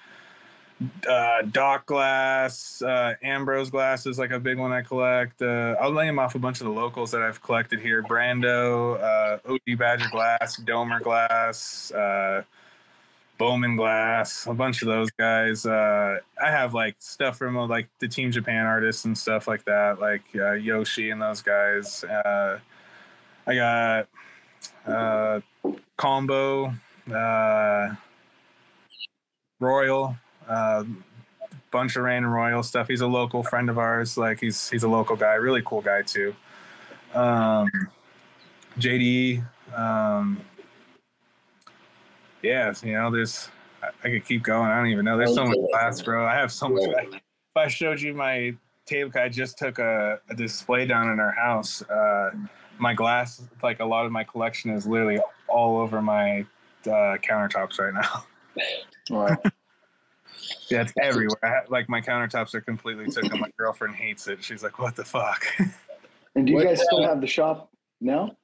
uh, Doc glass, uh, Ambrose glass is like a big one I collect. Uh, I'll lay them off a bunch of the locals that I've collected here: Brando, uh, OG Badger glass, Domer glass, uh, Bowman Glass, a bunch of those guys. Uh, I have like stuff from uh, like the Team Japan artists and stuff like that, like uh, Yoshi and those guys. Uh, I got uh, Combo, uh, Royal, bunch of random Royal stuff. He's a local friend of ours. Like he's he's a local guy, really cool guy too. Um, JD. Um, yeah, you know, there's I, I, could keep going. I don't even know. There's so much glass, bro. I have so much. If I showed you my table, I just took a, a display down in our house. Uh, my glass, like a lot of my collection, is literally all over my uh, countertops right now. (laughs) Wow. yeah, it's everywhere. Have, like my countertops are completely taken. My girlfriend hates it. She's like, "What the fuck?" (laughs) And do you guys still have the shop now?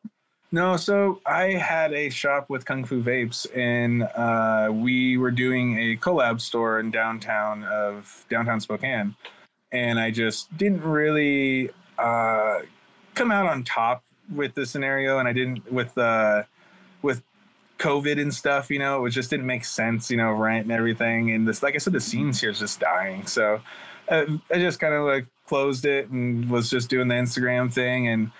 No, so I had a shop with Kung Fu Vapes, and uh, we were doing a collab store in downtown of downtown Spokane, and I just didn't really uh, come out on top with the scenario, and I didn't with uh, with COVID and stuff. You know, it just didn't make sense. You know, rent and everything, and this, like I said, the scenes here is just dying. So uh, I just kind of like closed it and was just doing the Instagram thing and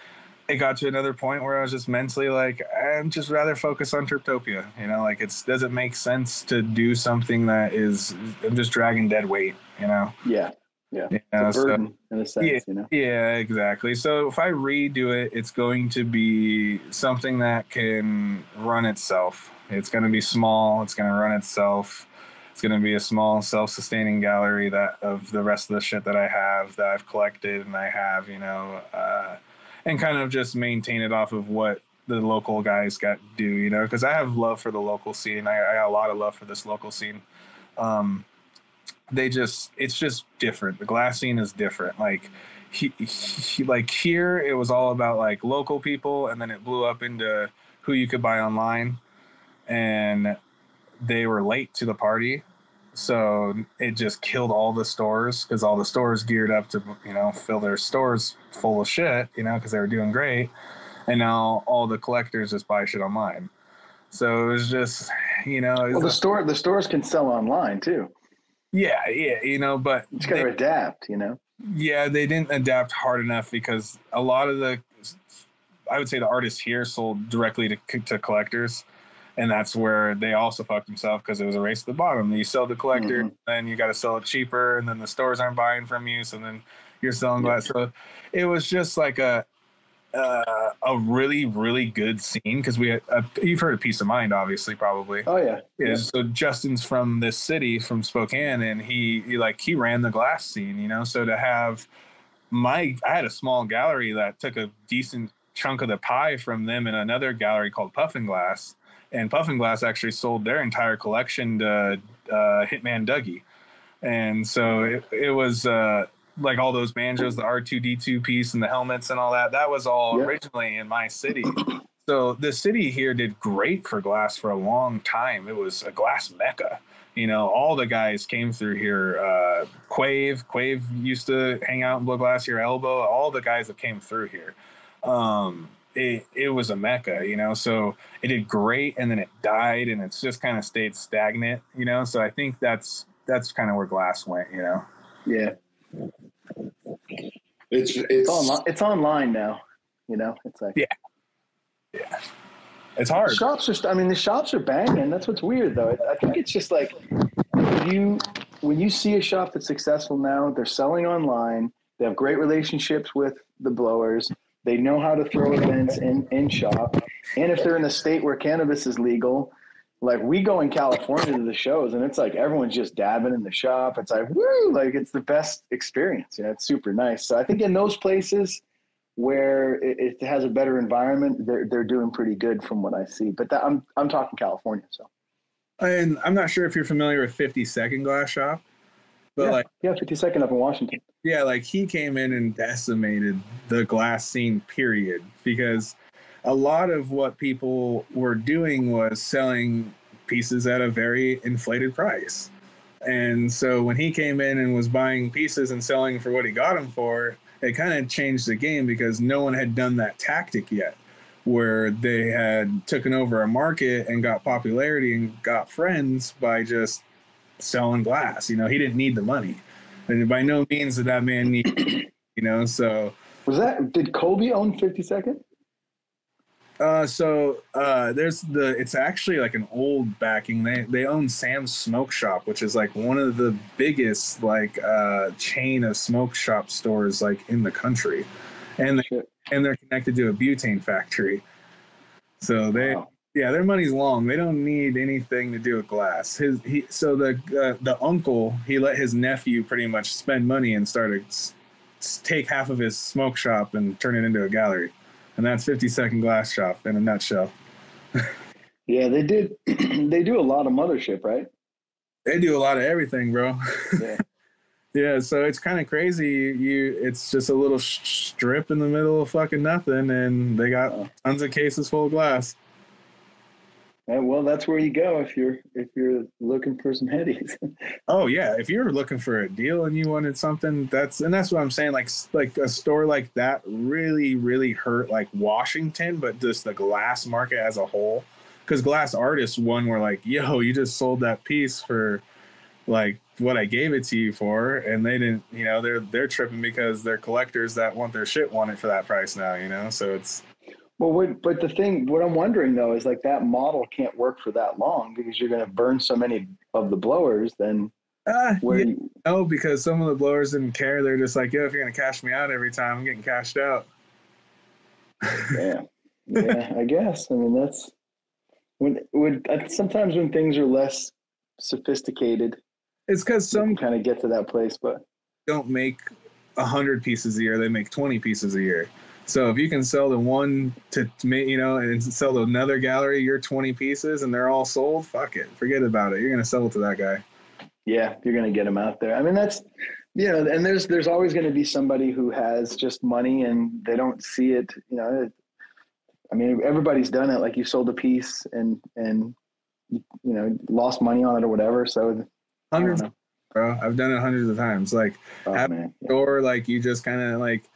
it got to another point where I was just mentally like, I'm just rather focus on Terrptopia. You know, like it's doesn't make sense to do something that is I'm just dragging dead weight. You know. Yeah. Yeah. You know, burden so, in a sense. Yeah, you know? yeah, exactly. So if I redo it, it's going to be something that can run itself. It's going to be small. It's going to run itself. It's going to be a small, self-sustaining gallery that of the rest of the shit that I have that I've collected and I have, you know. Uh, and kind of just maintain it off of what the local guys got do, you know, because I have love for the local scene. I, I got a lot of love for this local scene. Um, they just, it's just different. The glass scene is different. Like, he, he, like here, it was all about like local people, and then it blew up into who you could buy online, and they were late to the party, so it just killed all the stores because all the stores geared up to you know fill their stores full of shit you know because they were doing great and now all the collectors just buy shit online so it was just you know well the store the stores can sell online too yeah yeah you know but you got to adapt you know yeah they didn't adapt hard enough because a lot of the i would say the artists here sold directly to, to collectors and that's where they also fucked themselves because it was a race to the bottom. You sell the collector, mm-hmm. then you got to sell it cheaper, and then the stores aren't buying from you, so then you're selling glass. So it was just like a uh, a really really good scene because we had, uh, you've heard of Peace of Mind, obviously, probably. Oh yeah. yeah. yeah. So Justin's from this city, from Spokane, and he, he like he ran the glass scene, you know. So to have my, I had a small gallery that took a decent chunk of the pie from them in another gallery called Puffin Glass and Puffin Glass actually sold their entire collection to uh, Hitman Dougie, and so it, it was uh, like all those banjos, the R two D two piece, and the helmets and all that. That was all yeah. originally in my city. (clears throat) So the city here did great for glass for a long time. It was a glass mecca. You know, all the guys came through here. Uh, Quave, Quave used to hang out and blow glass here. Elbow, all the guys that came through here. Um, it, it was a mecca, you know. So it did great, and then it died, and it's just kind of stayed stagnant, you know. So I think that's that's kind of where glass went, you know. Yeah. It's it's, it's online. It's online now. You know, it's like yeah, yeah. It's hard. The shops are. I mean, the shops are banging. That's what's weird, though. I think it's just like you when you see a shop that's successful now. They're selling online. They have great relationships with the blowers. They know how to throw events in in shop, and if they're in a state where cannabis is legal, like we go in California to the shows, and it's like everyone's just dabbing in the shop. It's like woo, like it's the best experience. You know, it's super nice. So I think in those places where it, it has a better environment, they're they're doing pretty good from what I see. But that, I'm I'm talking California, so. And I'm not sure if you're familiar with 50 Second Glass Shop. But yeah, like yeah, 50 second up in Washington. Yeah, like he came in and decimated the glass scene, period. Because a lot of what people were doing was selling pieces at a very inflated price. And so when he came in and was buying pieces and selling for what he got them for, it kind of changed the game because no one had done that tactic yet where they had taken over a market and got popularity and got friends by just selling glass. You know, he didn't need the money, and by no means did that man need. (coughs) You know, so was that did Kobe own Fifty Second? Uh, so uh, there's the it's actually like an old backing. They they own Sam's Smoke Shop, which is like one of the biggest like uh, chain of smoke shop stores like in the country, and they, and they're connected to a butane factory. So they wow yeah, their money's long. They don't need anything to do with glass. His he so the uh, the uncle he let his nephew pretty much spend money and started take half of his smoke shop and turn it into a gallery, and that's Fifty Second Glass Shop in a nutshell. (laughs) yeah, they did. (clears throat) they do a lot of mothership, right? They do a lot of everything, bro. Yeah. (laughs) yeah, so it's kind of crazy. You, it's just a little strip in the middle of fucking nothing, and they got uh-huh. tons of cases full of glass. Well, that's where you go if you're if you're looking for some headies. (laughs) oh yeah, if you're looking for a deal and you wanted something, that's and that's what I'm saying. Like like a store like that really really hurt like Washington, but just the glass market as a whole. Because glass artists, one were like, "Yo, you just sold that piece for like what I gave it to you for," and they didn't. You know, they're they're tripping because they're collectors that want their shit want it for that price now. You know, so it's well, what, but the thing, what I'm wondering though, is like that model can't work for that long because you're going to burn so many of the blowers. Then, uh, where yeah, you, no, because some of the blowers didn't care. They're just like, yo, if you're going to cash me out every time, I'm getting cashed out. yeah, (laughs) yeah, I guess. I mean, that's when when uh, sometimes when things are less sophisticated, it's because some kind of get to that place, but don't make a hundred pieces a year; they make twenty pieces a year. So if you can sell the one to, me, you know, and sell to another gallery your 20 pieces and they're all sold, fuck it. Forget about it. You're going to sell it to that guy. Yeah, you're going to get them out there. I mean, that's, you know, and there's there's always going to be somebody who has just money and they don't see it, you know. I mean, everybody's done it. Like you sold a piece and and you know lost money on it or whatever. So hundreds, bro. I've done it hundreds of times. Like oh, at store, like you just kind of like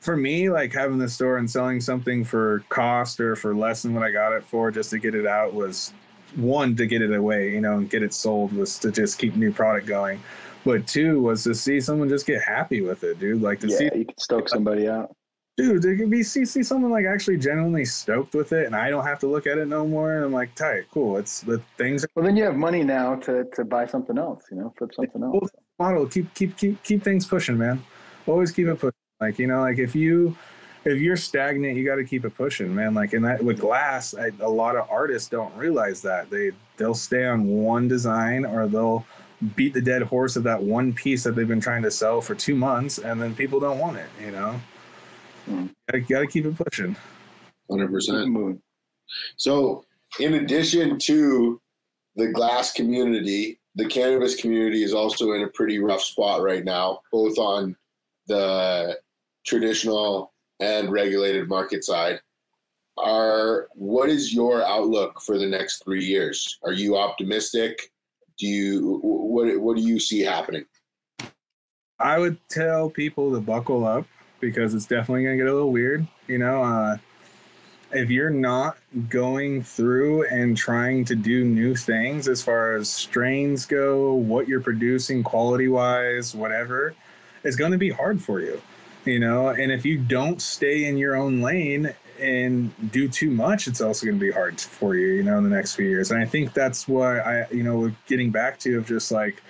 for me, like having the store and selling something for cost or for less than what I got it for just to get it out was one to get it away, you know, and get it sold was to just keep new product going. But two was to see someone just get happy with it, dude. Like to yeah, see you can stoke (laughs) somebody out. Dude, to be see see someone like actually genuinely stoked with it, and I don't have to look at it no more. And I'm like, tight, cool. It's the things. Well, then you have money now to to buy something else. You know, flip something else. Model, keep keep keep keep things pushing, man. Always keep it pushing. Like you know, like if you if you're stagnant, you got to keep it pushing, man. Like in that with glass, I, a lot of artists don't realize that they they'll stay on one design or they'll beat the dead horse of that one piece that they've been trying to sell for two months, and then people don't want it. You know, mm. gotta, gotta keep it pushing. Hundred percent. So in addition to the glass community, the cannabis community is also in a pretty rough spot right now, both on the traditional and regulated market side. Are what is your outlook for the next three years? Are you optimistic? Do you what what do you see happening? I would tell people to buckle up because it's definitely going to get a little weird. You know, uh, if you're not going through and trying to do new things as far as strains go, what you're producing quality wise, whatever, it's going to be hard for you. You know, and if you don't stay in your own lane and do too much, it's also going to be hard for you, you know, in the next few years. And I think that's what I, you know, we're getting back to of just like,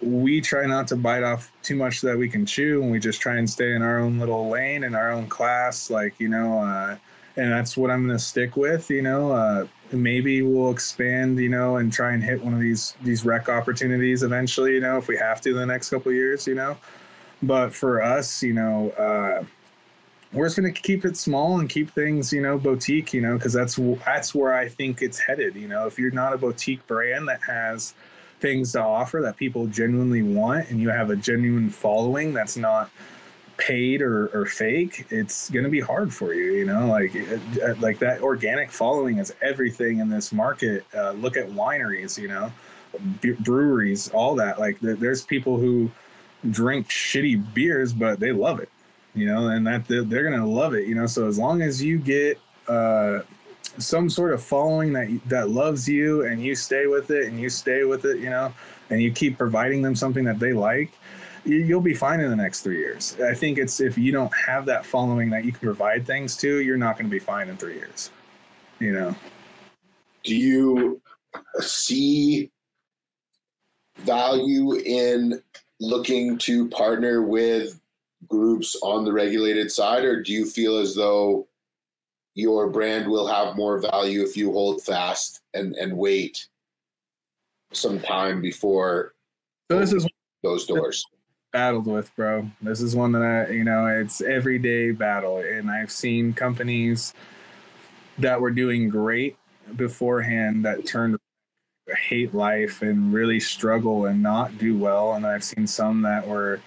we try not to bite off too much that we can chew and we just try and stay in our own little lane in our own class like you know uh, and that's what i'm going to stick with you know uh, maybe we'll expand you know and try and hit one of these these rec opportunities eventually you know if we have to in the next couple years you know but for us you know uh, we're just going to keep it small and keep things you know boutique you know because that's that's where i think it's headed you know. If you're not a boutique brand that has things to offer that people genuinely want and you have a genuine following that's not paid or, or fake it's going to be hard for you you know? Like like that organic following is everything in this market uh, look at wineries you know breweries all that. Like there's people who drink shitty beers but they love it you know and that they're, they're gonna love it you know so as long as you get uh some sort of following that that loves you and you stay with it and you stay with it you know and you keep providing them something that they like you'll be fine in the next three years. I think it's if you don't have that following that you can provide things to you're not going to be fine in three years you know. Do you see value in looking to partner with groups on the regulated side or do you feel as though your brand will have more value if you hold fast and and wait some time before so this is those doors? battled with bro. This is one that i you know it's everyday battle and i've seen companies that were doing great beforehand that turned hate life and really struggle and not do well. And i've seen some that were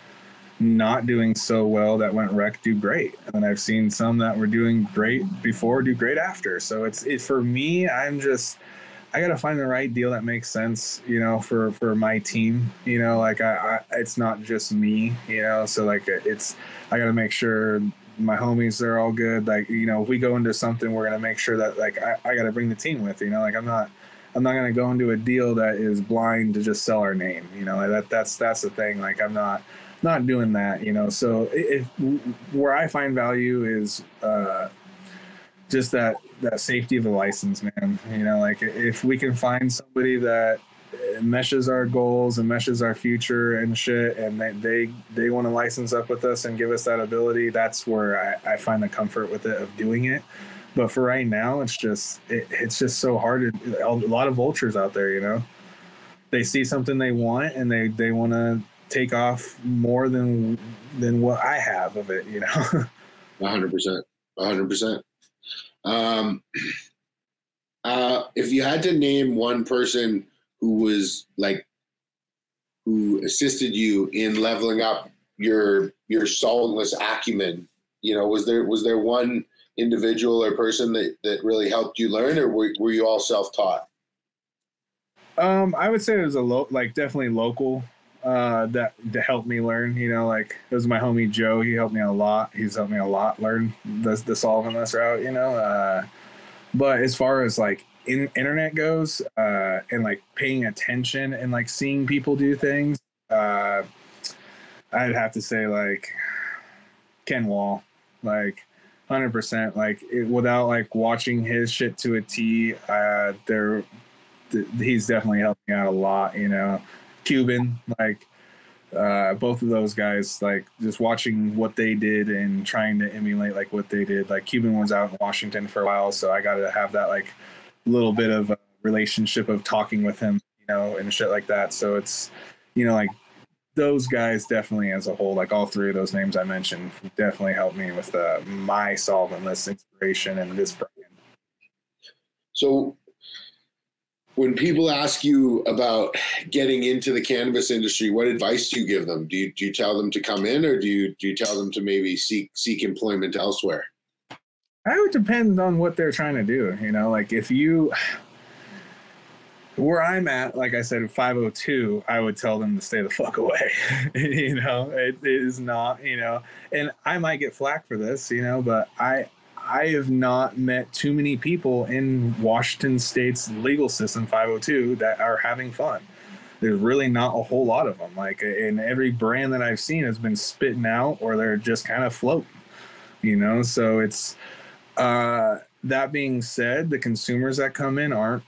not doing so well that went rec do great. And i've seen some that were doing great before do great after. So it's it for me i'm just i gotta find the right deal that makes sense you know for for my team. You know like i, I it's not just me you know. So like it's i gotta make sure my homies they're all good. Like you know if we go into something we're gonna make sure that like i, I gotta bring the team with you know. Like i'm not I'm not gonna go into a deal that is blind to just sell our name. You know, that that's that's the thing. Like I'm not not doing that, you know. So if where I find value is uh, just that that safety of the license, man. You know, like if we can find somebody that meshes our goals and meshes our future and shit, and they they, they want to license up with us and give us that ability, that's where I, I find the comfort with it of doing it. But for right now, it's just it, it's just so hard. a lot of vultures out there, you know. They see something they want and they they want to take off more than than what I have of it, you know. (laughs) hundred percent, hundred percent. Um, (clears throat) uh, if you had to name one person who was like who assisted you in leveling up your your solventless acumen, you know, was there was there one individual or person that that really helped you learn, or were, were you all self taught? Um, I would say it was a low, like definitely local uh, that to help me learn. You know, like it was my homie Joe. He helped me a lot. He's helped me a lot learn the the solventless route. You know, uh, but as far as like in internet goes, uh, and like paying attention and like seeing people do things, uh, I'd have to say like Ken Wall, like. 100% like it, without like watching his shit to a T uh there th- he's definitely helped me out a lot you know Cuban, like uh, both of those guys, like just watching what they did and trying to emulate like what they did. Like Cuban was out in Washington for a while, so I got to have that like little bit of a relationship of talking with him, you know, and shit like that. So it's you know like those guys definitely as a whole, like all three of those names I mentioned, definitely helped me with uh, my solventless inspiration and this brand. So when people ask you about getting into the cannabis industry, what advice do you give them? Do you do you tell them to come in, or do you do you tell them to maybe seek seek employment elsewhere? I would depend on what they're trying to do. You know, like if you where I'm at, like I said, 502, I would tell them to stay the fuck away. (laughs) you know, it, it is not, you know, and I might get flack for this, you know, but I, I have not met too many people in Washington State's legal system 502 that are having fun. There's really not a whole lot of them. Like, in every brand that I've seen has been spitting out, or they're just kind of floating. You know, so it's. Uh, that being said, the consumers that come in aren't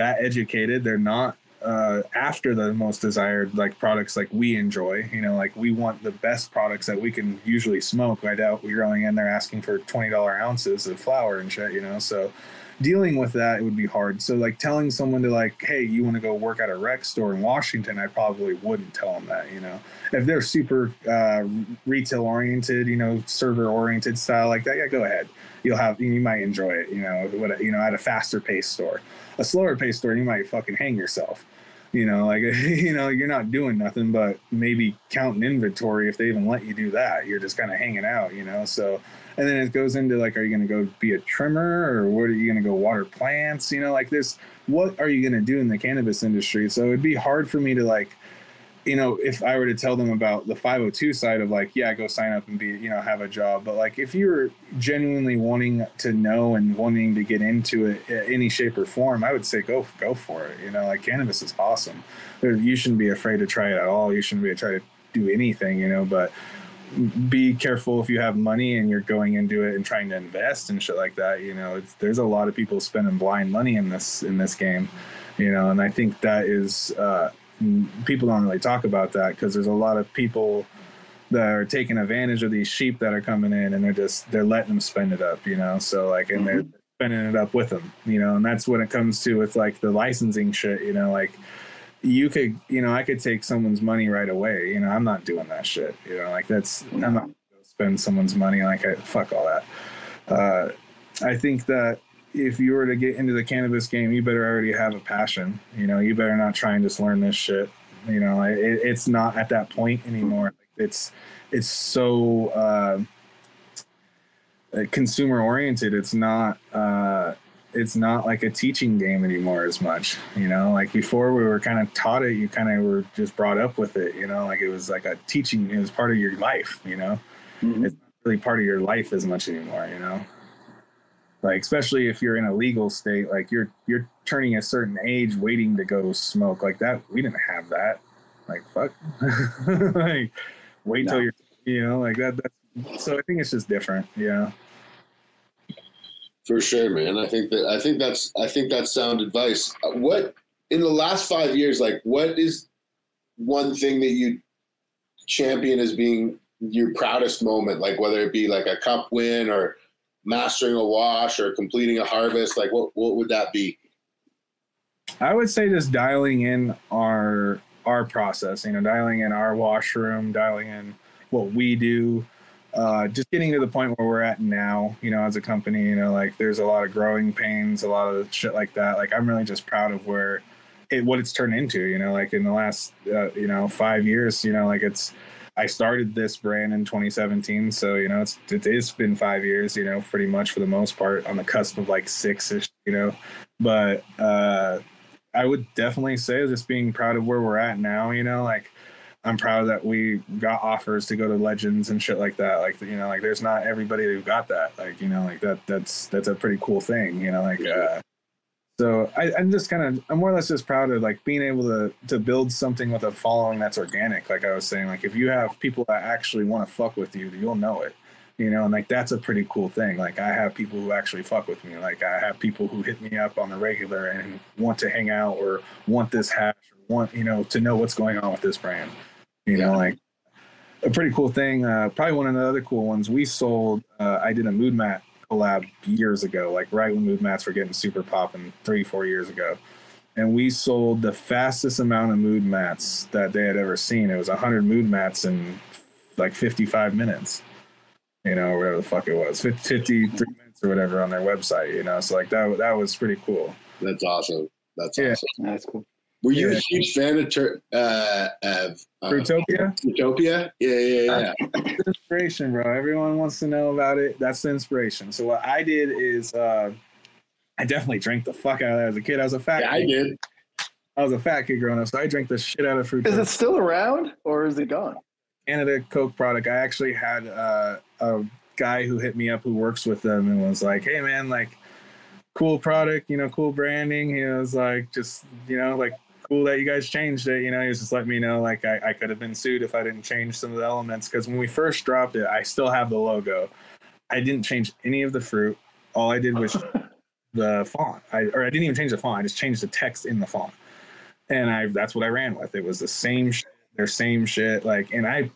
that educated. They're not uh, after the most desired like products like we enjoy. You know, like we want the best products that we can usually smoke. I doubt we're going in there asking for twenty dollar ounces of flower and shit. You know, so dealing with that it would be hard. So like telling someone to like, hey, you want to go work at a rec store in Washington, I probably wouldn't tell them that. You know, if they're super uh, retail oriented, you know, server oriented style like that, yeah, go ahead. You'll have you might enjoy it. You know, what you know at a faster pace store a slower pace store, you might fucking hang yourself. You know, like (laughs) you know, you're not doing nothing but maybe counting inventory if they even let you do that. You're just kind of hanging out, you know. So, and then it goes into like, are you going to go be a trimmer or what are you going to go water plants? You know, like this. What are you going to do in the cannabis industry? So it'd be hard for me to like you know, if I were to tell them about the 502 side of like, yeah, go sign up and be, you know, have a job. But like, if you're genuinely wanting to know and wanting to get into it in any shape or form, I would say go go for it. You know, like cannabis is awesome. There, you shouldn't be afraid to try it at all. You shouldn't be try to do anything. You know, but be careful if you have money and you're going into it and trying to invest and shit like that. You know, there's a lot of people spending blind money in this in this game. You know, and I think that is. Uh, people don't really talk about that because there's a lot of people that are taking advantage of these sheep that are coming in and they're just they're letting them spend it up you know? So like and they're mm-hmm. spending it up with them you know? And that's when it comes to with like the licensing shit you know? Like you could you know i could take someone's money right away you know? I'm not doing that shit you know? Like that's i'm not gonna spend someone's money like I, fuck all that. Uh, i think that if you were to get into the cannabis game, you better already have a passion. You know, you better not try and just learn this shit. You know, it, it's not at that point anymore. It's it's so uh, consumer oriented. It's not uh, it's not like a teaching game anymore as much. You know, like before we were kind of taught it. You kind of were just brought up with it. You know, like it was like a teaching. It was part of your life. You know, mm-hmm. it's not really part of your life as much anymore. You know like especially if you're in a legal state like you're you're turning a certain age waiting to go smoke. Like that we didn't have that. Like fuck. (laughs) Like wait no. till you're you know like that that's so i think it's just different yeah. For sure man. I think that i think that's i think that's sound advice. Uh, what in the last five years like what is one thing that you champion as being your proudest moment? Like whether it be like a cup win or mastering a wash or completing a harvest? Like what what would that be? I would say just dialing in our our process, you know, dialing in our washroom, dialing in what we do, uh, just getting to the point where we're at now, you know, as a company, you know, like there's a lot of growing pains, a lot of shit like that. Like I'm really just proud of where it, what it's turned into, you know, like in the last, uh, you know, five years, you know, like it's, I started this brand in 2017, so you know it's it, has been five years, you know, pretty much for the most part, on the cusp of like six ish, you know. But uh, I would definitely say just being proud of where we're at now, you know, like I'm proud that we got offers to go to legends and shit like that. Like you know, like there's not everybody who got that. Like you know, like that that's that's a pretty cool thing. You know, like uh, so I, am just kind of I'm more or less just proud of like being able to to build something with a following that's organic. Like I was saying, like if you have people that actually want to fuck with you, you'll know it. You know, and like that's a pretty cool thing. Like I have people who actually fuck with me. Like I have people who hit me up on the regular and want to hang out or want this hash or want you know to know what's going on with this brand. You know, like a pretty cool thing. Uh, probably one of the other cool ones we sold. Uh, I did a mood mat collab years ago, like right when mood mats were getting super popping three, four years ago. And we sold the fastest amount of mood mats that they had ever seen. It was 100 mood mats in like 55 minutes, you know, whatever the fuck it was, 53 minutes or whatever on their website, you know. So like that that was pretty cool. That's awesome. That's yeah. awesome. That's cool. Were you yeah. a huge fan of uh, of uh, Fruitopia? Fruitopia? Yeah, yeah, yeah. inspiration, bro. Everyone wants to know about it. That's the inspiration. So what I did is uh, I definitely drank the fuck out of that as a kid. I was a fat. Yeah, kid. I did. I was a fat kid growing up, so I drank the shit out of fruit. Is it still around or is it gone? Canada Coke product. I actually had uh, a guy who hit me up who works with them and was like, "Hey, man, like." cool product, you know, cool branding. He was like, just, you know, like cool that you guys changed it. You know, he was just letting me know like I, I could have been sued if I didn't change some of the elements. Because when we first dropped it, I still have the logo. I didn't change any of the fruit. All I did was (laughs) the font. I or I didn't even change the font. I just changed the text in the font, and I that's what I ran with. It was the same, sh- their same shit. Like, and I,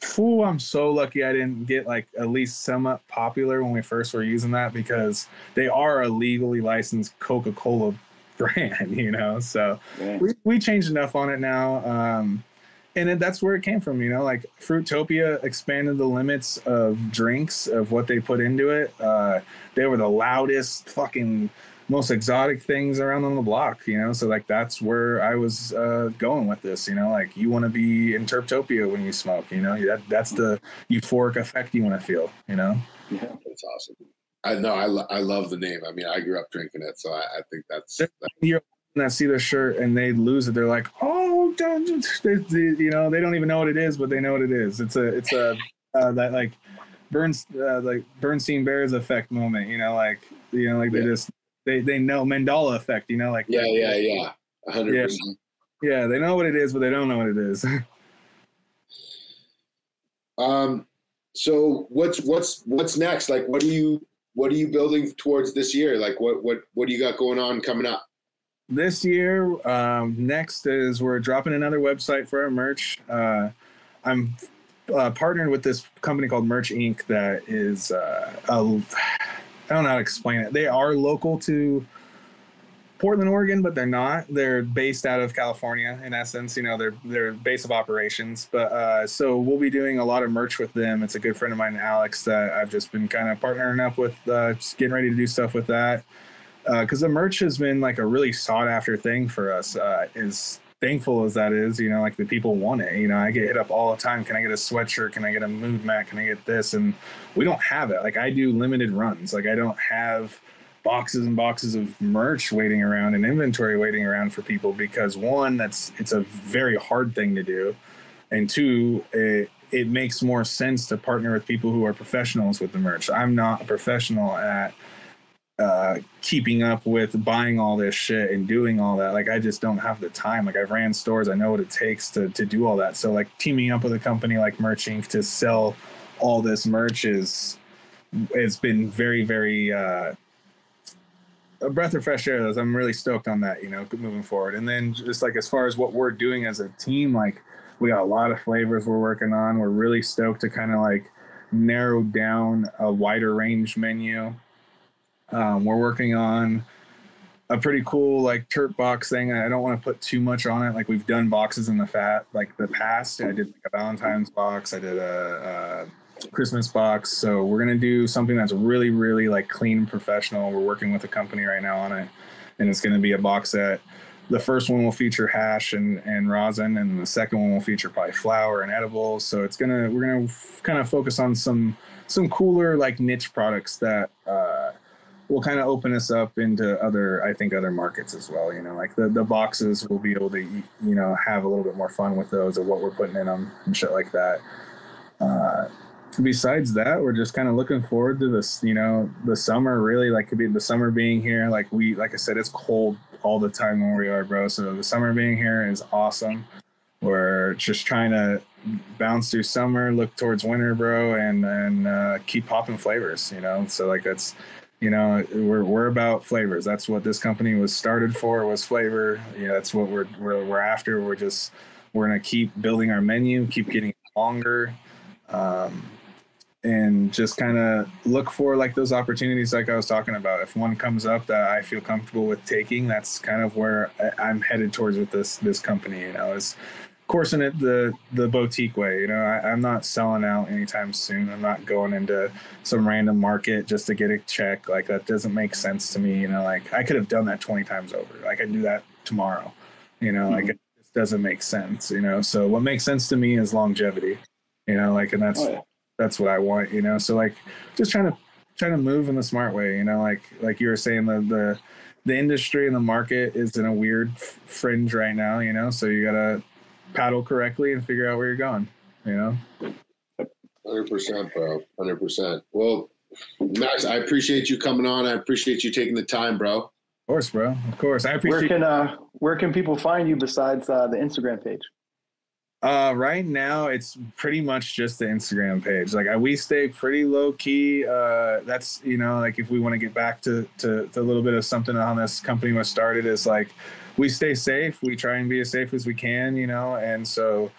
fool, I'm so lucky I didn't get like at least somewhat popular when we first were using that because they are a legally licensed Coca Cola (laughs) brand, you know. So yeah. we we changed enough on it now. Um, and it, that's where it came from, you know. Like Fruitopia expanded the limits of drinks of what they put into it. Uh, they were the loudest, fucking, most exotic things around on the block, you know. So like that's where I was uh, going with this, you know. Like you want to be in Terrptopia when you smoke, you know. That that's the euphoric effect you want to feel, you know. Yeah, that's awesome. I know. I, lo- I love the name. I mean, I grew up drinking it, so I, I think that's. that's you I see the shirt and they lose it. They're like, oh, they, they, you know, they don't even know what it is, but they know what it is. It's a, it's a uh, that like Burns, uh, like Bernstein Bears effect moment. You know, like you know, like yeah. they just they they know Mandela effect. You know, like yeah, yeah, yeah, hundred yeah. percent. Yeah, they know what it is, but they don't know what it is. (laughs) um. So what's what's what's next? Like, what do you what are you building towards this year? Like what what what do you got going on coming up? This year, um, next is we're dropping another website for our merch. Uh, I'm uh, partnered with this company called Merch Inc. That is, uh, a, I don't know how to explain it. They are local to Portland, Oregon, but they're not. They're based out of California in essence. You know, they're their base of operations. But uh, so we'll be doing a lot of merch with them. It's a good friend of mine, Alex, that I've just been kind of partnering up with, uh, just getting ready to do stuff with that. Because uh, the merch has been like a really sought after thing for us. Uh, thankful as that is, you know, like the people want it. You know, I get hit up all the time. Can I get a sweatshirt? Can I get a mood mat? Can I get this? And we don't have it. Like I do limited runs. Like I don't have boxes and boxes of merch waiting around and inventory waiting around for people because one, that's it's a very hard thing to do, and two, it it makes more sense to partner with people who are professionals with the merch. I'm not a professional at uh, keeping up with buying all this shit and doing all that. Like I just don't have the time. Like I've ran stores, I know what it takes to to do all that. So like teaming up with a company like Merch Inc. to sell all this merch is it's been very very uh, a breath of fresh air. I'm really stoked on that, you know, moving forward. And then just like as far as what we're doing as a team, like we got a lot of flavors we're working on. We're really stoked to kind of like narrow down a wider range menu. Um, we're working on a pretty cool like terp box thing. I don't want to put too much on it. Like we've done boxes in the fat like the past. I did like a Valentine's box. I did a, a Christmas box. So we're gonna do something that's really, really like clean and professional. We're working with a company right now on it, and it's gonna be a box set. The first one will feature hash and, and rosin, and the second one will feature probably flower and edibles. So it's gonna we're gonna f- kind of focus on some some cooler like niche products that uh, will kind of open us up into other I think other markets as well. You know, like the the boxes will be able to you know have a little bit more fun with those of what we're putting in them and shit like that. Uh, besides that, we're just kind of looking forward to this, you know, the summer really like could be the summer being here. Like we, like I said, it's cold all the time where we are, bro. So the summer being here is awesome. We're just trying to bounce through summer, look towards winter, bro, and and uh, keep popping flavors, you know. So like that's, you know, we're we're about flavors. That's what this company was started for was flavor. You know, that's what we're we're, we're after. We're just we're gonna keep building our menu, keep getting longer. Um, and just kind of look for like those opportunities like i was talking about if one comes up that i feel comfortable with taking that's kind of where i'm headed towards with this this company you know is coursing it the the boutique way. You know, I, am not selling out anytime soon. I'm not going into some random market just to get a check. Like that doesn't make sense to me. You know, like I could have done that 20 times over. Like i do that tomorrow. You know, mm-hmm. like it doesn't make sense. You know, so what makes sense to me is longevity. You know, like and that's oh, yeah. That's what I want. You know, so like just trying to trying to move in the smart way. You know, like like you were saying the the the industry and the market is in a weird f- fringe right now, you know, so you gotta paddle correctly and figure out where you're going. You know. Hundred percent, bro. Hundred percent. Well, Max, I appreciate you coming on. I appreciate you taking the time, bro. Of course, bro. Of course, I appreciate. Where can uh, where can people find you besides uh, the Instagram page? Uh, right now, it's pretty much just the Instagram page. Like I, we stay pretty low key. Uh, that's you know, like if we want to get back to, to, to a little bit of something on this company was started is like we stay safe. We try and be as safe as we can, you know. And so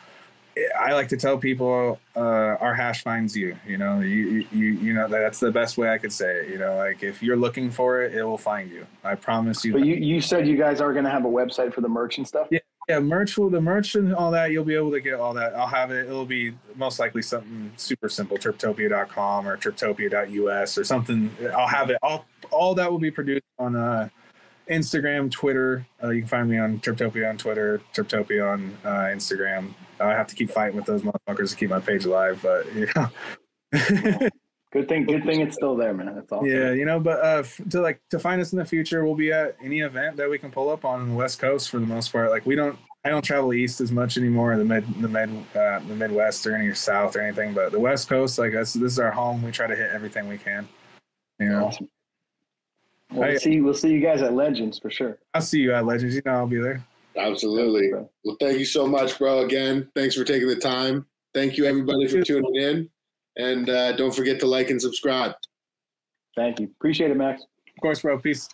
I like to tell people uh, our hash finds you. You know, you you you know that's the best way I could say it. You know, like if you're looking for it, it will find you. I promise you. But you you said you guys are going to have a website for the merch and stuff. Yeah. Yeah, merch will the merch and all that. You'll be able to get all that. I'll have it. It'll be most likely something super simple, terrptopia.com or terrptopia.us or something. I'll have it. All all that will be produced on uh, Instagram, Twitter. Uh, you can find me on Terrptopia on Twitter, Terrptopia on uh, Instagram. I have to keep fighting with those motherfuckers to keep my page alive, but you (laughs) know. Good thing, good thing it's still there, man. That's all. Yeah, you know, but uh, to like to find us in the future, we'll be at any event that we can pull up on the West Coast for the most part. Like we don't, I don't travel east as much anymore, the mid, the mid, uh, the Midwest or any South or anything. But the West Coast, like this, this is our home. We try to hit everything we can. You know. Awesome. We'll I, see. We'll see you guys at Legends for sure. I'll see you at Legends. You know, I'll be there. Absolutely. Well, thank you so much, bro. Again, thanks for taking the time. Thank you, everybody, for tuning in. And uh, don't forget to like and subscribe. Thank you. Appreciate it, Max. Of course, bro. Peace.